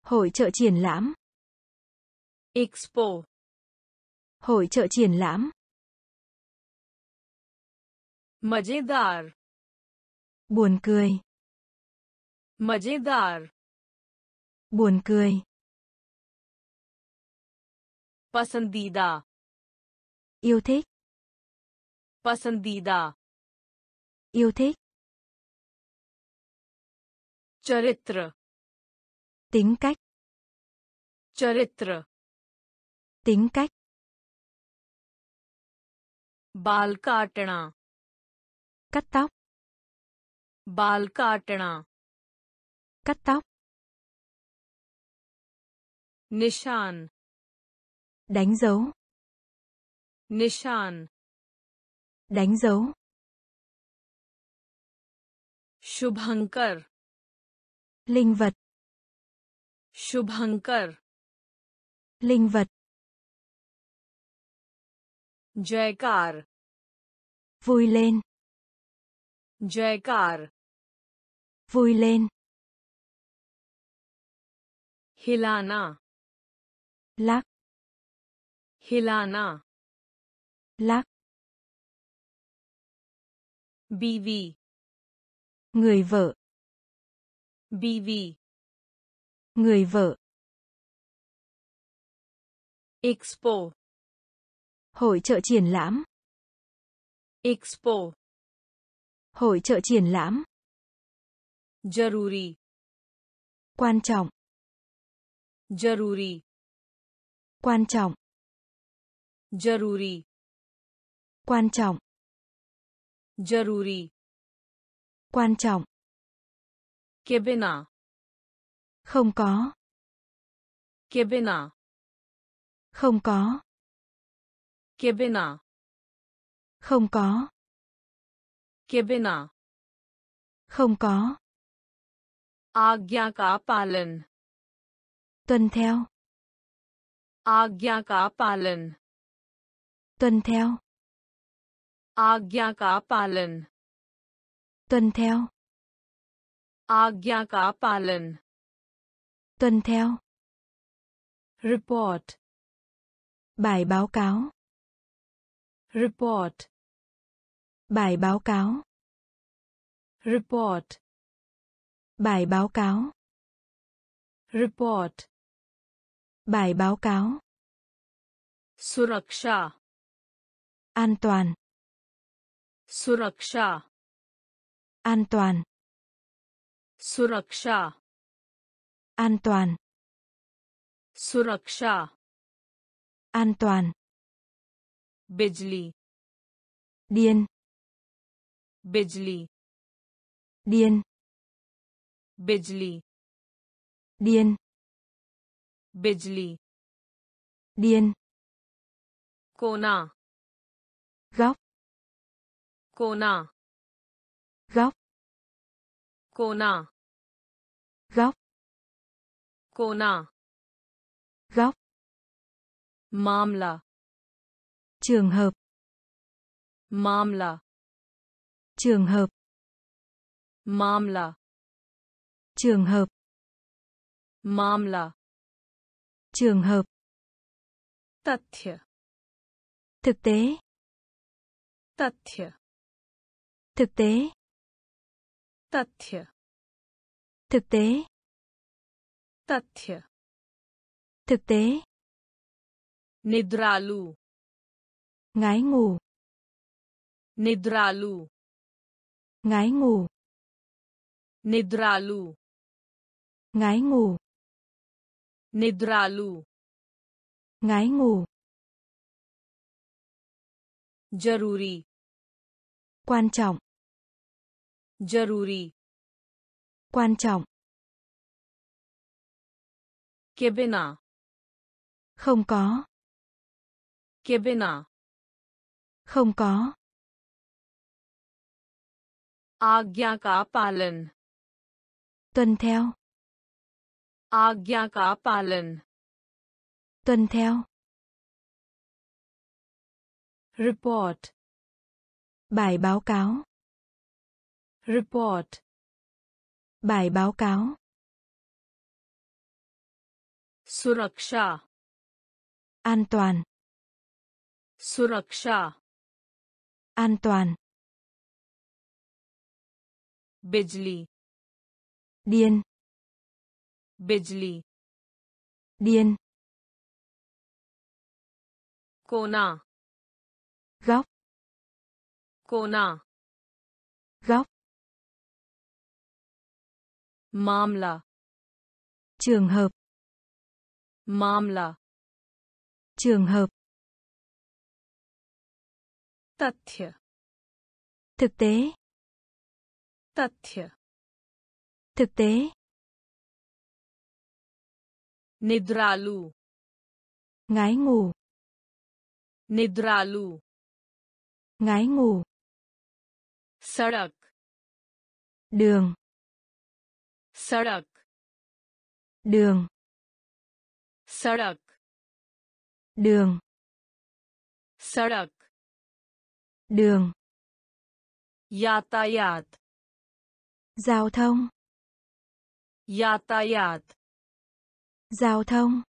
Hội trợ triển lãm. Expo. Hội trợ triển lãm. Majedar. Buồn cười. Majedar. Buồn cười. Pasandida. Yêu thích. Pasandida. Yêu thích. Charitra. Tính cách. Charitra. Tính cách. बाल काटना। कत्ता। बाल काटना। कत्ता। निशान। डेंग जाओ निशान। डेंग जाओ शुभंकर। लिंगवत शुभंकर। लिंगवत जयकार। vui lên जयकार vui lên हिलाना lắc हिलाना lắc बीवी người vợ बीवी người vợ expo hội trợ triển lãm Expo. Hội trợ triển lãm. Jaruri. Quan trọng. Jaruri. Quan trọng. Jaruri. Quan trọng. Jaruri. Quan trọng. Kebena. Không có. Kebena. Không có. Kebena. không có के बिना không có आज्ञा का पालन tuân theo आज्ञा का पालन tuân theo आज्ञा का पालन tuân theo आज्ञा का पालन tuân theo report bài báo cáo report. Bài báo cáo. Report. Bài báo cáo. Report. Bài báo cáo. Suraksha. An toàn. Suraksha. An toàn. Suraksha. An toàn. Suraksha. An toàn. बिजली điên बिजली điên बिजली điên बिजली điên कोना góc कोना góc कोना góc कोना góc मामला trường hợp. Mamla trường hợp. Mamla trường hợp. Mamla trường hợp. Tathya thực tế. Tathya thực tế. Tathya thực tế. Tathya thực tế. Nidralu ngái ngủ निद्रालु ngái ngủ निद्रालु ngái ngủ निद्रालु ngái ngủ जरूरी quan trọng जरूरी quan trọng के बिना không có के बिना không có. Agya ka palan. Tuân theo. Agya ka palan. Tuân theo. Report. Bài báo cáo. Report. Bài báo cáo. Suraksha. An toàn. Suraksha an toàn बिजली điên बिजली điên कोना góc कोना góc मामला trường hợp मामला trường hợp तथ्य thực tế तथ्य thực tế निद्रालु ngái ngủ निद्रालु ngái ngủ सड़क đường सड़क đường सड़क đường सड़क đường. Yatayat. Giao thông. Yatayat. Giao thông.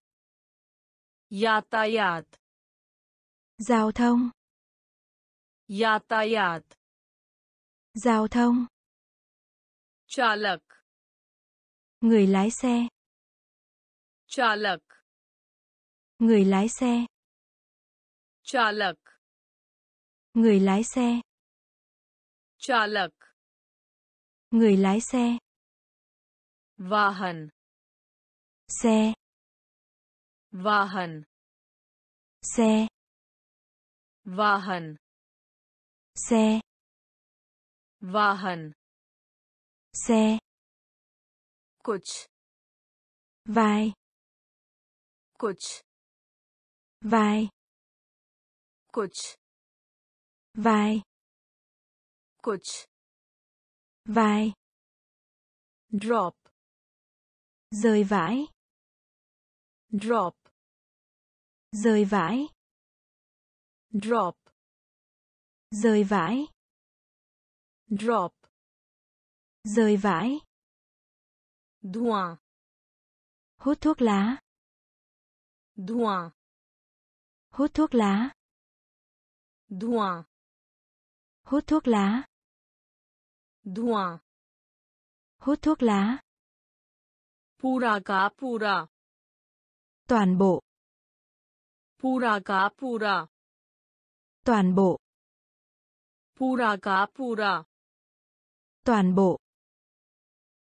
Yatayat. Giao thông. Yatayat. Giao thông. Chalak. Người lái xe. Chalak. Người lái xe. Chalak. Người lái xe. Chalak. Người lái xe. Vahan. Xe. Vahan. Xe. Vahan. Xe. Vahan. Xe. Kuch. Vai. Kuch. Vai. Kuch vai. कुछ vai. Drop. Rơi vãi. Drop. Rơi vãi. Drop. Rơi vãi. Drop. Rơi vãi. Douin. Hút thuốc lá. Douin. Hút thuốc lá. Douin hút thuốc lá धुआं hút thuốc lá पूरा का पूरा toàn bộ पूरा का पूरा toàn bộ पूरा का पूरा toàn bộ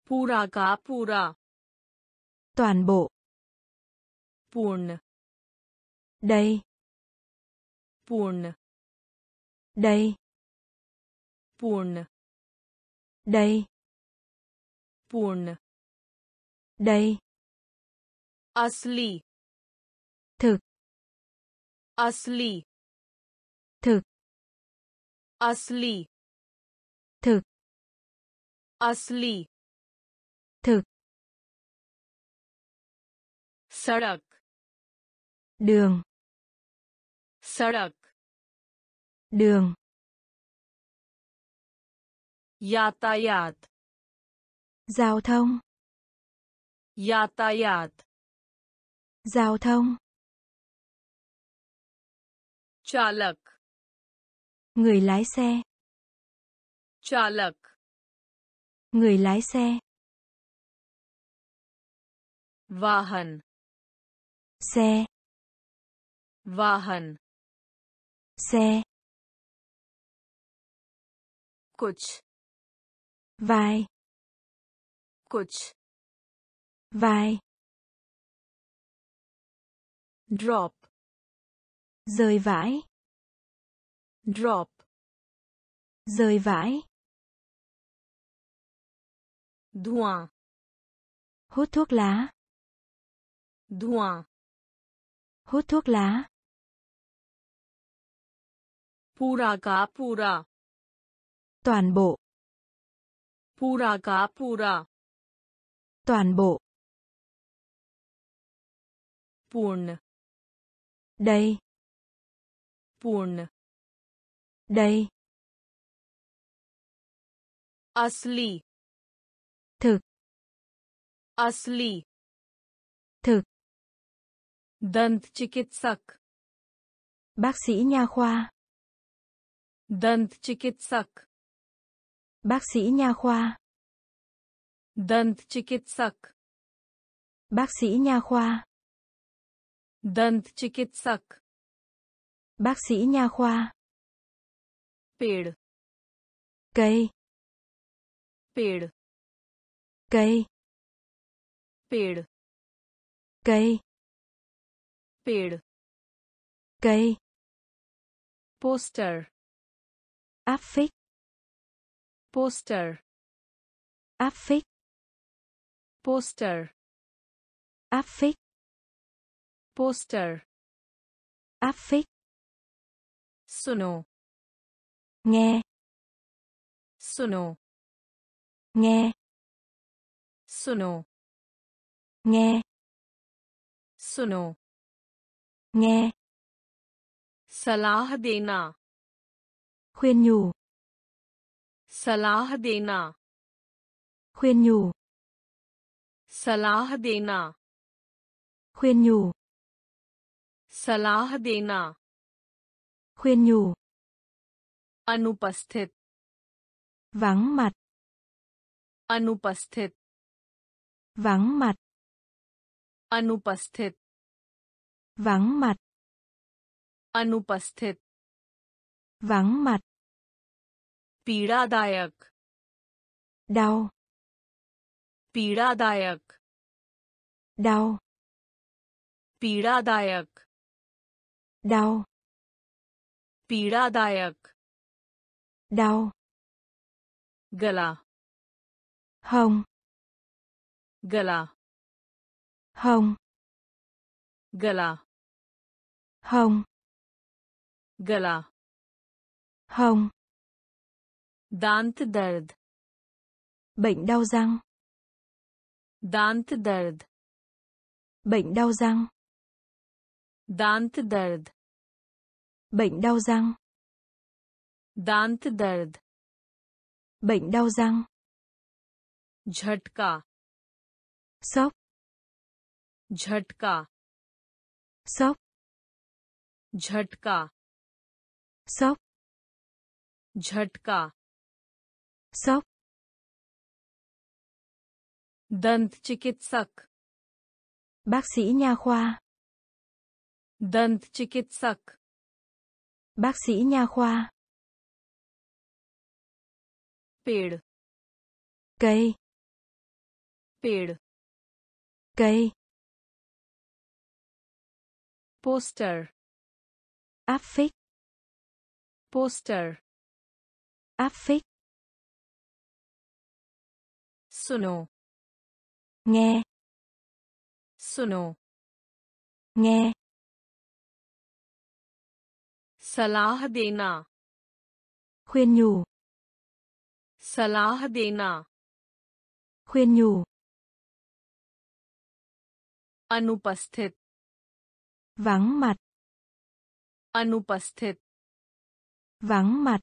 पूरा का पूरा toàn bộ पूर्ण đây पूर्ण đây Purn. Đây. Purn. Đây. Asli. Thực. Asli. Thực. Asli. Thực. Asli. Thực. Sarak. Đường. Sarak. Đường. Yatayat. Giao thông. Yatayat. Giao thông. Chalak. Người lái xe. Chalak. Người lái xe. Vahan. Xe. Vahan. Xe. Kuch vai kuch, vai drop rơi vãi drop rơi vãi Douin. Hút thuốc lá. Douin. Hút thuốc lá. Pura ka pura. Toàn bộ. Pura cả pura. Toàn bộ. Purn. Đây. Purn. Đây. Asli. Thực. Asli. Thực. Dant chikitsak. Bác sĩ nha khoa. Dant chikitsak. Bác sĩ nha khoa. Dant chikitsak. Bác sĩ nha khoa. Dant chikitsak. Bác sĩ nha khoa. Ped. Cây. Ped. Cây. Ped. Cây. Ped. Cây. Poster. Áp phích poster. Áp phích poster. Áp phích poster. Áp phích suno, nghe. Suno, nghe. Suno, nghe. Suno, nghe. Salah dena. Khuyên nhủ. सलाह देना khuyên nhủ सलाह देना khuyên nhủ सलाह देना khuyên nhủ अनुपस्थित vắng mặt अनुपस्थित vắng mặt अनुपस्थित vắng mặt अनुपस्थित vắng mặt पीड़ादायक đau पीड़ादायक đau पीड़ादायक đau पीड़ादायक đau गला hông गला hông गला hông गला hông दांत दर्द bệnh đau răng दांत दर्द bệnh đau răng दांत दर्द bệnh đau răng दांत दर्द bệnh đau răng झटका sốc झटका sốc झटका sốc झटका Sóc. Dant chikitsak. Bác sĩ nha khoa. Dant chikitsak. Bác sĩ nha khoa. Ped. Cây. Ped. Cây. Poster. Áp phích. Poster. Áp phích सुनो nghe सुनो nghe सलाह देना khuyên nhủ सलाह देना khuyên nhủ अनुपस्थित vắng mặt अनुपस्थित vắng mặt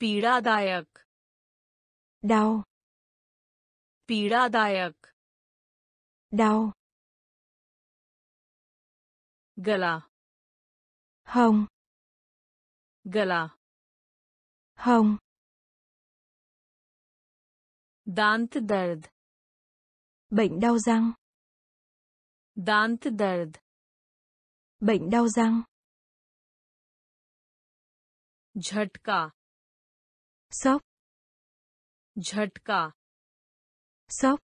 पीड़ादायक đau पीड़ादायक đau गला hông गला hông दांत दर्द bệnh đau răng दांत दर्द bệnh đau răng झटका sốc झटका। सब